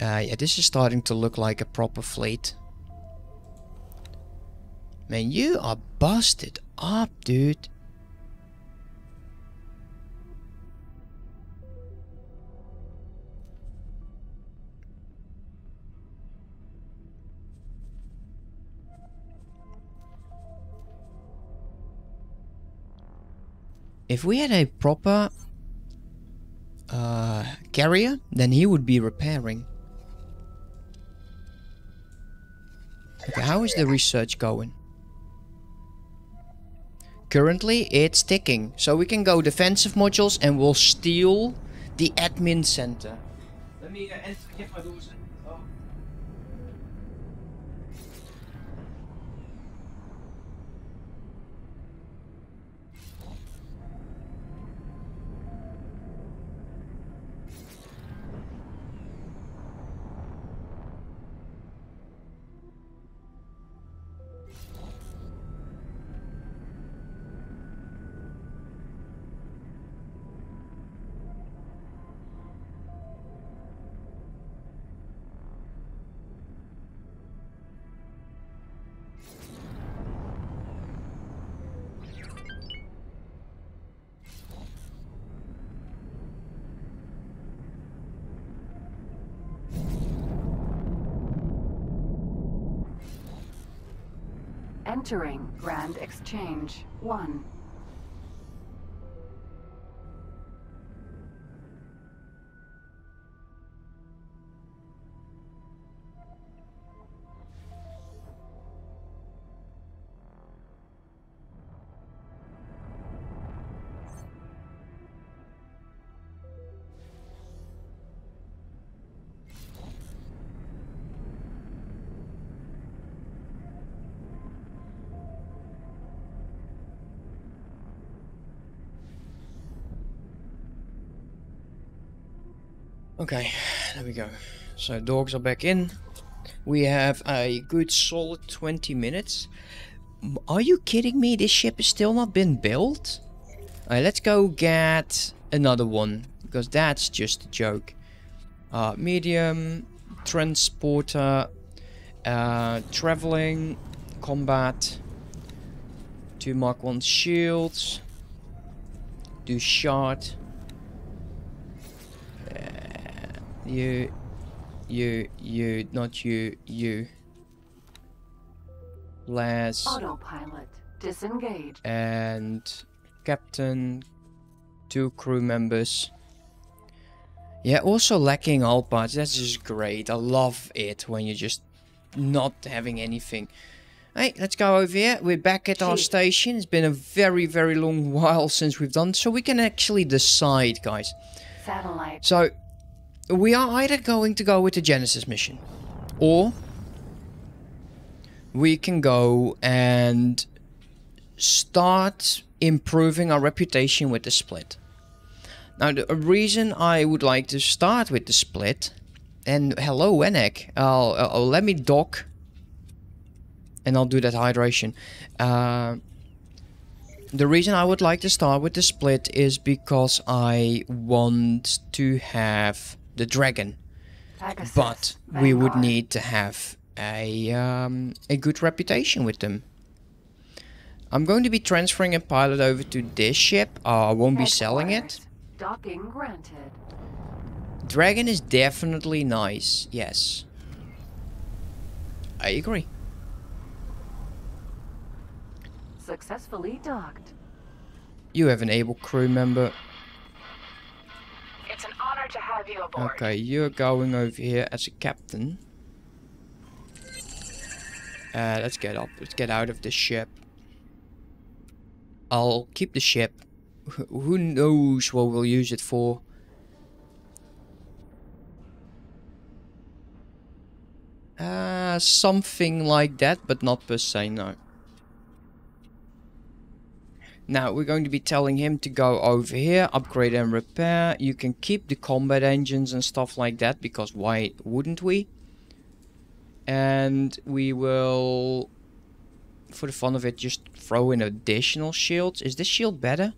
Uh, yeah, this is starting to look like a proper fleet. Man, you are busted up, dude. If we had a proper uh, carrier, then he would be repairing. Okay, how is the research going? Currently, it's ticking. So we can go defensive modules and we'll steal the admin center. Let me uh, get my doors Entering Grand Exchange 1. Okay, there we go. So dogs are back in. We have a good solid 20 minutes. Are you kidding me? This ship has still not been built? Let's go get another one. Because that's just a joke. Uh, medium, transporter, uh, traveling, combat, two Mark 1 shields, do shard, You, you, you, not you, you. Les Autopilot. Disengage. and captain, two crew members. Yeah, also lacking all parts. That's just great. I love it when you're just not having anything. Hey, let's go over here. We're back at our station. It's been a very, very long while since we've done so we can actually decide, guys. Satellite. So, we are either going to go with the Genesis mission, or we can go and start improving our reputation with the split. Now, the reason I would like to start with the split, and hello, Wenek, I'll, I'll let me dock, and I'll do that hydration. Uh, the reason I would like to start with the split is because I want to have the dragon, Pegasus, but we would need to have a um, a good reputation with them. I'm going to be transferring a pilot over to this ship. Uh, I won't be selling it. Docking granted. Dragon is definitely nice. Yes. I agree. Successfully docked. You have an able crew member. Aboard. Okay, you're going over here as a captain. Uh, let's get up. Let's get out of the ship. I'll keep the ship. Who knows what we'll use it for? Uh, something like that, but not per se, no. Now, we're going to be telling him to go over here, upgrade and repair. You can keep the combat engines and stuff like that, because why wouldn't we? And we will, for the fun of it, just throw in additional shields. Is this shield better?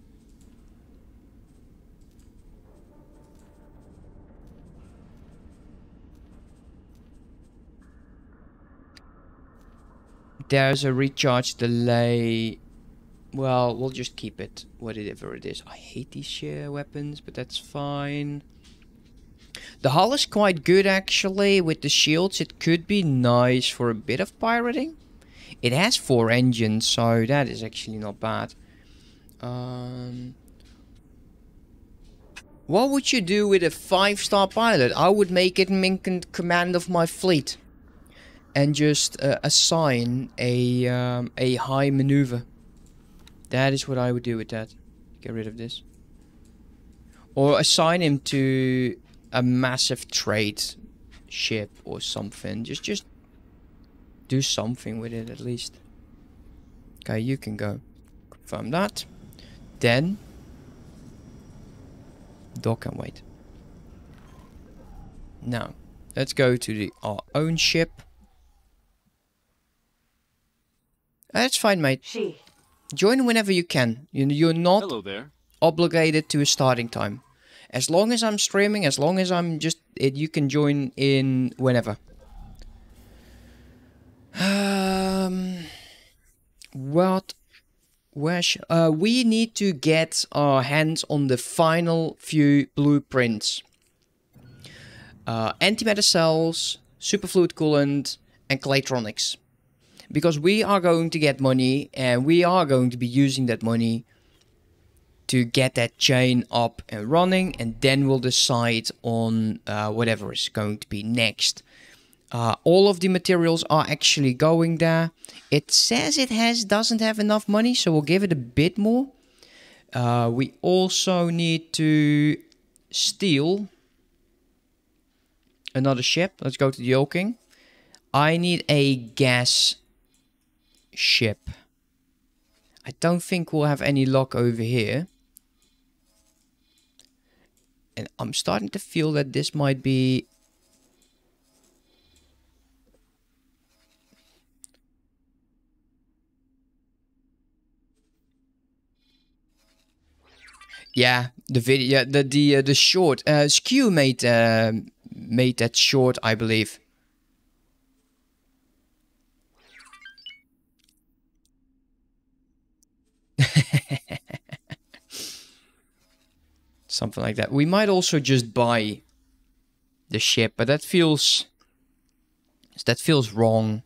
There's a recharge delay. Well, we'll just keep it whatever it is. I hate these sheer weapons, but that's fine. The hull is quite good actually with the shields. It could be nice for a bit of pirating. It has four engines, so that is actually not bad. Um, what would you do with a five-star pilot? I would make it in command of my fleet, and just uh, assign a um, a high maneuver. That is what I would do with that. Get rid of this. Or assign him to a massive trade ship or something. Just just do something with it at least. Okay, you can go. Confirm that. Then dock and wait. Now, let's go to the our own ship. That's fine, mate. She. Join whenever you can. You- You're not obligated to a starting time. As long as I'm streaming, as long as I'm just, it, you can join in whenever. Um, what? Where? Sh uh, we need to get our hands on the final few blueprints. Uh, antimatter cells, superfluid coolant, and claytronics because we are going to get money and we are going to be using that money to get that chain up and running and then we'll decide on uh, whatever is going to be next. Uh, all of the materials are actually going there. It says it has doesn't have enough money so we'll give it a bit more. Uh, we also need to steal another ship. Let's go to the Erlking I need a gas ship. I don't think we'll have any luck over here. And I'm starting to feel that this might be... Yeah, the video, the the uh, the short. Uh, Skew made uh, made that short, I believe. Something like that. We might also just buy the ship, but that feels that feels wrong.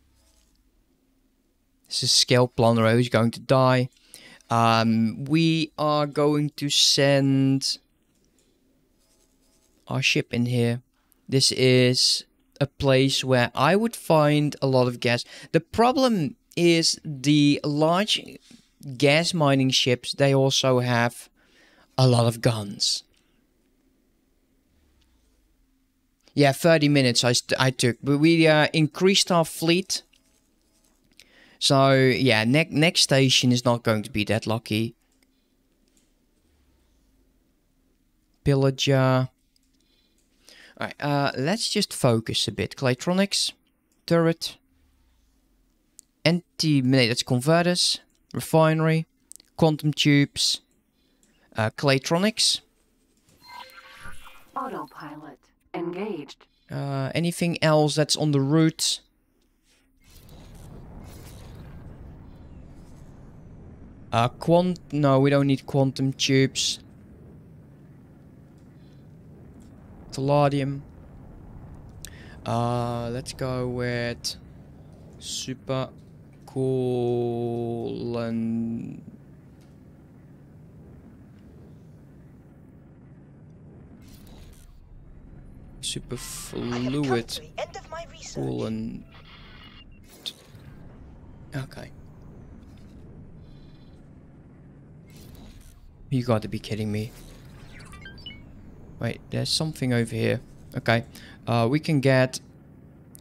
This is Scale Planner who's going to die. Um, we are going to send our ship in here. This is a place where I would find a lot of gas. The problem is the large gas mining ships, they also have a lot of guns. Yeah, 30 minutes I, I took, but we uh, increased our fleet. So, yeah, ne next station is not going to be that lucky. Pillager. Alright, uh, let's just focus a bit. Claytronics, turret, anti-that's converters, refinery, quantum tubes, uh, Claytronics. Autopilot engaged. Uh, anything else that's on the route? Uh, quant... No, we don't need quantum tubes. Palladium. Uh, let's go with... Super coolant... super fluid coolant. Okay. You gotta be kidding me. Wait, there's something over here. Okay. Uh, we can get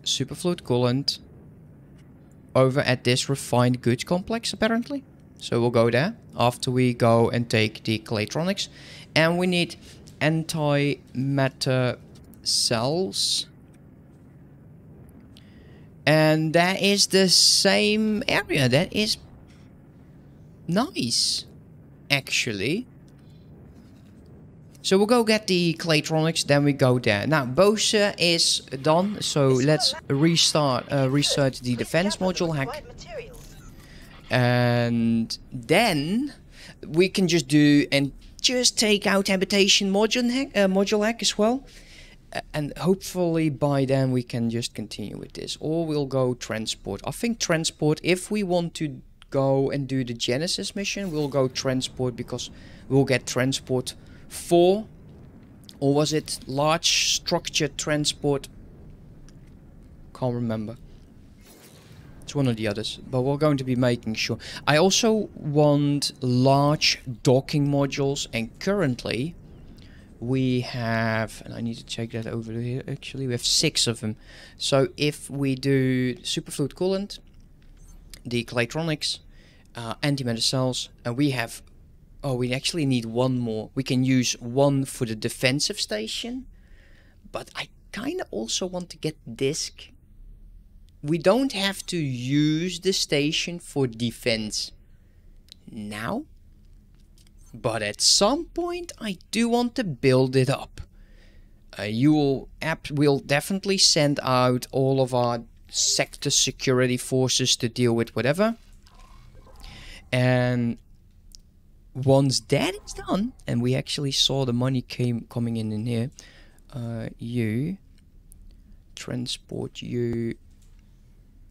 superfluid coolant over at this refined goods complex, apparently. So we'll go there after we go and take the Claytronics. And we need antimatter cells. And that is the same area. That is nice, actually. So we'll go get the Claytronics, then we go there. Now, Boso is done, so let's restart, uh, research the defense module hack. And then we can just do and just take out habitation module hack, uh, module hack as well. And hopefully by then we can just continue with this. Or we'll go transport. I think transport if we want to go and do the genesis mission we'll go transport because we'll get transport 4 or was it large structured transport? Can't remember. It's one of the others but we're going to be making sure. I also want large docking modules and currently we have, and I need to check that over here actually, we have six of them. So if we do superfluid coolant, the Claytronics, uh, antimatter cells, and we have, oh, we actually need one more. We can use one for the defensive station, but I kind of also want to get disc. We don't have to use the station for defense now but at some point, I do want to build it up. Uh, you will app will definitely send out all of our sector security forces to deal with whatever. And once that is done, and we actually saw the money came coming in in here, uh, you transport you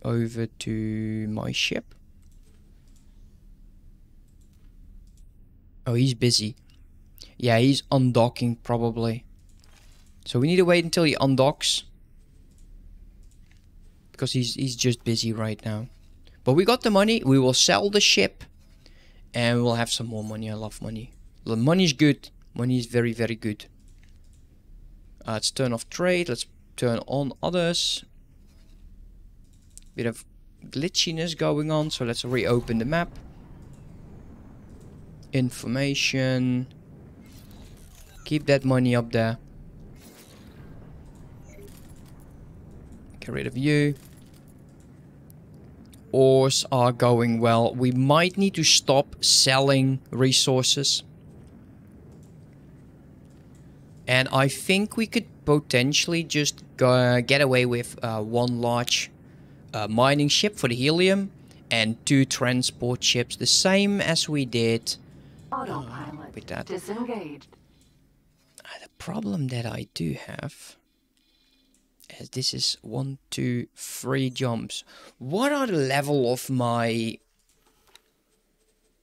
over to my ship. Oh, he's busy. Yeah, he's undocking probably. So we need to wait until he undocks. Because he's, he's just busy right now. But we got the money. We will sell the ship. And we'll have some more money. I love money. The is good. Money is very, very good. Uh, let's turn off trade. Let's turn on others. Bit of glitchiness going on. So let's reopen the map information. Keep that money up there. Get rid of you. Ores are going well. We might need to stop selling resources. And I think we could potentially just go, get away with uh, one large uh, mining ship for the helium and two transport ships, the same as we did Autopilot with that. disengaged. Uh, the problem that I do have is this is one, two, three jumps. What are the level of my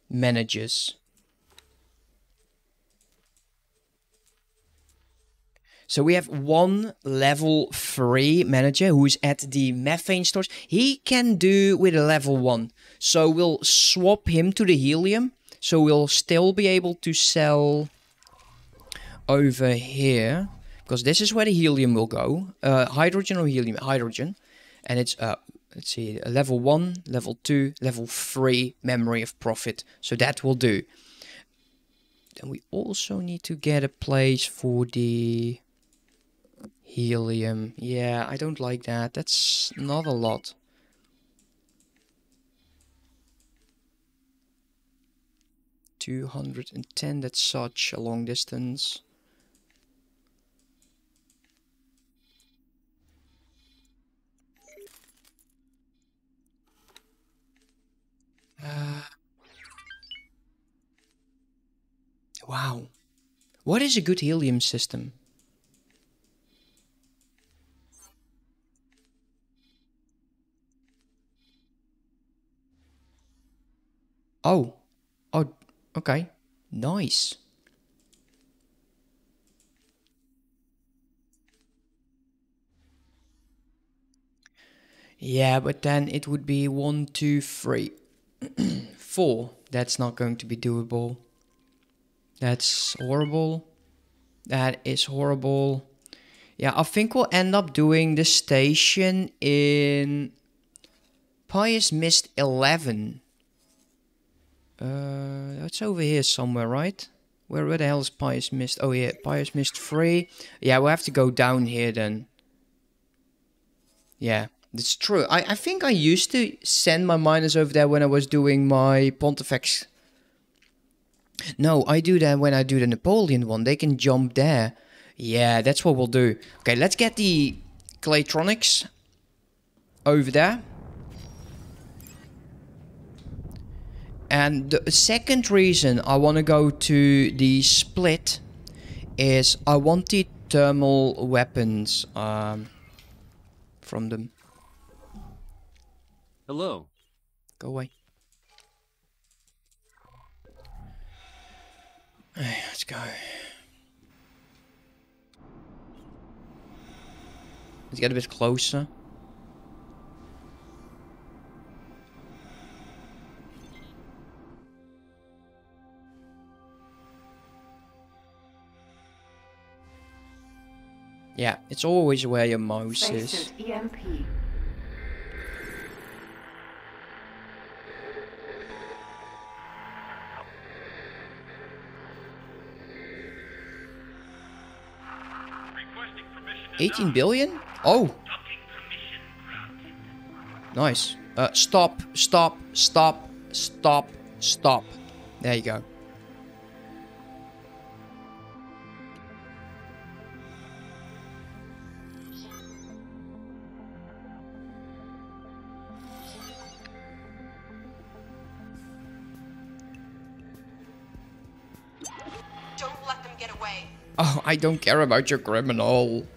managers? So we have one level 3 manager who's at the methane stores. He can do with a level 1. So we'll swap him to the helium. So we'll still be able to sell over here. Because this is where the helium will go. Uh, hydrogen or helium? Hydrogen. And it's, uh, let's see, level 1, level 2, level 3 memory of profit. So that will do. Then we also need to get a place for the helium. Yeah, I don't like that. That's not a lot. Two hundred and ten. That's such a long distance. Uh, wow. What is a good helium system? Oh. Oh, okay. Nice. Yeah, but then it would be one, two, three, four. That's not going to be doable. That's horrible. That is horrible. Yeah, I think we'll end up doing the station in Pious Mist 11. Uh, it's over here somewhere, right? Where, where the hell is Pious Mist? Oh, yeah, Pious Mist 3. Yeah, we'll have to go down here then. Yeah, that's true. I, I think I used to send my miners over there when I was doing my Pontifex. No, I do that when I do the Napoleon one. They can jump there. Yeah, that's what we'll do. Okay, let's get the Claytronics over there. And the second reason I want to go to the split is I want the thermal weapons um, from them. Hello. Go away. Hey, let's go. Let's get a bit closer. Yeah, it's always where your mouse is. EMP. Eighteen billion? Oh. Nice. Uh, stop, stop, stop, stop, stop. There you go. Don't let them get away. Oh, I don't care about your criminal.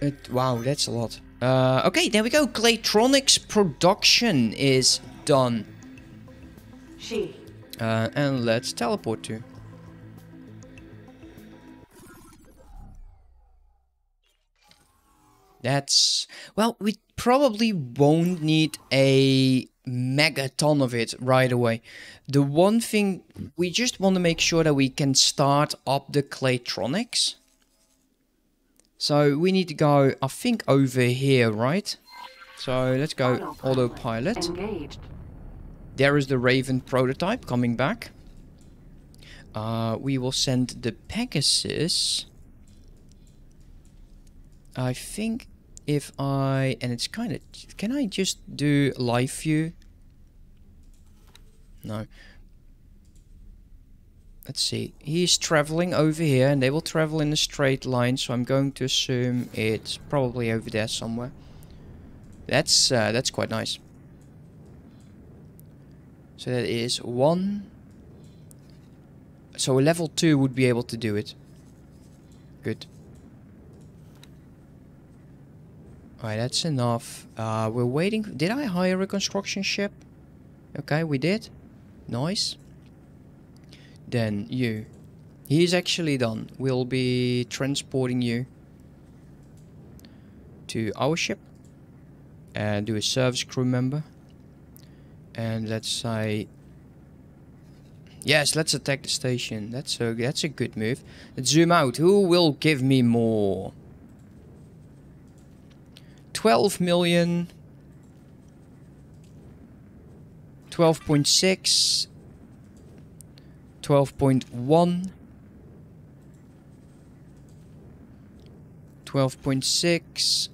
It, wow, that's a lot. Uh, okay, there we go. Claytronics production is done. She. Uh, and let's teleport to. That's... Well, we probably won't need a megaton of it right away. The one thing... We just want to make sure that we can start up the Claytronics. So we need to go, I think, over here, right? So let's go autopilot. Engaged. There is the Raven prototype coming back. Uh, we will send the Pegasus. I think if I... And it's kind of... Can I just do live view? No. Let's see. He's traveling over here and they will travel in a straight line. So I'm going to assume it's probably over there somewhere. That's, uh, that's quite nice. So that is one. So a level two would be able to do it. Good. Alright, that's enough. Uh, we're waiting. Did I hire a construction ship? Okay, we did. Nice. Then you. He's actually done. We'll be transporting you to our ship and do a service crew member. And let's say Yes, let's attack the station. That's a that's a good move. Let's zoom out. Who will give me more? 12 million 12.6 12.1 12.6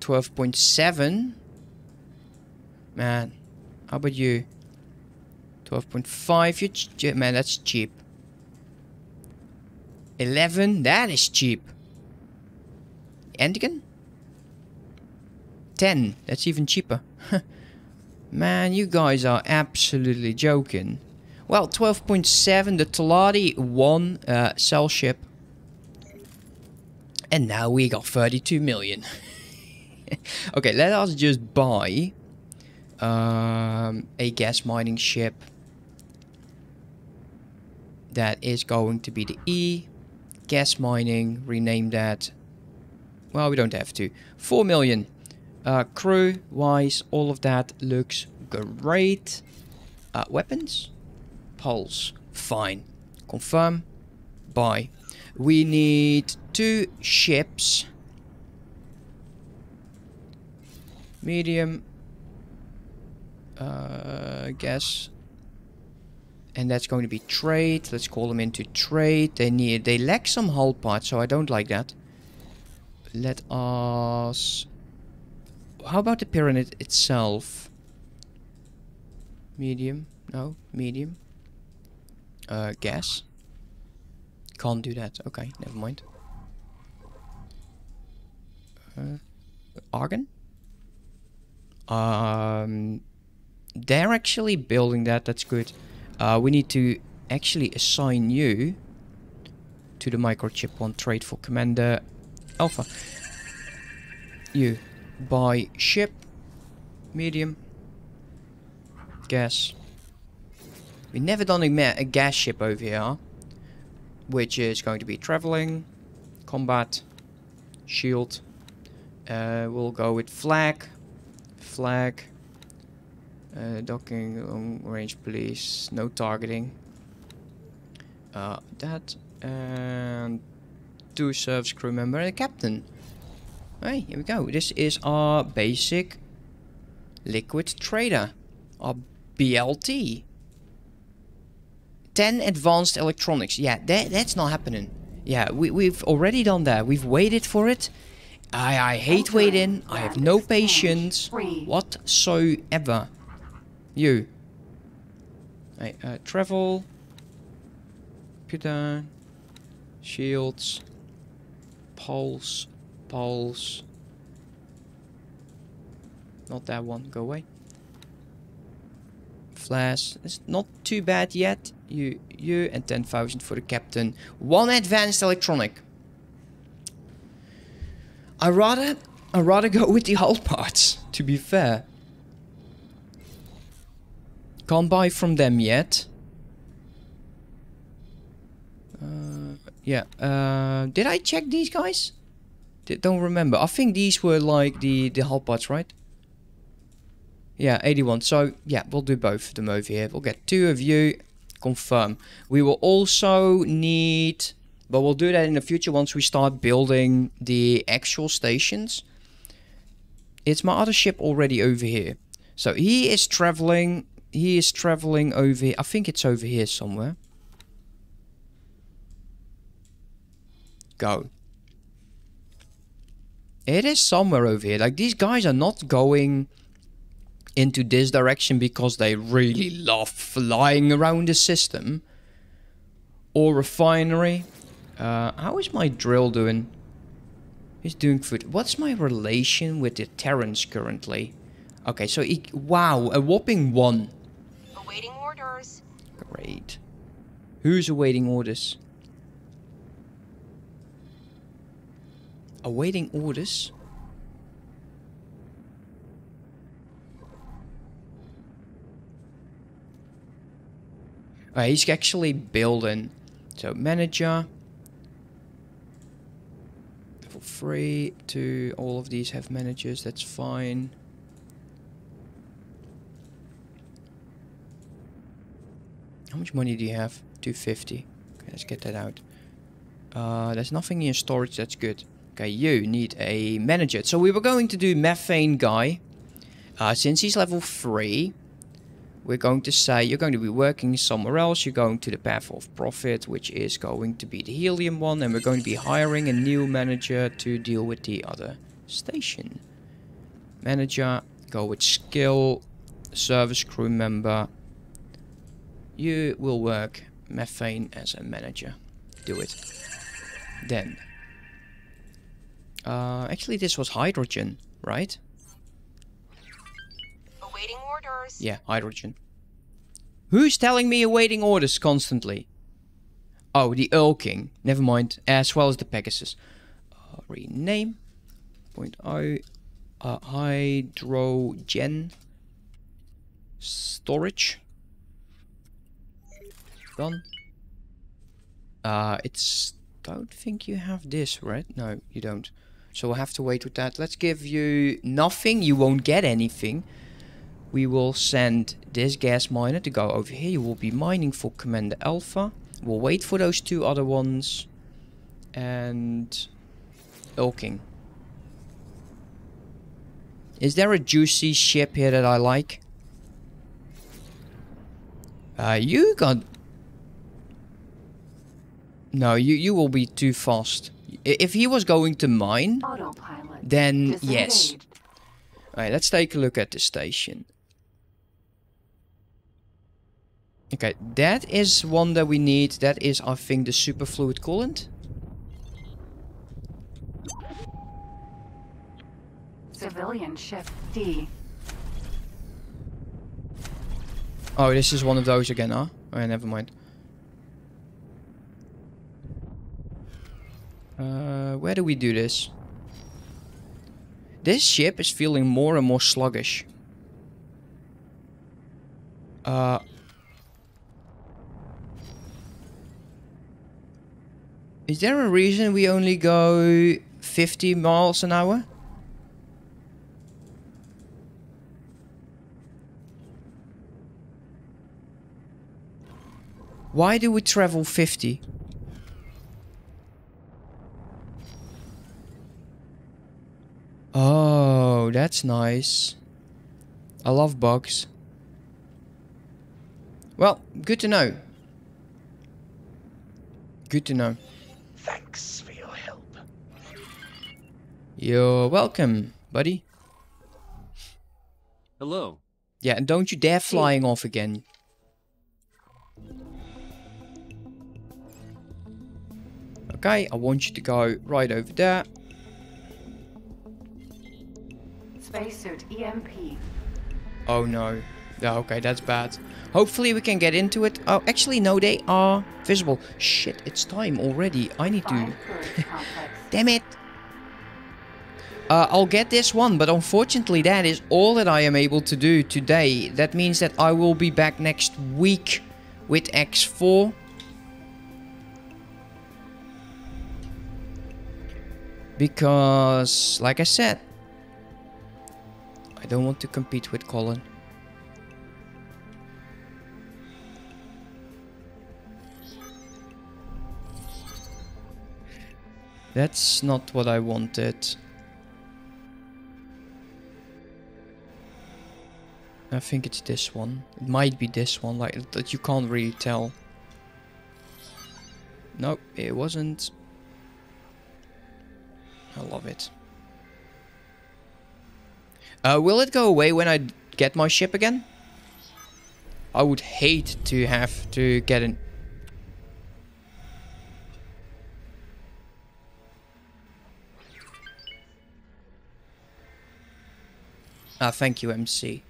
12.7 Man, how about you? 12.5, you man, that's cheap. 11, that is cheap. Antigen? 10, that's even cheaper. man, you guys are absolutely joking. Well, 12.7, the Talati 1 uh, cell ship. And now we got 32 million. okay, let us just buy um, a gas mining ship that is going to be the E. Gas mining, rename that. Well, we don't have to. 4 million. Uh, crew wise, all of that looks great. Uh, weapons? Pulse. Fine. Confirm. Buy. We need two ships. Medium. Uh, guess and that's going to be trade. Let's call them into trade. They need they lack some hull parts, so I don't like that. Let us. How about the pyramid itself? Medium? No, medium. Uh, gas. Can't do that. Okay, never mind. Uh, argon. Um, they're actually building that. That's good. Uh, we need to actually assign you to the microchip one trade for Commander Alpha. You buy ship, medium, gas. We've never done a, a gas ship over here, which is going to be traveling, combat, shield. Uh, we'll go with flak, flak, uh, docking, long range police, no targeting. Uh, that and two service crew member and a captain. Hey, here we go. This is our basic liquid trader, our BLT. 10 advanced electronics. Yeah, that, that's not happening. Yeah, we, we've already done that. We've waited for it. I, I hate waiting. I have no patience whatsoever. You. Hey, uh, travel. Computer. Shields. Pulse. Pulse. Not that one. Go away. Flash. It's not too bad yet. You, you, and 10,000 for the captain. One advanced electronic. I rather, I rather go with the hull parts. To be fair. Can't buy from them yet. Uh, yeah. Uh, did I check these guys? D don't remember. I think these were like the, the hull parts, right? Yeah, 81. So, yeah, we'll do both of them over here. We'll get two of you. Confirm. We will also need... But we'll do that in the future once we start building the actual stations. It's my other ship already over here. So he is traveling he is traveling over here. I think it's over here somewhere. Go. It is somewhere over here. Like, these guys are not going into this direction because they really love flying around the system. Or refinery. Uh, how is my drill doing? He's doing food. What's my relation with the Terrans currently? Okay, so he, wow, a whopping one. Awaiting orders. Great. Who's awaiting orders? Awaiting orders? Uh, he's actually building. So manager. Level 3 to all of these have managers, that's fine. How much money do you have? 250. Okay, let's get that out. Uh, there's nothing in storage, that's good. Okay, you need a manager. So we were going to do methane guy. Uh, since he's level 3, we're going to say you're going to be working somewhere else. You're going to the path of profit, which is going to be the helium one. And we're going to be hiring a new manager to deal with the other station. Manager, go with skill, service crew member. You will work methane as a manager. Do it. Then. Uh, actually, this was hydrogen, right? Orders. Yeah, hydrogen. Who's telling me awaiting orders constantly? Oh, the Erlking. Never mind. As well as the Pegasus. Uh, rename. Point O. Uh, hydrogen. Storage. Done. Uh, it's... Don't think you have this, right? No, you don't. So we'll have to wait with that. Let's give you nothing. You won't get anything. We will send this gas miner to go over here. You will be mining for Commander Alpha. We'll wait for those two other ones. And... Erlking. Is there a juicy ship here that I like? Uh, you got... No, you, you will be too fast. If he was going to mine, then yes. Alright, let's take a look at the station. Okay, that is one that we need. That is, I think, the superfluid coolant. Civilian ship D. Oh, this is one of those again, huh? Oh, never mind. Uh, where do we do this? This ship is feeling more and more sluggish. Uh... Is there a reason we only go 50 miles an hour? Why do we travel 50? Oh, that's nice. I love bugs. Well, good to know. Good to know. Thanks for your help. You're welcome, buddy. Hello. Yeah, and don't you dare flying off again. Okay, I want you to go right over there. Spacesuit EMP. Oh no. Yeah, okay, that's bad. Hopefully we can get into it. Oh, actually, no, they are visible. Shit, it's time already. I need to... Damn it. Uh, I'll get this one, but unfortunately that is all that I am able to do today. That means that I will be back next week with X4. Because, like I said, I don't want to compete with Colin. That's not what I wanted. I think it's this one. It might be this one, like that you can't really tell. Nope, it wasn't. I love it. Uh, will it go away when I get my ship again? I would hate to have to get an... Ah, thank you, MC.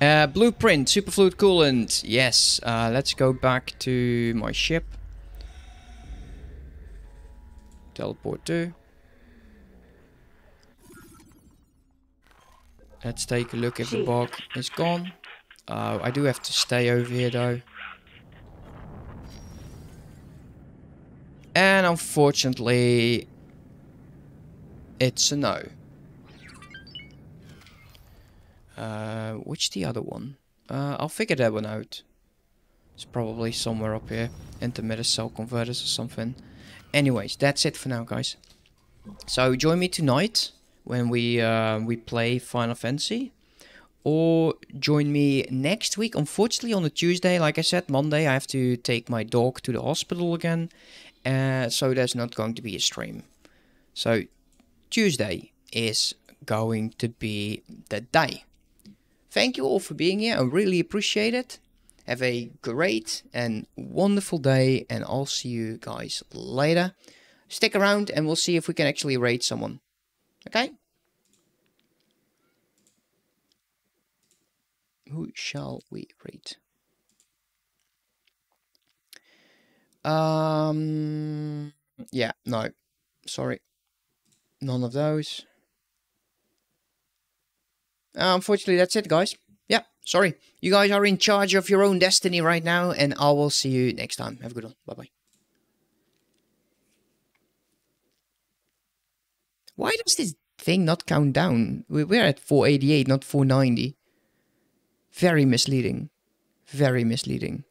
Uh, blueprint, superfluid coolant. Yes, uh, let's go back to my ship. Teleport to. Let's take a look if the bug is gone. Uh, I do have to stay over here though. And unfortunately, it's a no. Uh, which the other one? Uh, I'll figure that one out. It's probably somewhere up here. Intermittent cell converters or something. Anyways, that's it for now, guys. So join me tonight when we uh, we play Final Fantasy. Or join me next week. Unfortunately, on a Tuesday, like I said, Monday, I have to take my dog to the hospital again. Uh, so there's not going to be a stream. So Tuesday is going to be the day. Thank you all for being here. I really appreciate it. Have a great and wonderful day, and I'll see you guys later. Stick around, and we'll see if we can actually raid someone. Okay? Who shall we raid? Um, yeah, no, sorry, none of those. Uh, unfortunately, that's it, guys. Yeah, sorry. You guys are in charge of your own destiny right now, and I will see you next time. Have a good one. Bye-bye. Why does this thing not count down? We're at 488, not 490. Very misleading. Very misleading.